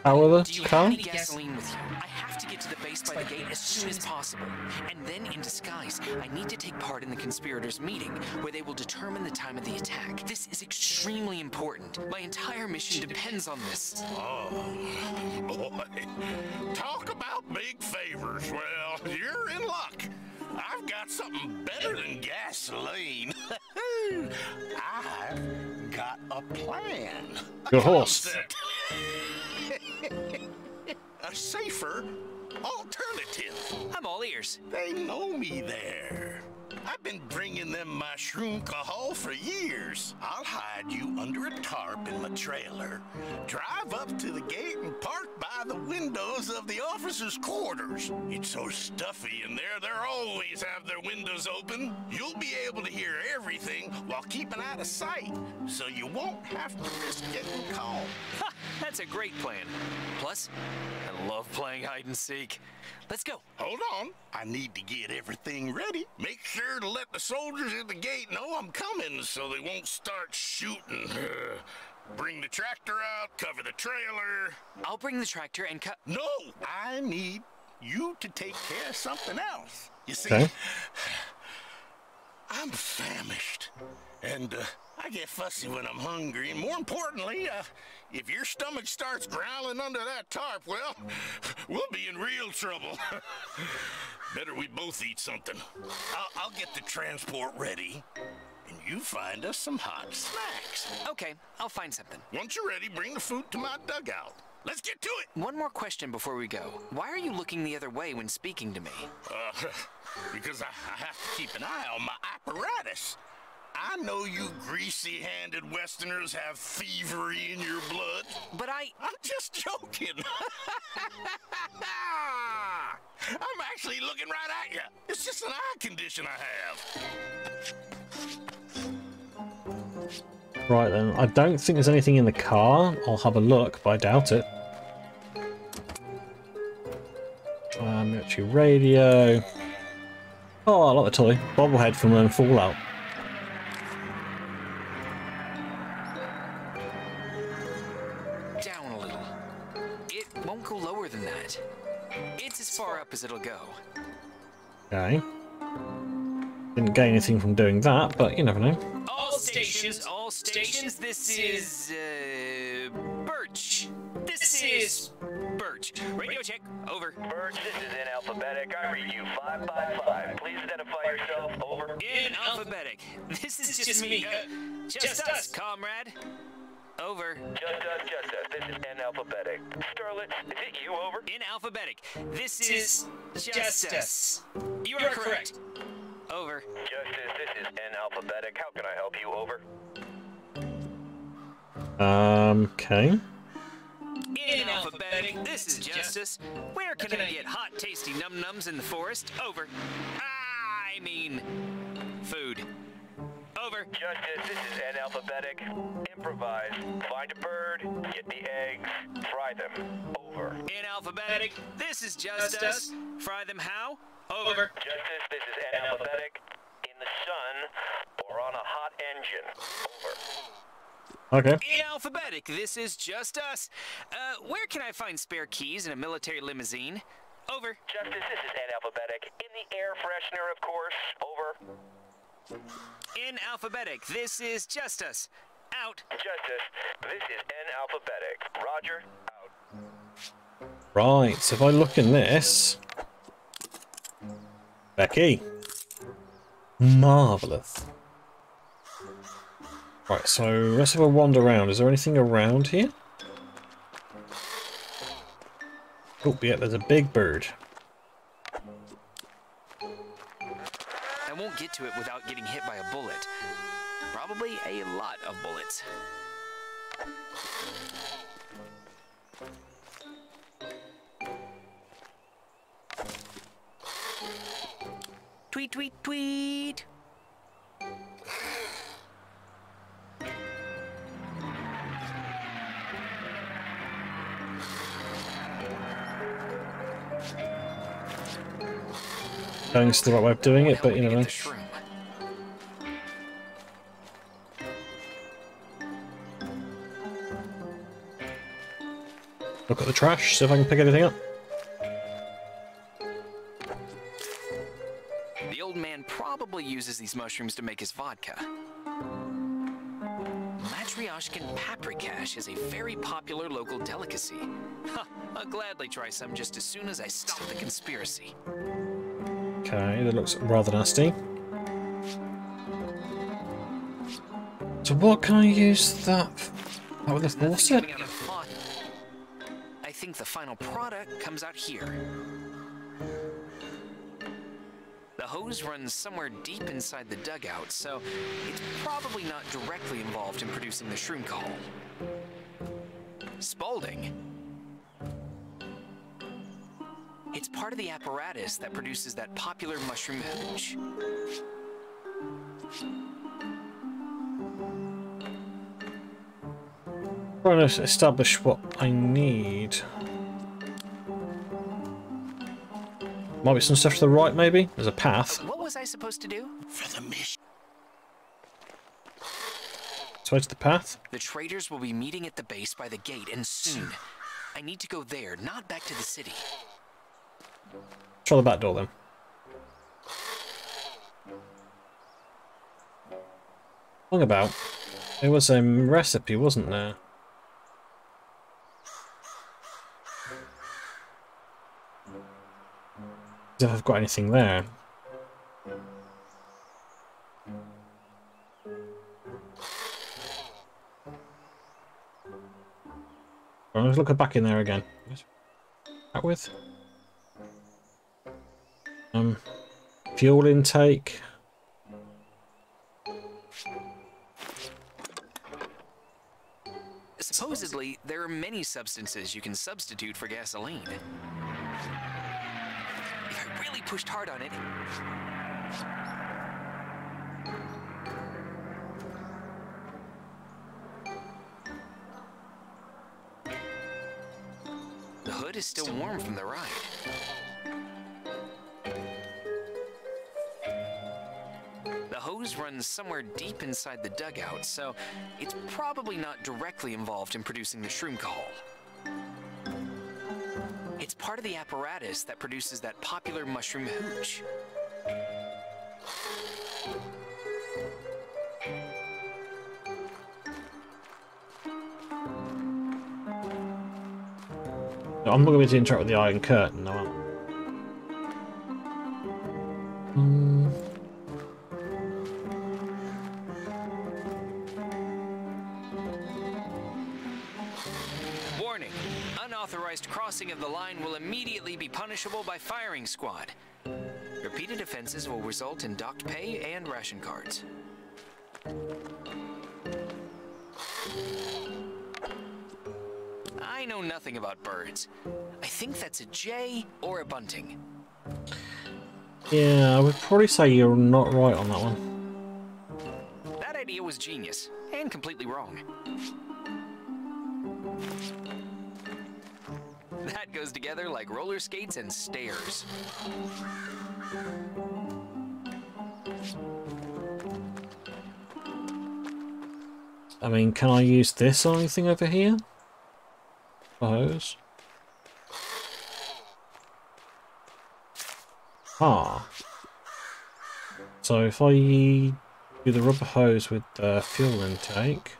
power the Do you car? have any gasoline with you? I have to get to the base by the gate as soon as possible. And then, in disguise, I need to take part in the conspirators' meeting, where they will determine the time of the attack. This is extremely important. My entire mission depends on this. Oh, boy. Talk about big favors. Well, you're in luck. I've got something better than gasoline. I've got a plan. Your horse. A safer alternative. I'm all ears. They know me there. I've been bringing them my shroomcahol for years. I'll hide you under a tarp in my trailer, drive up to the gate and park by the windows of the officers' quarters. It's so stuffy in there, they'll always have their windows open. You'll be able to hear everything while keeping out of sight, so you won't have to risk getting caught. Ha! That's a great plan. Plus, I love playing hide and seek. Let's go. Hold on. I need to get everything ready. Make sure to let the soldiers at the gate know I'm coming so they won't start shooting. bring the tractor out, cover the trailer. I'll bring the tractor and cut. No, I need you to take care of something else. You see, Okay. I'm famished. And uh, I get fussy when I'm hungry. And more importantly, uh, if your stomach starts growling under that tarp, well, we'll be in real trouble. Better we both eat something. I'll, I'll get the transport ready, and you find us some hot snacks. Okay, I'll find something. Once you're ready, bring the food to my dugout. Let's get to it. One more question before we go. Why are you looking the other way when speaking to me? Uh, because I, I have to keep an eye on my apparatus. I know you greasy-handed Westerners have thievery in your blood. But I... I'm just joking. I'm actually looking right at you. It's just an eye condition I have. Right then, I don't think there's anything in the car. I'll have a look, but I doubt it. Uh, military radio. Oh, I like the toy. Bobblehead from um, Fallout. It's as up as it'll go. Okay. Didn't gain anything from doing that, but you never know. All stations, all stations, this is, uh, Birch. This is Birch. Radio check, over. Birch, this is in alphabetic. I read you five by five. Please identify yourself, over. In alphabetic. This is just me. Uh, just us, comrade. Over. Just us, just us. This is in alphabetic. Stierlitz, is it you, over? In alphabetic. This is just us. You are correct. Over. Justice, this is in alphabetic. How can I help you, over? Um, okay. In alphabetic, this is Justice. Where can I get hot, tasty num-nums in the forest? Over. I mean, food. Over. Justice, this is in alphabetic. Improvise. Find a bird, get the eggs, fry them. Over. In alphabetic, this is Justice. Fry them how? Over. Justice, this is in alphabetic. In the sun or on a hot engine. Over. Okay. In alphabetic, this is just us. Uh, where can I find spare keys in a military limousine? Over. Justice, this is in alphabetic. In the air freshener, of course. Over. In alphabetic, this is Justice. Out. Justice, this is in alphabetic. Roger, out. Right, so if I look in this... Becky. Marvellous. Right, so let's have a wander around. Is there anything around here? Oh, yeah, there's a big bird. get to it without getting hit by a bullet. Probably a lot of bullets. Tweet, tweet, tweet! Going to the right way of doing it, but you know. Look at the trash, see if I can pick anything up. The old man probably uses these mushrooms to make his vodka. Matryoshkin paprikash is a very popular local delicacy. Ha, I'll gladly try some just as soon as I stop the conspiracy. Okay, that looks rather nasty. So what can I use that? That with the faucet? Coming out of the pot. I think the final product comes out here. The hose runs somewhere deep inside the dugout, so it's probably not directly involved in producing the shroom call. Spalding. It's part of the apparatus that produces that popular mushroom hooch. Trying to establish what I need. Might be some stuff to the right, maybe? There's a path. What was I supposed to do? For the mission. So to the path. The traders will be meeting at the base by the gate, and soon. I need to go there, not back to the city. Try the back door then. Long about. There was a recipe, wasn't there? If I've got anything there. Let's look back in there again. Back with um fuel intake. Supposedly, there are many substances you can substitute for gasoline. If I really pushed hard on it, the hood is still warm from the ride. Hose runs somewhere deep inside the dugout, so it's probably not directly involved in producing the shroom call. It's part of the apparatus that produces that popular mushroom hooch. I'm not going to interact with the Iron Curtain. Punishable by firing squad. Repeated offenses will result in docked pay and ration cards. I know nothing about birds. I think that's a jay or a bunting. Yeah, I would probably say you're not right on that one. That idea was genius and completely wrong. Goes together like roller skates and stairs. I mean, can I use this on anything over here? Hose. Ah. So if I do the rubber hose with the fuel intake,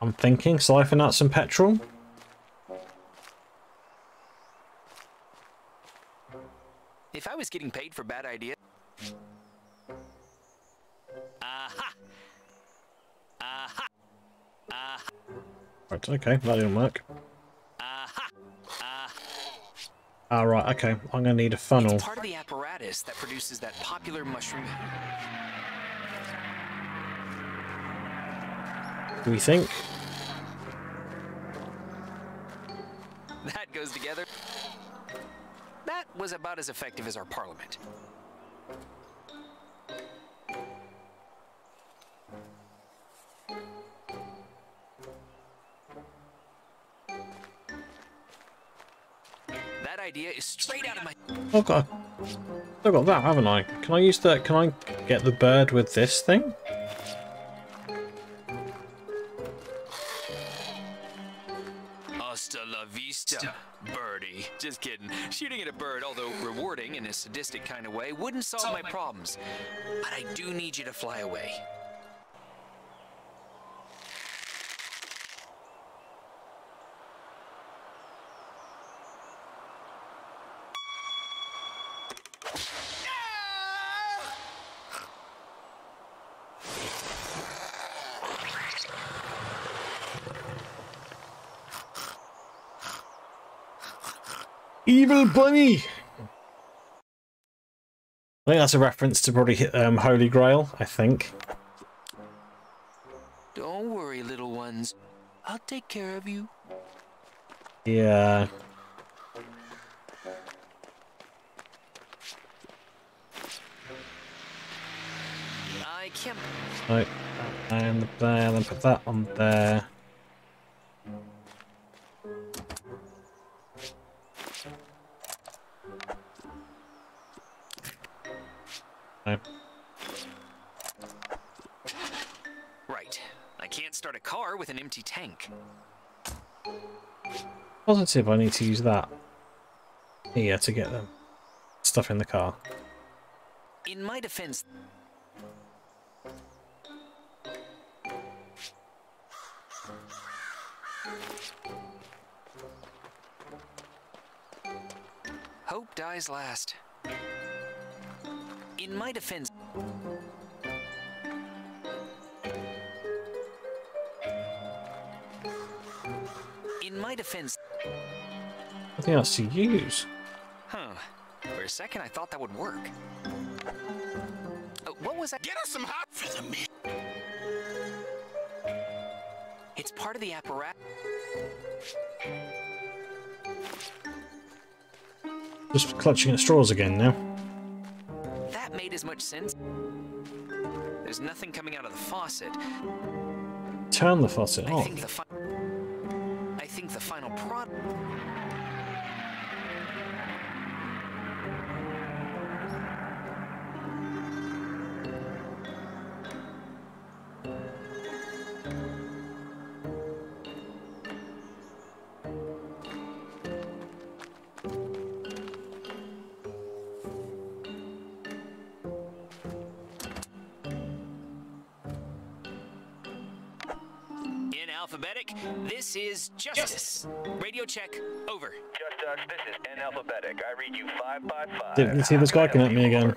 I'm thinking siphon out some petrol. If I was getting paid for bad ideas. Aha! Aha! Aha! Right, okay, that didn't work. Aha! Ah. Ah, right, okay, I'm gonna need a funnel. It's part of the apparatus that produces that popular mushroom. Do we think? That goes together. That was about as effective as our parliament. That idea is straight out of my... Oh god. Oh, I've got that, haven't I? Can I use the... Can I get the bird with this thing? Hasta la vista birdie. Just kidding. Shooting at a bird, although rewarding in a sadistic kind of way, wouldn't solve my problems. But I do need you to fly away. Evil bunny! I think that's a reference to probably um, Holy Grail, I think. Don't worry, little ones. I'll take care of you. Yeah. I can't. Right. And there, then put that on there. Positive I need to use that here to get them stuff in the car. In my defense, hope dies last. In my defense, in my defense, Nothing else to use. huh? For a second, I thought that would work. Uh, what was that? Get us some hot for the meat. It's part of the apparatus. Just clutching at straws again now. That made as much sense. There's nothing coming out of the faucet. Turn the faucet I off. think the fi- I think the final product. This is Justice. Radio check, over. Just us, this is N alphabetic. I read you five by five. Didn't see this guy connect me again.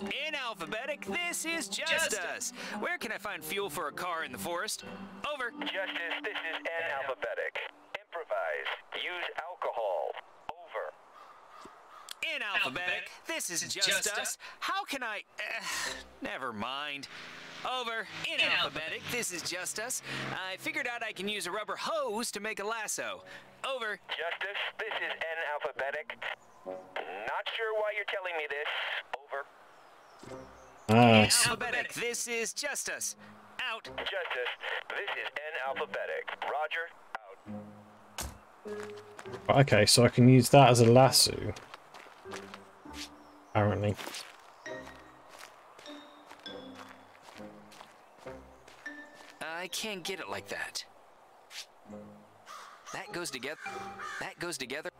In alphabetic, this is Justice. Where can I find fuel for a car in the forest? Over. Justice, this is N alphabetic. Improvise. Use alcohol. Over. In alphabetic, this is Justice. How can I. Uh, never mind. Over. In, alphabetic, this is Justice. I figured out I can use a rubber hose to make a lasso. Over. Justice, this is N alphabetic. Not sure why you're telling me this. Over. Ah, In alphabetic, this is Justice. Out. Justice, this is N alphabetic. Roger. Out. okay, so I can use that as a lasso. Apparently. I can't get it like that. That goes together. That goes together.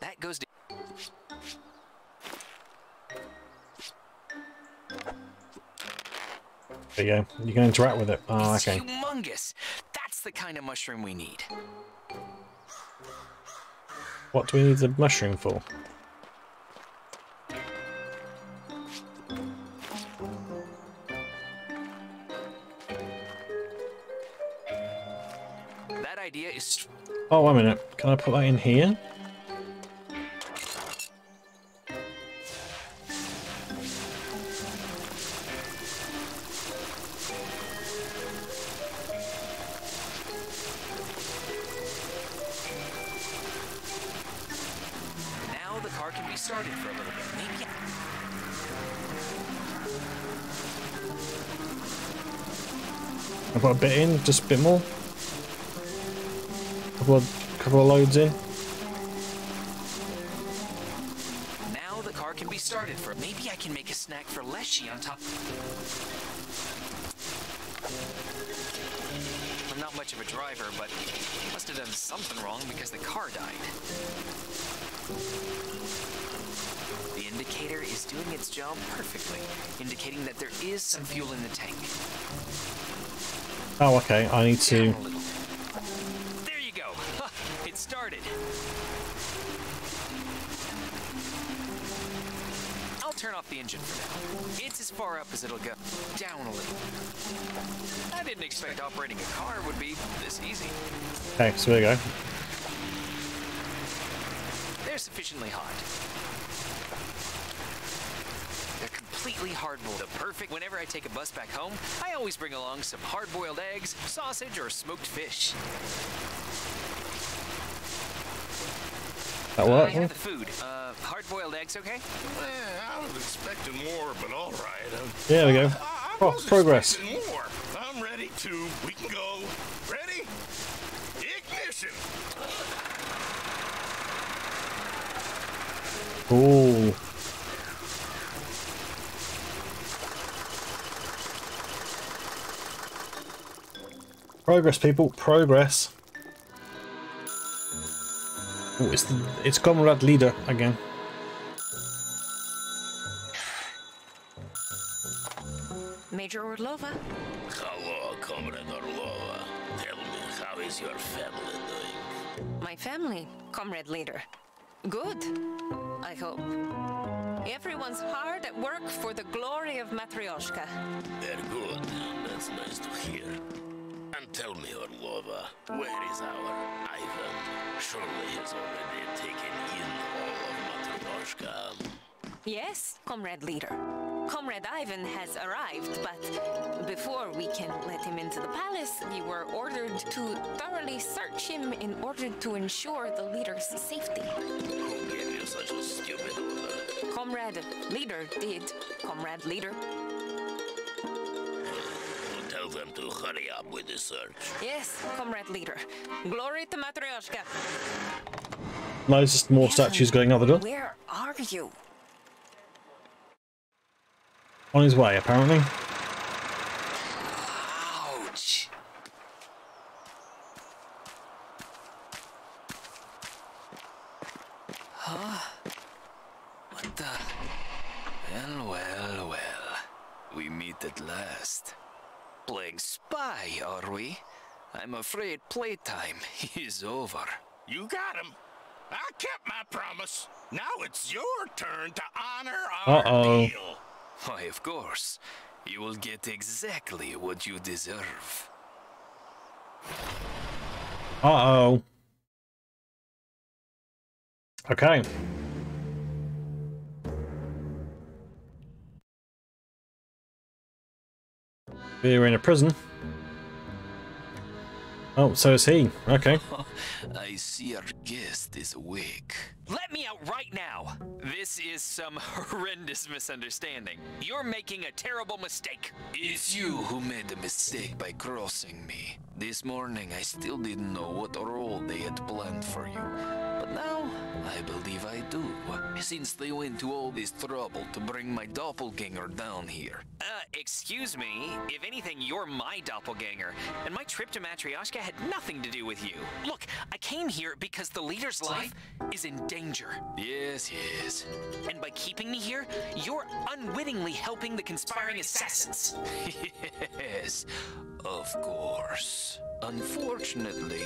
That goes to. There you go. You can interact with it. Oh, It's okay. humongous. That's the kind of mushroom we need. What do we need the mushroom for? Is. Oh, wait a minute. Can I put that in here? Now the car can be started for a little bit. Maybe. I put a bit in, just a bit more. Couple of couple of loads in. Now the car can be started for. Maybe I can make a snack for Leshy on top. I'm not much of a driver, but must have done something wrong because the car died. The indicator is doing its job perfectly, indicating that there is some fuel in the tank. Oh, okay. I need to. Turn off the engine for now. It's as far up as it'll go. Down a little. I didn't expect operating a car would be this easy. Okay, so there you go. They're sufficiently hot. They're completely hard-boiled. The perfect. Whenever I take a bus back home, I always bring along some hard-boiled eggs, sausage, or smoked fish. That I have the food. Uh, hard-boiled eggs, okay? Yeah, I was expecting more, but all right. There we go. Oh, progress. expecting more. I'm ready to. We can go. Ready? Ignition. Cool. Progress, people. Progress. Oh, it's the, it's Comrade Leader again. Major Orlova? Hello, Comrade Orlova. Tell me, how is your family doing? My family, Comrade Leader. Good, I hope. Everyone's hard at work for the glory of Matryoshka. They're good. That's nice to hear. And tell me, Orlova, where is our Ivan? Surely he's already taken in all of Matryoshka. Yes, Comrade Leader. Comrade Ivan has arrived, but before we can let him into the palace, we were ordered to thoroughly search him in order to ensure the leader's safety. Who gave you such a stupid order? Comrade Leader did, Comrade Leader. Well, tell them to hurry up with the search. Yes, Comrade Leader. Glory to Matryoshka. No, there's just more statues going out the door. Where are you? On his way, apparently. Ouch. Huh? What the? Well, well, well. We meet at last. Playing spy, are we? I'm afraid playtime is over. You got him. I kept my promise. Now it's your turn to honor our Uh-oh. deal. Why, of course. You will get exactly what you deserve. Uh-oh. Okay. We're in a prison. Oh, so is he. Okay. I see our guest is awake. Let me out right now! This is some horrendous misunderstanding. You're making a terrible mistake. It's you who made the mistake by crossing me. This morning I still didn't know what role they had planned for you. But now, I believe I do. Since they went to all this trouble to bring my doppelganger down here. Uh, excuse me? If anything, you're my doppelganger. And my trip to Matryoshka had nothing to do with you. Look, I came here because the leader's life is in danger. Yes, yes. And by keeping me here, you're unwittingly helping the conspiring assassins. yes, of course. Unfortunately,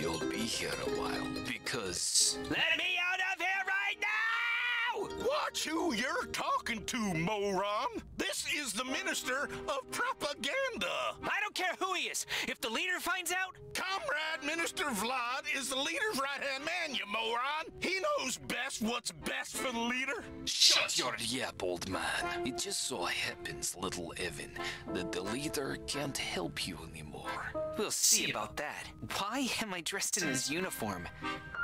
you'll be here a while because. Let me now! Watch who you're talking to, moron. This is the Minister of Propaganda. I don't care who he is. If the leader finds out, Comrade Minister Vlad is the leader's right-hand man, you moron. He knows best what's best for the leader. Shut your yap, old man. It just so happens, little Evan, that the leader can't help you anymore. We'll see about that. Why am I dressed in his uniform?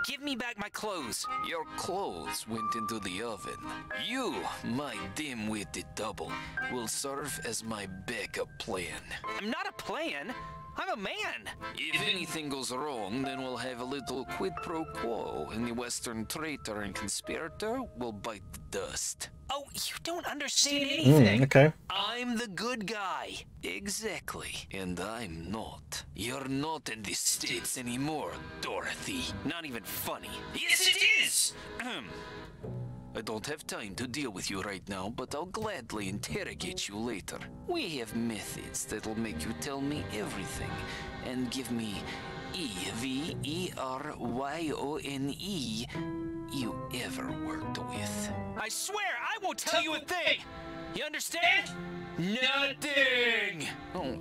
Give me back my clothes. Your clothes went into the oven. You, my dim-witted double, will serve as my backup plan. I'm not a plan. I'm a man. If anything goes wrong, then we'll have a little quid pro quo, and the Western traitor and conspirator will bite the dust. Oh, you don't understand anything. Mm, okay. I'm the good guy. Exactly. And I'm not. You're not in the States anymore, Dorothy. Not even funny. Yes, it is! I don't have time to deal with you right now, but I'll gladly interrogate you later. We have methods that'll make you tell me everything and give me E V E R Y O N E you ever worked with. I swear I won't tell you a thing! You understand? Nothing! Oh.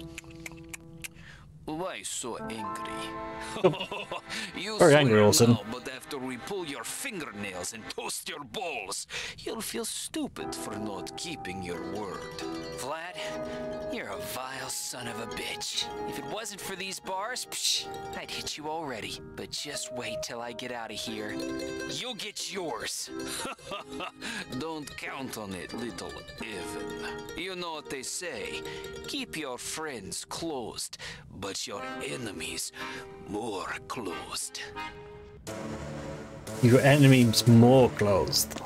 Why so angry? you Very angry, Olsen. now, but after we pull your fingernails and toast your balls, you'll feel stupid for not keeping your word. Vlad, you're a vile son of a bitch. If it wasn't for these bars, psh, I'd hit you already. But just wait till I get out of here. You'll get yours. Don't count on it, little Evan. You know what they say. Keep your friends closed, but your enemies more closed. Your enemies more closed.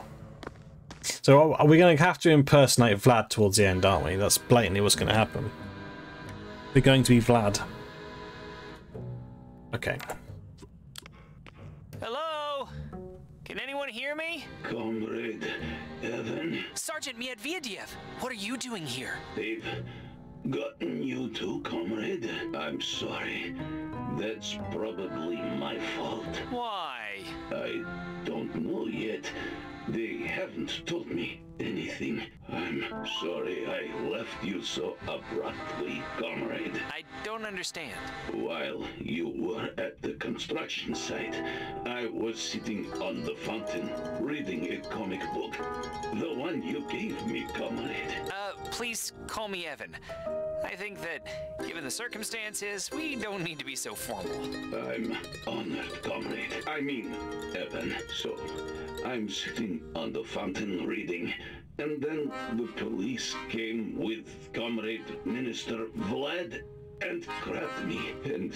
So are we going to have to impersonate Vlad towards the end, aren't we? That's blatantly what's going to happen. We're going to be Vlad. Okay. Hello? Can anyone hear me? Comrade Evan, Sergeant Medvedev, what are you doing here? they've gotten you too, comrade. I'm sorry. That's probably my fault. Why? I don't know yet. They haven't told me anything. I'm sorry I left you so abruptly, comrade. I don't understand. While you were at the construction site, I was sitting on the fountain reading a comic book. The one you gave me, comrade. Uh, please call me Evan. I think that, given the circumstances, we don't need to be so formal. I'm honored, comrade. I mean, Evan. So, I'm sitting on the fountain reading, and then the police came with Comrade Minister Vlad and grabbed me. And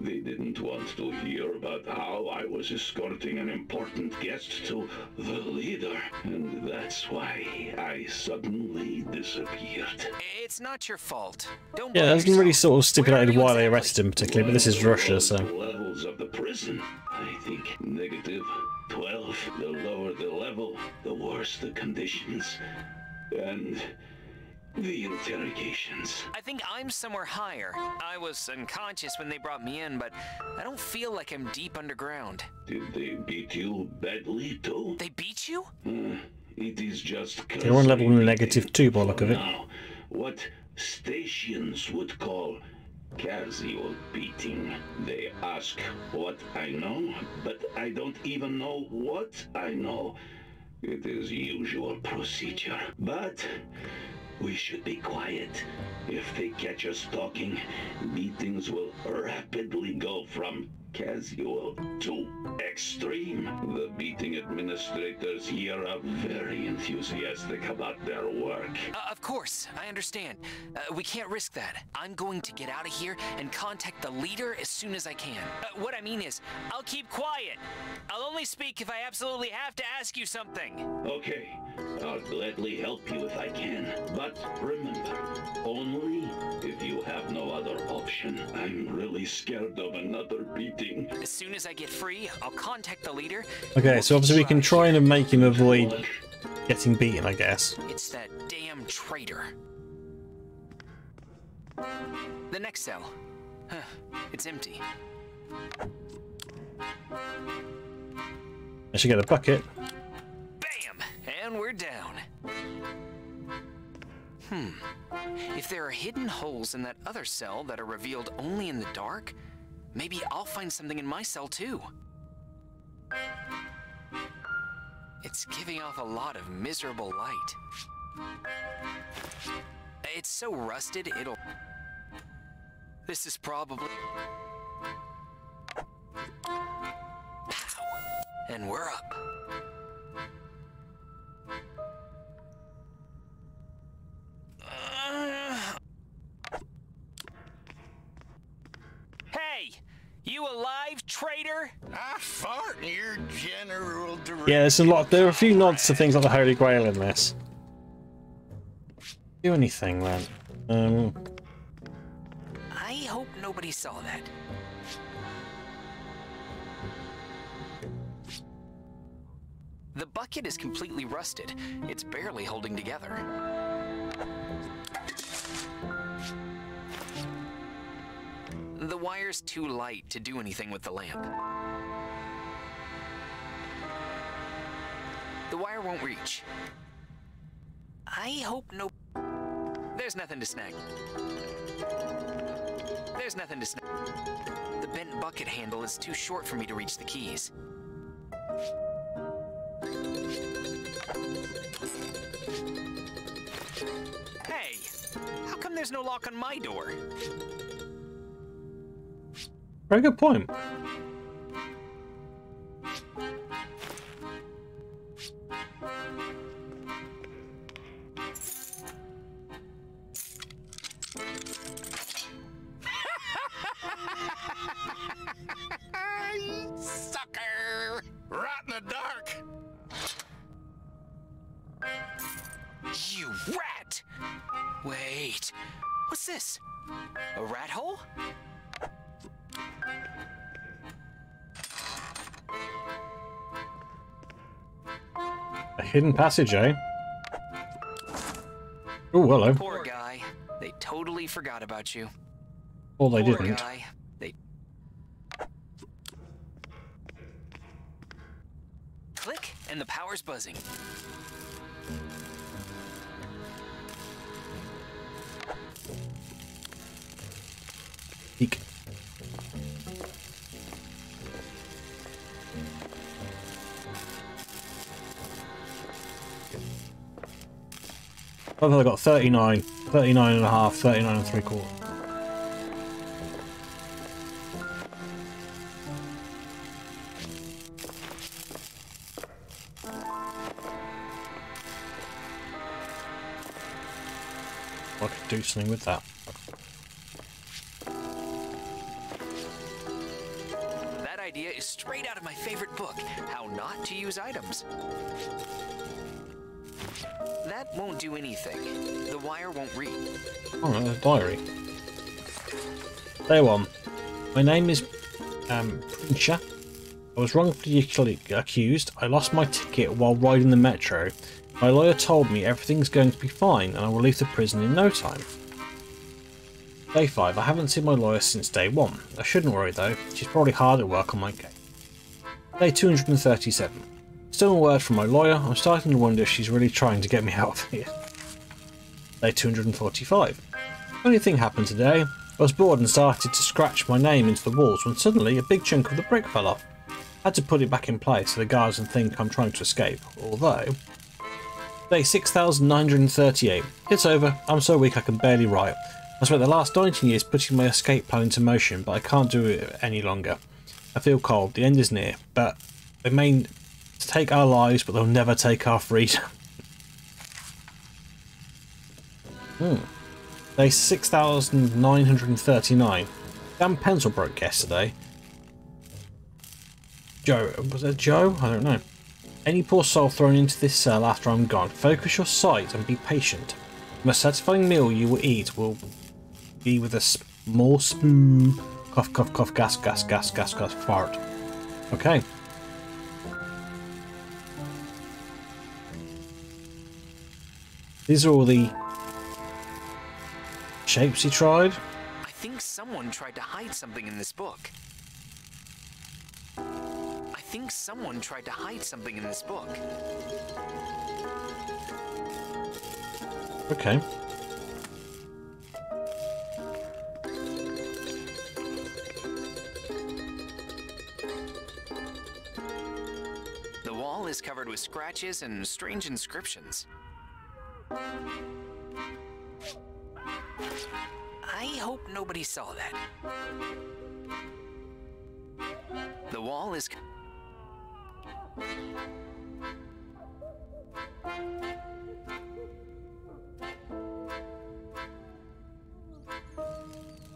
they didn't want to hear about how I was escorting an important guest to the leader. And that's why I suddenly disappeared. It's not your fault. Don't Yeah, it blame hasn't really sort of stipulated why they arrested him particularly, but this is Russia, so... levels of the prison. I think negative 12. The lower the level, the worse the conditions. And the interrogations. I think I'm somewhere higher. I was unconscious when they brought me in, but I don't feel like I'm deep underground. Did they beat you badly too? They beat you? Uh, it is just They're on level negative two by the look of it. now what stations would call casual beating. They ask what I know, but I don't even know what I know. It is usual procedure, but we should be quiet. If they catch us talking, meetings will rapidly go from casual to extreme. The beating administrators here are very enthusiastic about their work. Uh, of course, I understand. Uh, we can't risk that. I'm going to get out of here and contact the leader as soon as I can. Uh, what I mean is, I'll keep quiet. I'll only speak if I absolutely have to ask you something. Okay, I'll gladly help you if I can. But remember, only if you have no other option. I'm really scared of another beating. As soon as I get free, I'll contact the leader. Okay, so obviously we can try and make him avoid getting beaten, I guess. It's that damn traitor. The next cell. Huh, it's empty. I should get a bucket. Bam! And we're down. Hmm. If there are hidden holes in that other cell that are revealed only in the dark, maybe I'll find something in my cell too. It's giving off a lot of miserable light. It's so rusted, it'll... This is probably... Pow! And we're up. Traitor! I fart in your general direction. Yeah, there's a lot. There are a few nods to things like the Holy Grail in this. Do anything then. Um, I hope nobody saw that. The bucket is completely rusted. It's barely holding together. Wire's too light to do anything with the lamp. The wire won't reach. I hope no... There's nothing to snag. There's nothing to snag. The bent bucket handle is too short for me to reach the keys. Hey, how come there's no lock on my door? Very good point. Hidden passage, eh? Oh, hello. Poor guy. They totally forgot about you. Or they Poor didn't. guy. They. Click, and the power's buzzing. I think I got 39, 39 and a half, 39 and three quarters. I could do something with. That diary. Day one. My name is um. I was wrongfully accused. I lost my ticket while riding the metro. My lawyer told me everything's going to be fine and I will leave the prison in no time. Day 5. I haven't seen my lawyer since day 1. I shouldn't worry though. She's probably hard at work on my case. Day 237. Still no word from my lawyer. I'm starting to wonder if she's really trying to get me out of here. Day 245. Only thing happened today. I was bored and started to scratch my name into the walls when suddenly a big chunk of the brick fell off. I had to put it back in place so the guards don't think I'm trying to escape, although... Day 6938. It's over. I'm so weak I can barely write. I spent the last 19 years putting my escape plan into motion, but I can't do it any longer. I feel cold. The end is near, but they may take our lives, but they'll never take our freedom. hmm. Day 6939. Damn pencil broke yesterday. Joe. Was it Joe? I don't know. Any poor soul thrown into this cell after I'm gone. Focus your sight and be patient. The most satisfying meal you will eat will be with a small spoon. Cough, cough, cough, gas, gas, gas, gas, gas, fart. Okay. These are all the shapes he tried. I think someone tried to hide something in this book. I think someone tried to hide something in this book. Okay. The wall is covered with scratches and strange inscriptions. I hope nobody saw that. The wall is.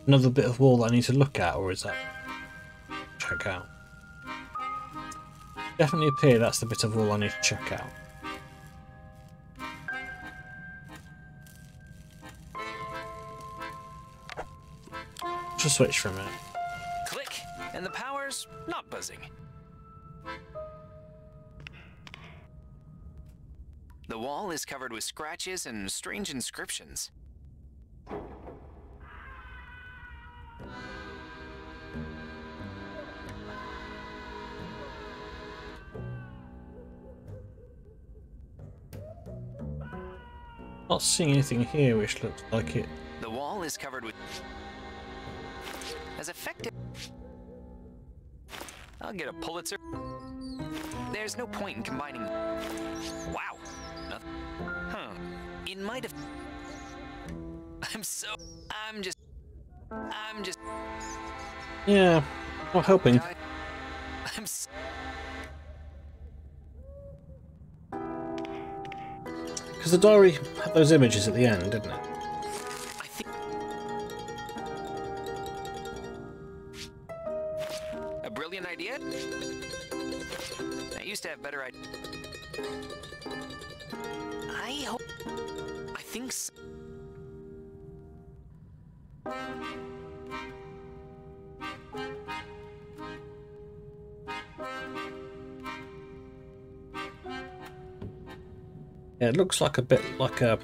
Another bit of wall that I need to look at, or is that check out? definitely appear that's the bit of wall I need to check out. Just switch for a minute. Click, and the power's not buzzing. The wall is covered with scratches and strange inscriptions. Not seeing anything here which looks like it. The wall is covered with... As effective... I'll get a Pulitzer. There's no point in combining... Wow. Nothing. Huh. In my def... I'm so... I'm just... I'm just... Yeah, not helping. I'm so... Because the diary had those images at the end, didn't it? It looks like a bit like a.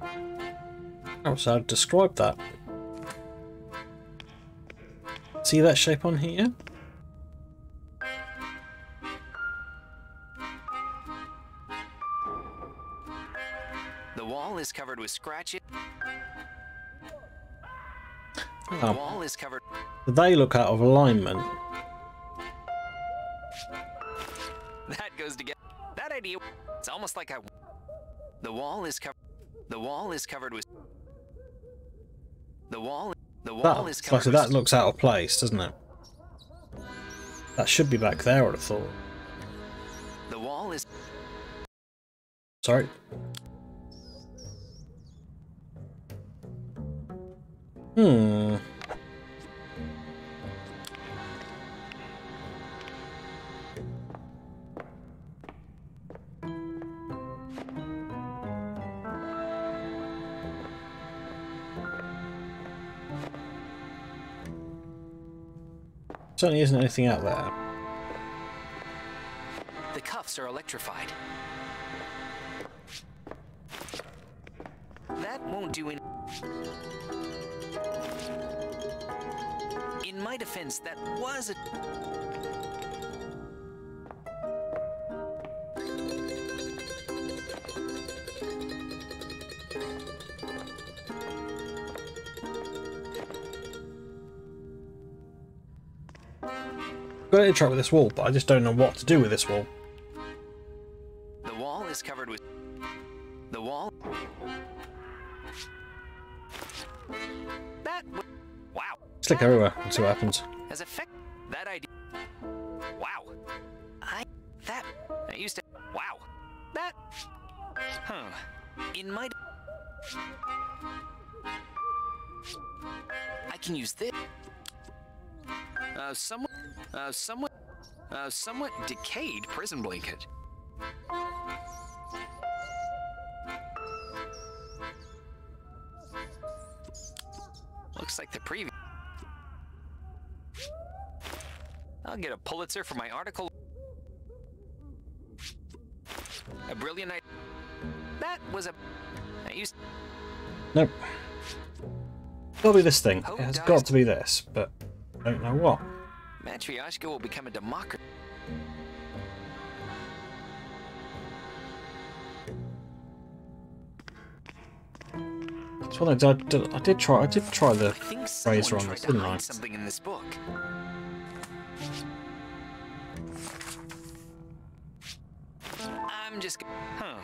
How else I'd describe that? See that shape on here? The wall is covered with scratches. Oh. The Oh. wall is covered... They look out of alignment. Almost like I. The wall is covered. The wall is covered with. The wall. The wall That, is covered with. that looks out of place, doesn't it? That should be back there, I'd have thought. The wall is. Sorry. Hmm. Certainly isn't anything out there. The cuffs are electrified. That won't do any. In my defense, that was a. To interact with this wall, but I just don't know what to do with this wall. The wall is covered with. The wall. That. Wow. Look everywhere and see what happens. As. Uh, somewhat. Uh, somewhat decayed prison blanket. Looks like the previous. I'll get a Pulitzer for my article. A brilliant idea. That was a. I used. Nope. Gotta be this thing. It has got to be this, but I don't know what. Matryoshka will become a democracy. One I did, I did try. I did try the I think someone razor on this, didn't I? something in this book. I'm just. Huh.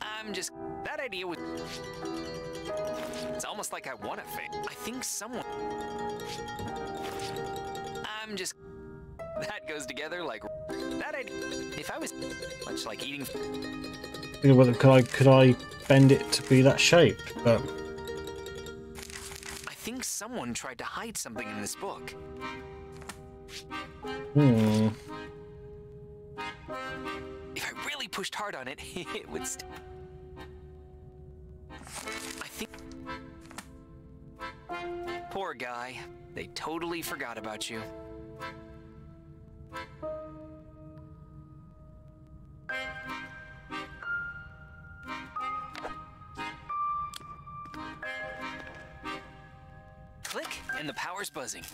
I'm just. That idea was. Almost like I want to fake. I think someone. I'm just. That goes together like. That idea. If I was. Much like eating. Whether could I could I bend it to be that shape? But I think someone tried to hide something in this book. Hmm. If I really pushed hard on it, it would. St- I think. Poor guy. They totally forgot about you. Click, and the power's buzzing.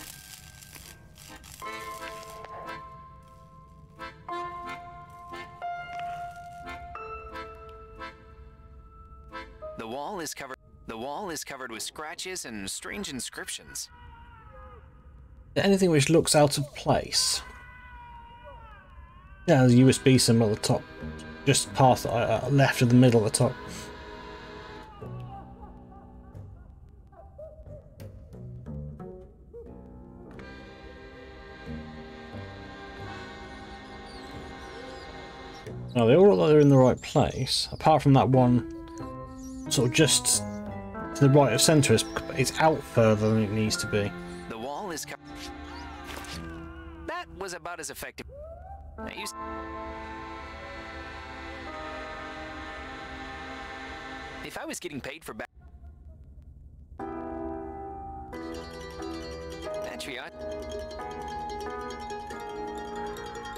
The wall is covered. Wall is covered with scratches and strange inscriptions. Anything which looks out of place. Yeah, there's a USB symbol at the top, just past uh, uh, left of the middle at the top. Now they all look like they're in the right place, apart from that one, sort of just to the right of centre. It's, it's out further than it needs to be. The wall is covered. That was about as effective. I used. If I was getting paid for back.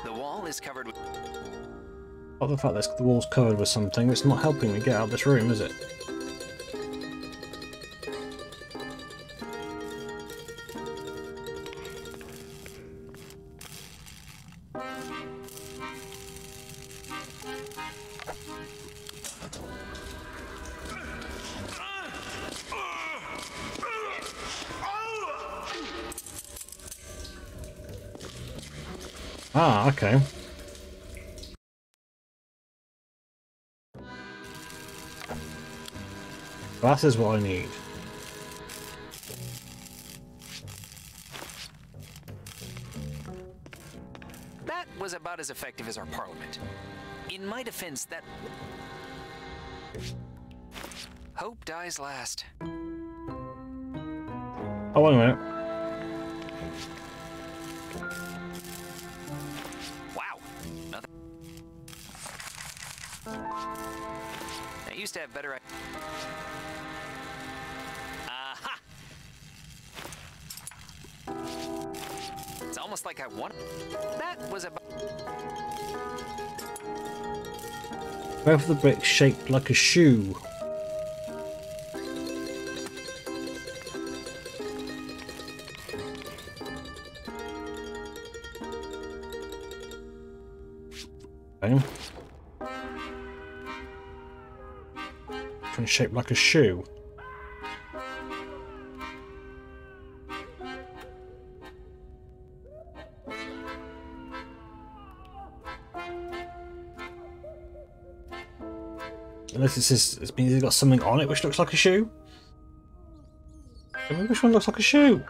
The wall is covered with. Not the fact that the wall's covered with something, it's not helping me get out of this room, is it? Okay. That is what I need. That was about as effective as our parliament. In my defense, that. Hope dies last. Oh, wait a minute. To have better. Aha! It's almost like I want. That was about. Both of the bricks shaped like a shoe. Different shape like a shoe. Unless this is, it means it's got something on it which looks like a shoe. I mean, which one looks like a shoe?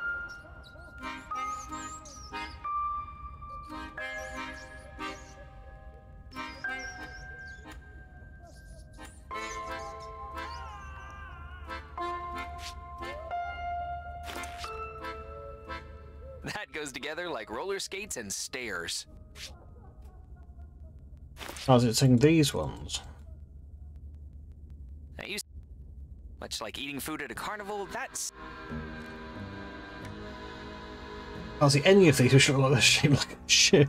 Oh, is it saying these ones? Used. Much like eating food at a carnival, that's. I can't see any of these which look like they're shaped like a shoe.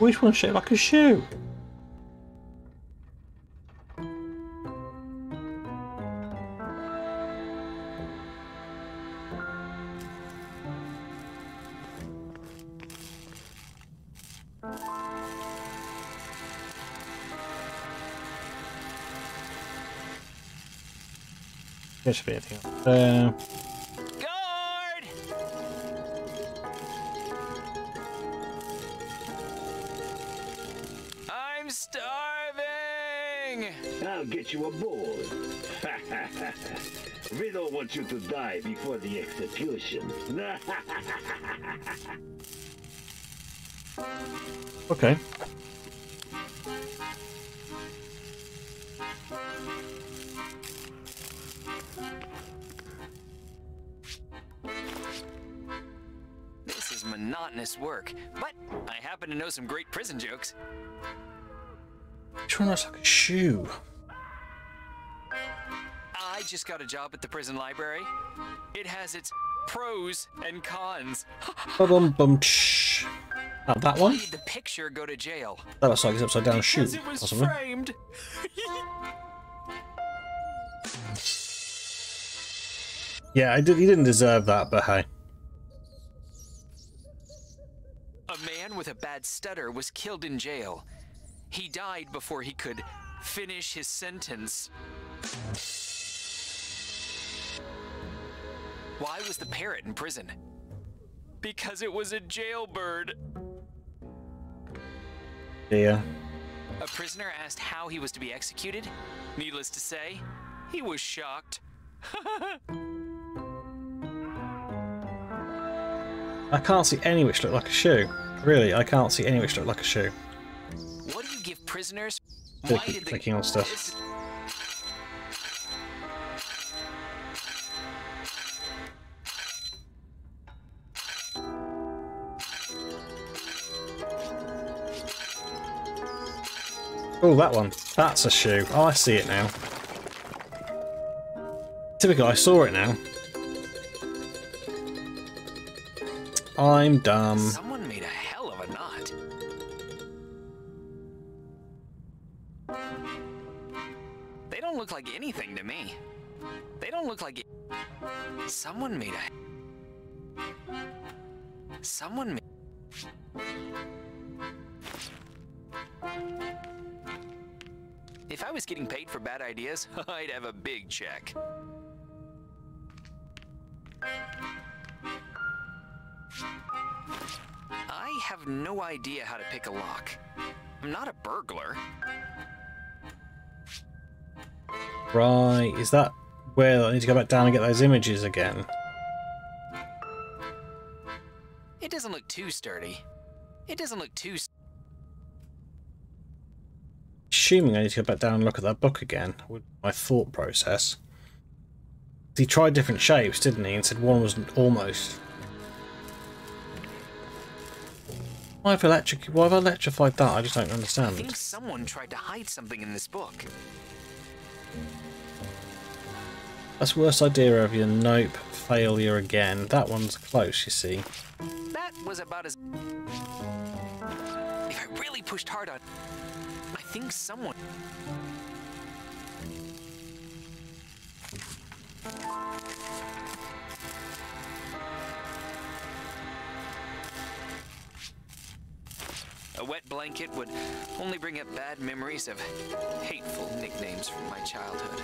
Which one's shaped like a shoe? There should be anything else. Uh, I'm starving! I'll get you aboard. we don't want you to die before the execution. okay. This is monotonous work, but I happen to know some great prison jokes. Which one looks like a shoe? I just got a job at the prison library. It has its pros and cons. Bum bum. Oh, that one? the picture go to jail? That looks like it's upside down shoe, it was framed. Yeah, I did, he didn't deserve that, but hey. A man with a bad stutter was killed in jail. He died before he could finish his sentence. Why was the parrot in prison? Because it was a jailbird. Yeah. A prisoner asked how he was to be executed. Needless to say, he was shocked. I can't see any which look like a shoe. Really, I can't see any which look like a shoe. what do you give prisoners? Clicking, did clicking on stuff. Oh, that one. That's a shoe. Oh, I see it now. Typical, I saw it now. I'm dumb. Someone made a hell of a knot. They don't look like anything to me. They don't look like. Someone made a. Someone made. If I was getting paid for bad ideas, I'd have a big check. I have no idea how to pick a lock. I'm not a burglar. Right, is that where I need to go back down and get those images again? It doesn't look too sturdy. It doesn't look too. Assuming I need to go back down and look at that book again, with my thought process. He tried different shapes, didn't he? And said one was almost. Why have, electric, why have I electrified that? I just don't understand. I think someone tried to hide something in this book. That's worst idea of your nope failure again. That one's close, you see. That was about as. If I really pushed hard on. I think someone. A wet blanket would only bring up bad memories of hateful nicknames from my childhood.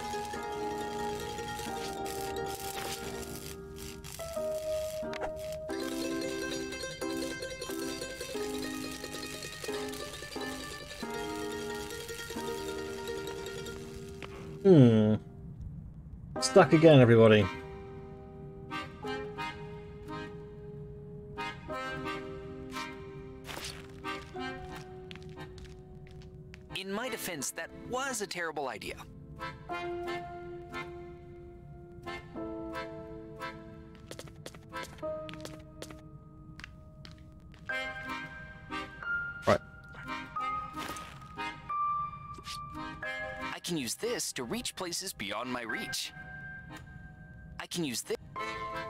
Hmm. Stuck again, everybody. My that was a terrible idea. Right. I can use this to reach places beyond my reach. I can use this.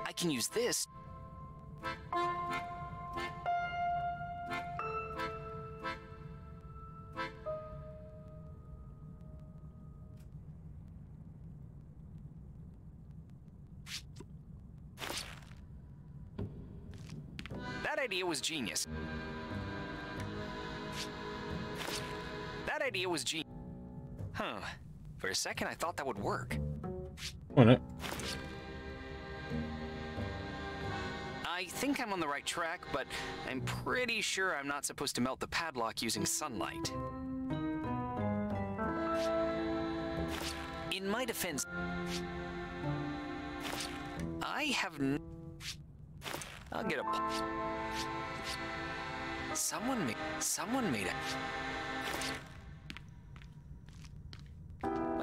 I can use this. Idea was genius. That idea was genius. Huh. For a second, I thought that would work. Not? I think I'm on the right track, but I'm pretty sure I'm not supposed to melt the padlock using sunlight. In my defense, I have I'll get a. Someone made. Someone made a.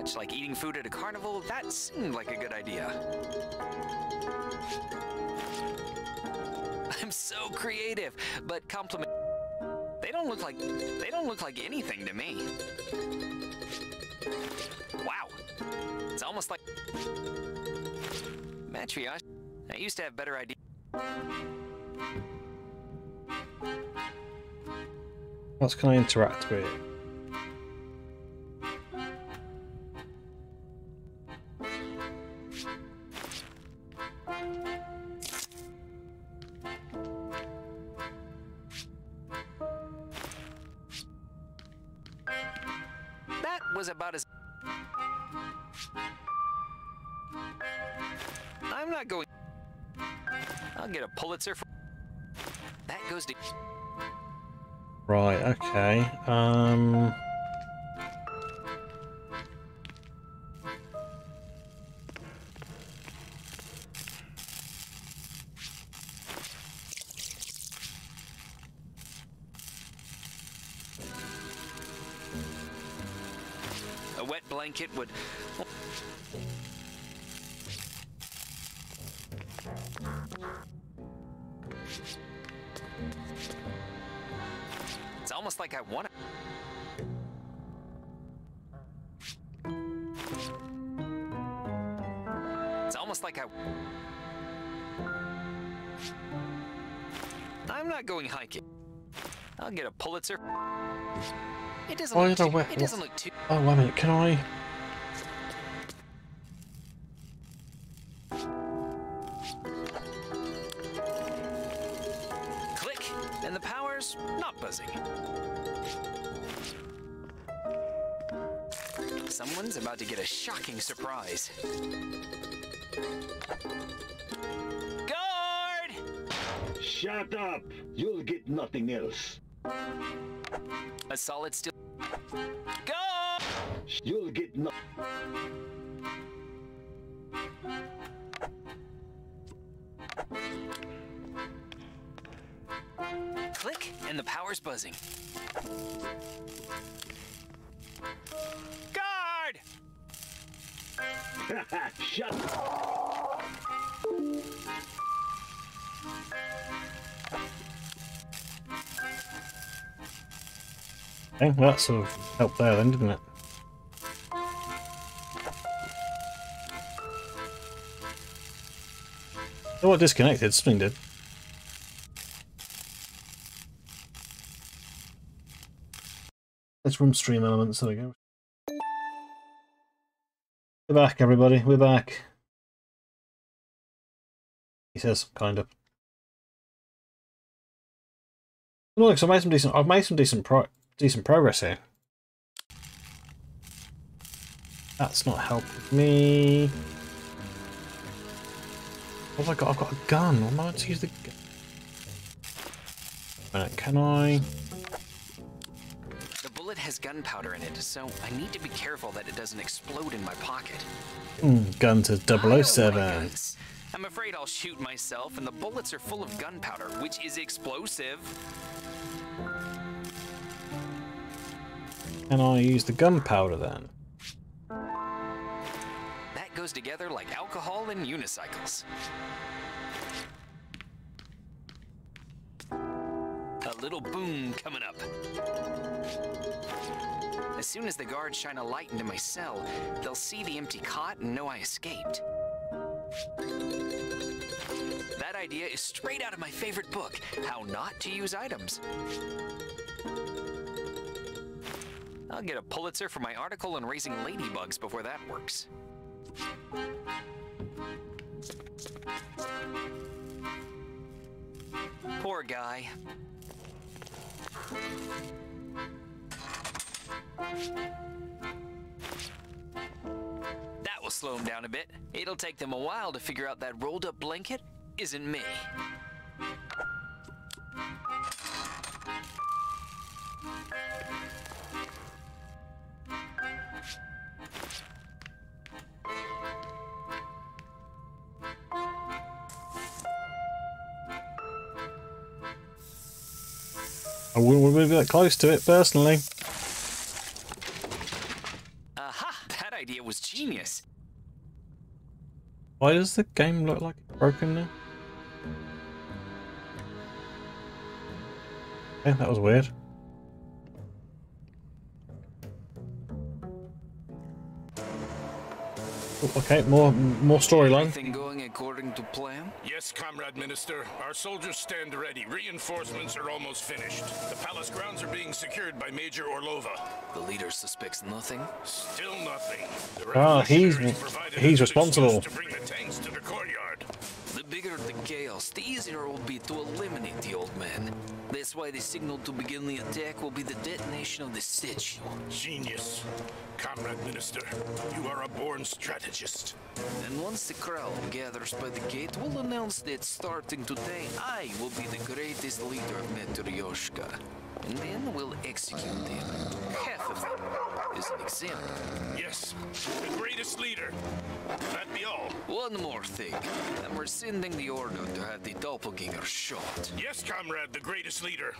much like eating food at a carnival, that seemed like a good idea. I'm so creative, but compliment. They don't look like they don't look like anything to me. Wow, it's almost like Matriarch. I used to have better ideas. What can I interact with? Get a Pulitzer. It doesn't Why look too, wear- It doesn't look too. Oh wait a minute, can I Click, and the power's not buzzing. Someone's about to get a shocking surprise. Guard! Shut up! You'll get nothing else. A solid steel. Guard! You'll get no. Click, and the power's buzzing. Guard! Shut up! Well, that sort of helped there then, didn't it? Oh, it disconnected. Something did. Let's run stream elements. There we go. We're back, everybody. We're back. He says, kind of. Look, so I made some decent. I've made some decent pro decent progress here. That's not helping me. What have I got? I've got a gun. Am I meant to use the gun? Minute, can I? The bullet has gunpowder in it, so I need to be careful that it doesn't explode in my pocket. Mm, gun to 007. I'm afraid I'll shoot myself, and the bullets are full of gunpowder, which is explosive. Can I use the gunpowder then? That goes together like alcohol and unicycles. A little boom coming up. As soon as the guards shine a light into my cell, they'll see the empty cot and know I escaped. That idea is straight out of my favorite book, How Not to Use Items. I'll get a Pulitzer for my article on raising ladybugs before that works. Poor guy. That will slow him down a bit. It'll take them a while to figure out that rolled up blanket isn't me. I wouldn't want to be that close to it personally. Aha! That idea was genius. Why does the game look like it's broken now? Yeah, that was weird. Oh, Okay, more more storyline. Everything going according to plan? Yes, Comrade Minister. Our soldiers stand ready. Reinforcements are almost finished. The palace grounds are being secured by Major Orlova. The leader suspects nothing? Still nothing. The Ah, he's he's responsible. to bring the tanks to the courtyard. The chaos, the easier it will be to eliminate the old man. That's why the signal to begin the attack will be the detonation of the statue. Genius. Comrade Minister, you are a born strategist. And once the crowd gathers by the gate, we'll announce that starting today, I will be the greatest leader of Matryoshka. And then we'll execute them. Half of them is an example. Yes, the greatest leader. That be all. One more thing. I'm rescinding the order to have the doppelganger shot. Yes, comrade, the greatest leader.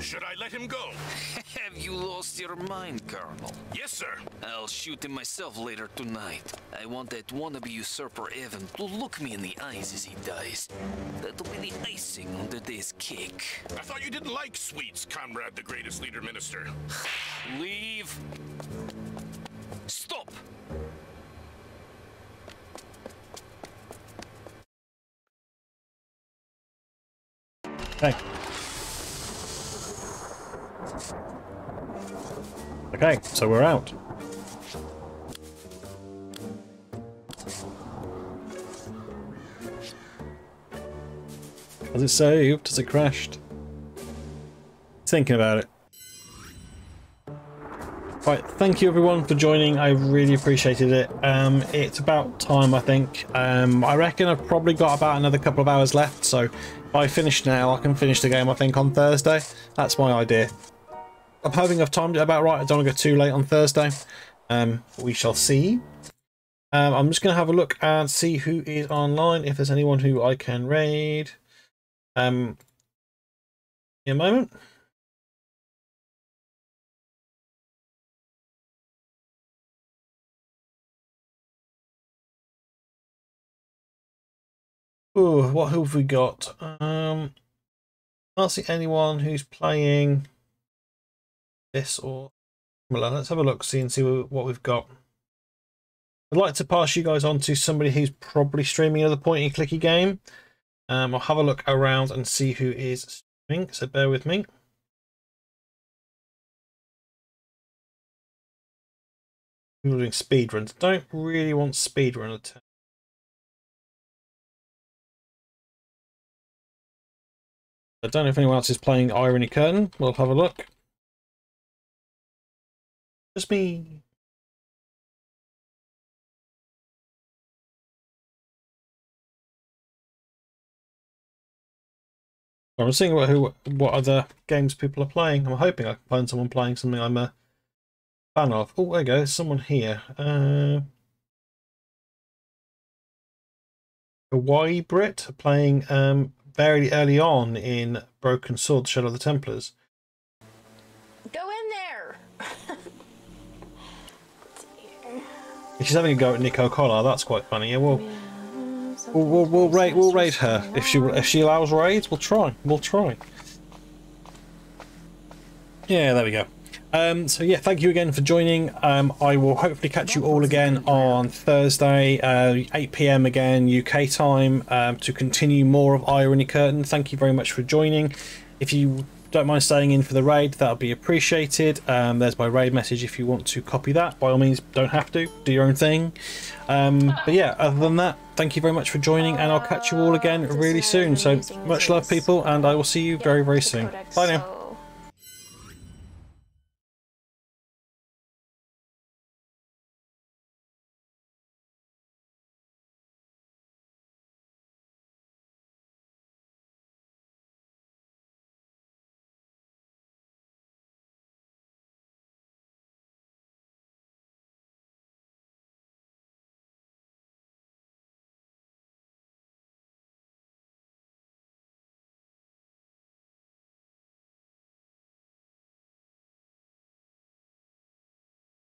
Should I let him go? Have you lost your mind, Colonel? Yes, sir. I'll shoot him myself later tonight. I want that wannabe usurper Evan to look me in the eyes as he dies. That'll be the icing on today's cake. I thought you didn't like sweets, comrade, the greatest leader minister. Leave. Stop! Okay. Okay, so we're out. Has it saved? Has it crashed? Thinking about it. Right, thank you everyone for joining. I really appreciated it. Um, it's about time, I think. Um, I reckon I've probably got about another couple of hours left, so if I finish now, I can finish the game, I think, on Thursday. That's my idea. I'm hoping I've timed it about right. I don't want to go too late on Thursday. Um, we shall see. Um, I'm just going to have a look and see who is online, if there's anyone who I can raid. Um, in a moment. Oh, what have we got? Um, can't see anyone who's playing this or similar. Let's have a look, see and see what we've got. I'd like to pass you guys on to somebody who's probably streaming another point and clicky game. Um, I'll have a look around and see who is streaming, so bear with me. People doing speedruns. Don't really want speedrun attempts. I don't know if anyone else is playing Irony Curtain. We'll have a look. Just me. I'm seeing what who what other games people are playing. I'm hoping I can find someone playing something I'm a fan of. Oh, there you go. There's someone here. Uh, Hawaii Brit playing um, very early on in Broken Sword, Shadow of the Templars. Go in there. She's having a go at Nico Collard. That's quite funny. Yeah, we'll we'll we'll, we'll rate we'll rate her if she if she allows raids. We'll try. We'll try. Yeah, there we go. Um, so yeah, thank you again for joining. Um, I will hopefully catch you all again on Thursday, uh, 8 p.m. again UK time, um, to continue more of Irony Curtain. Thank you very much for joining. If you don't mind staying in for the raid, that'll be appreciated. Um, there's my raid message if you want to copy that. By all means, don't have to. Do your own thing. Um, but yeah, other than that, thank you very much for joining, and I'll catch you all again really soon. So much love, people, and I will see you very, very soon. Bye now.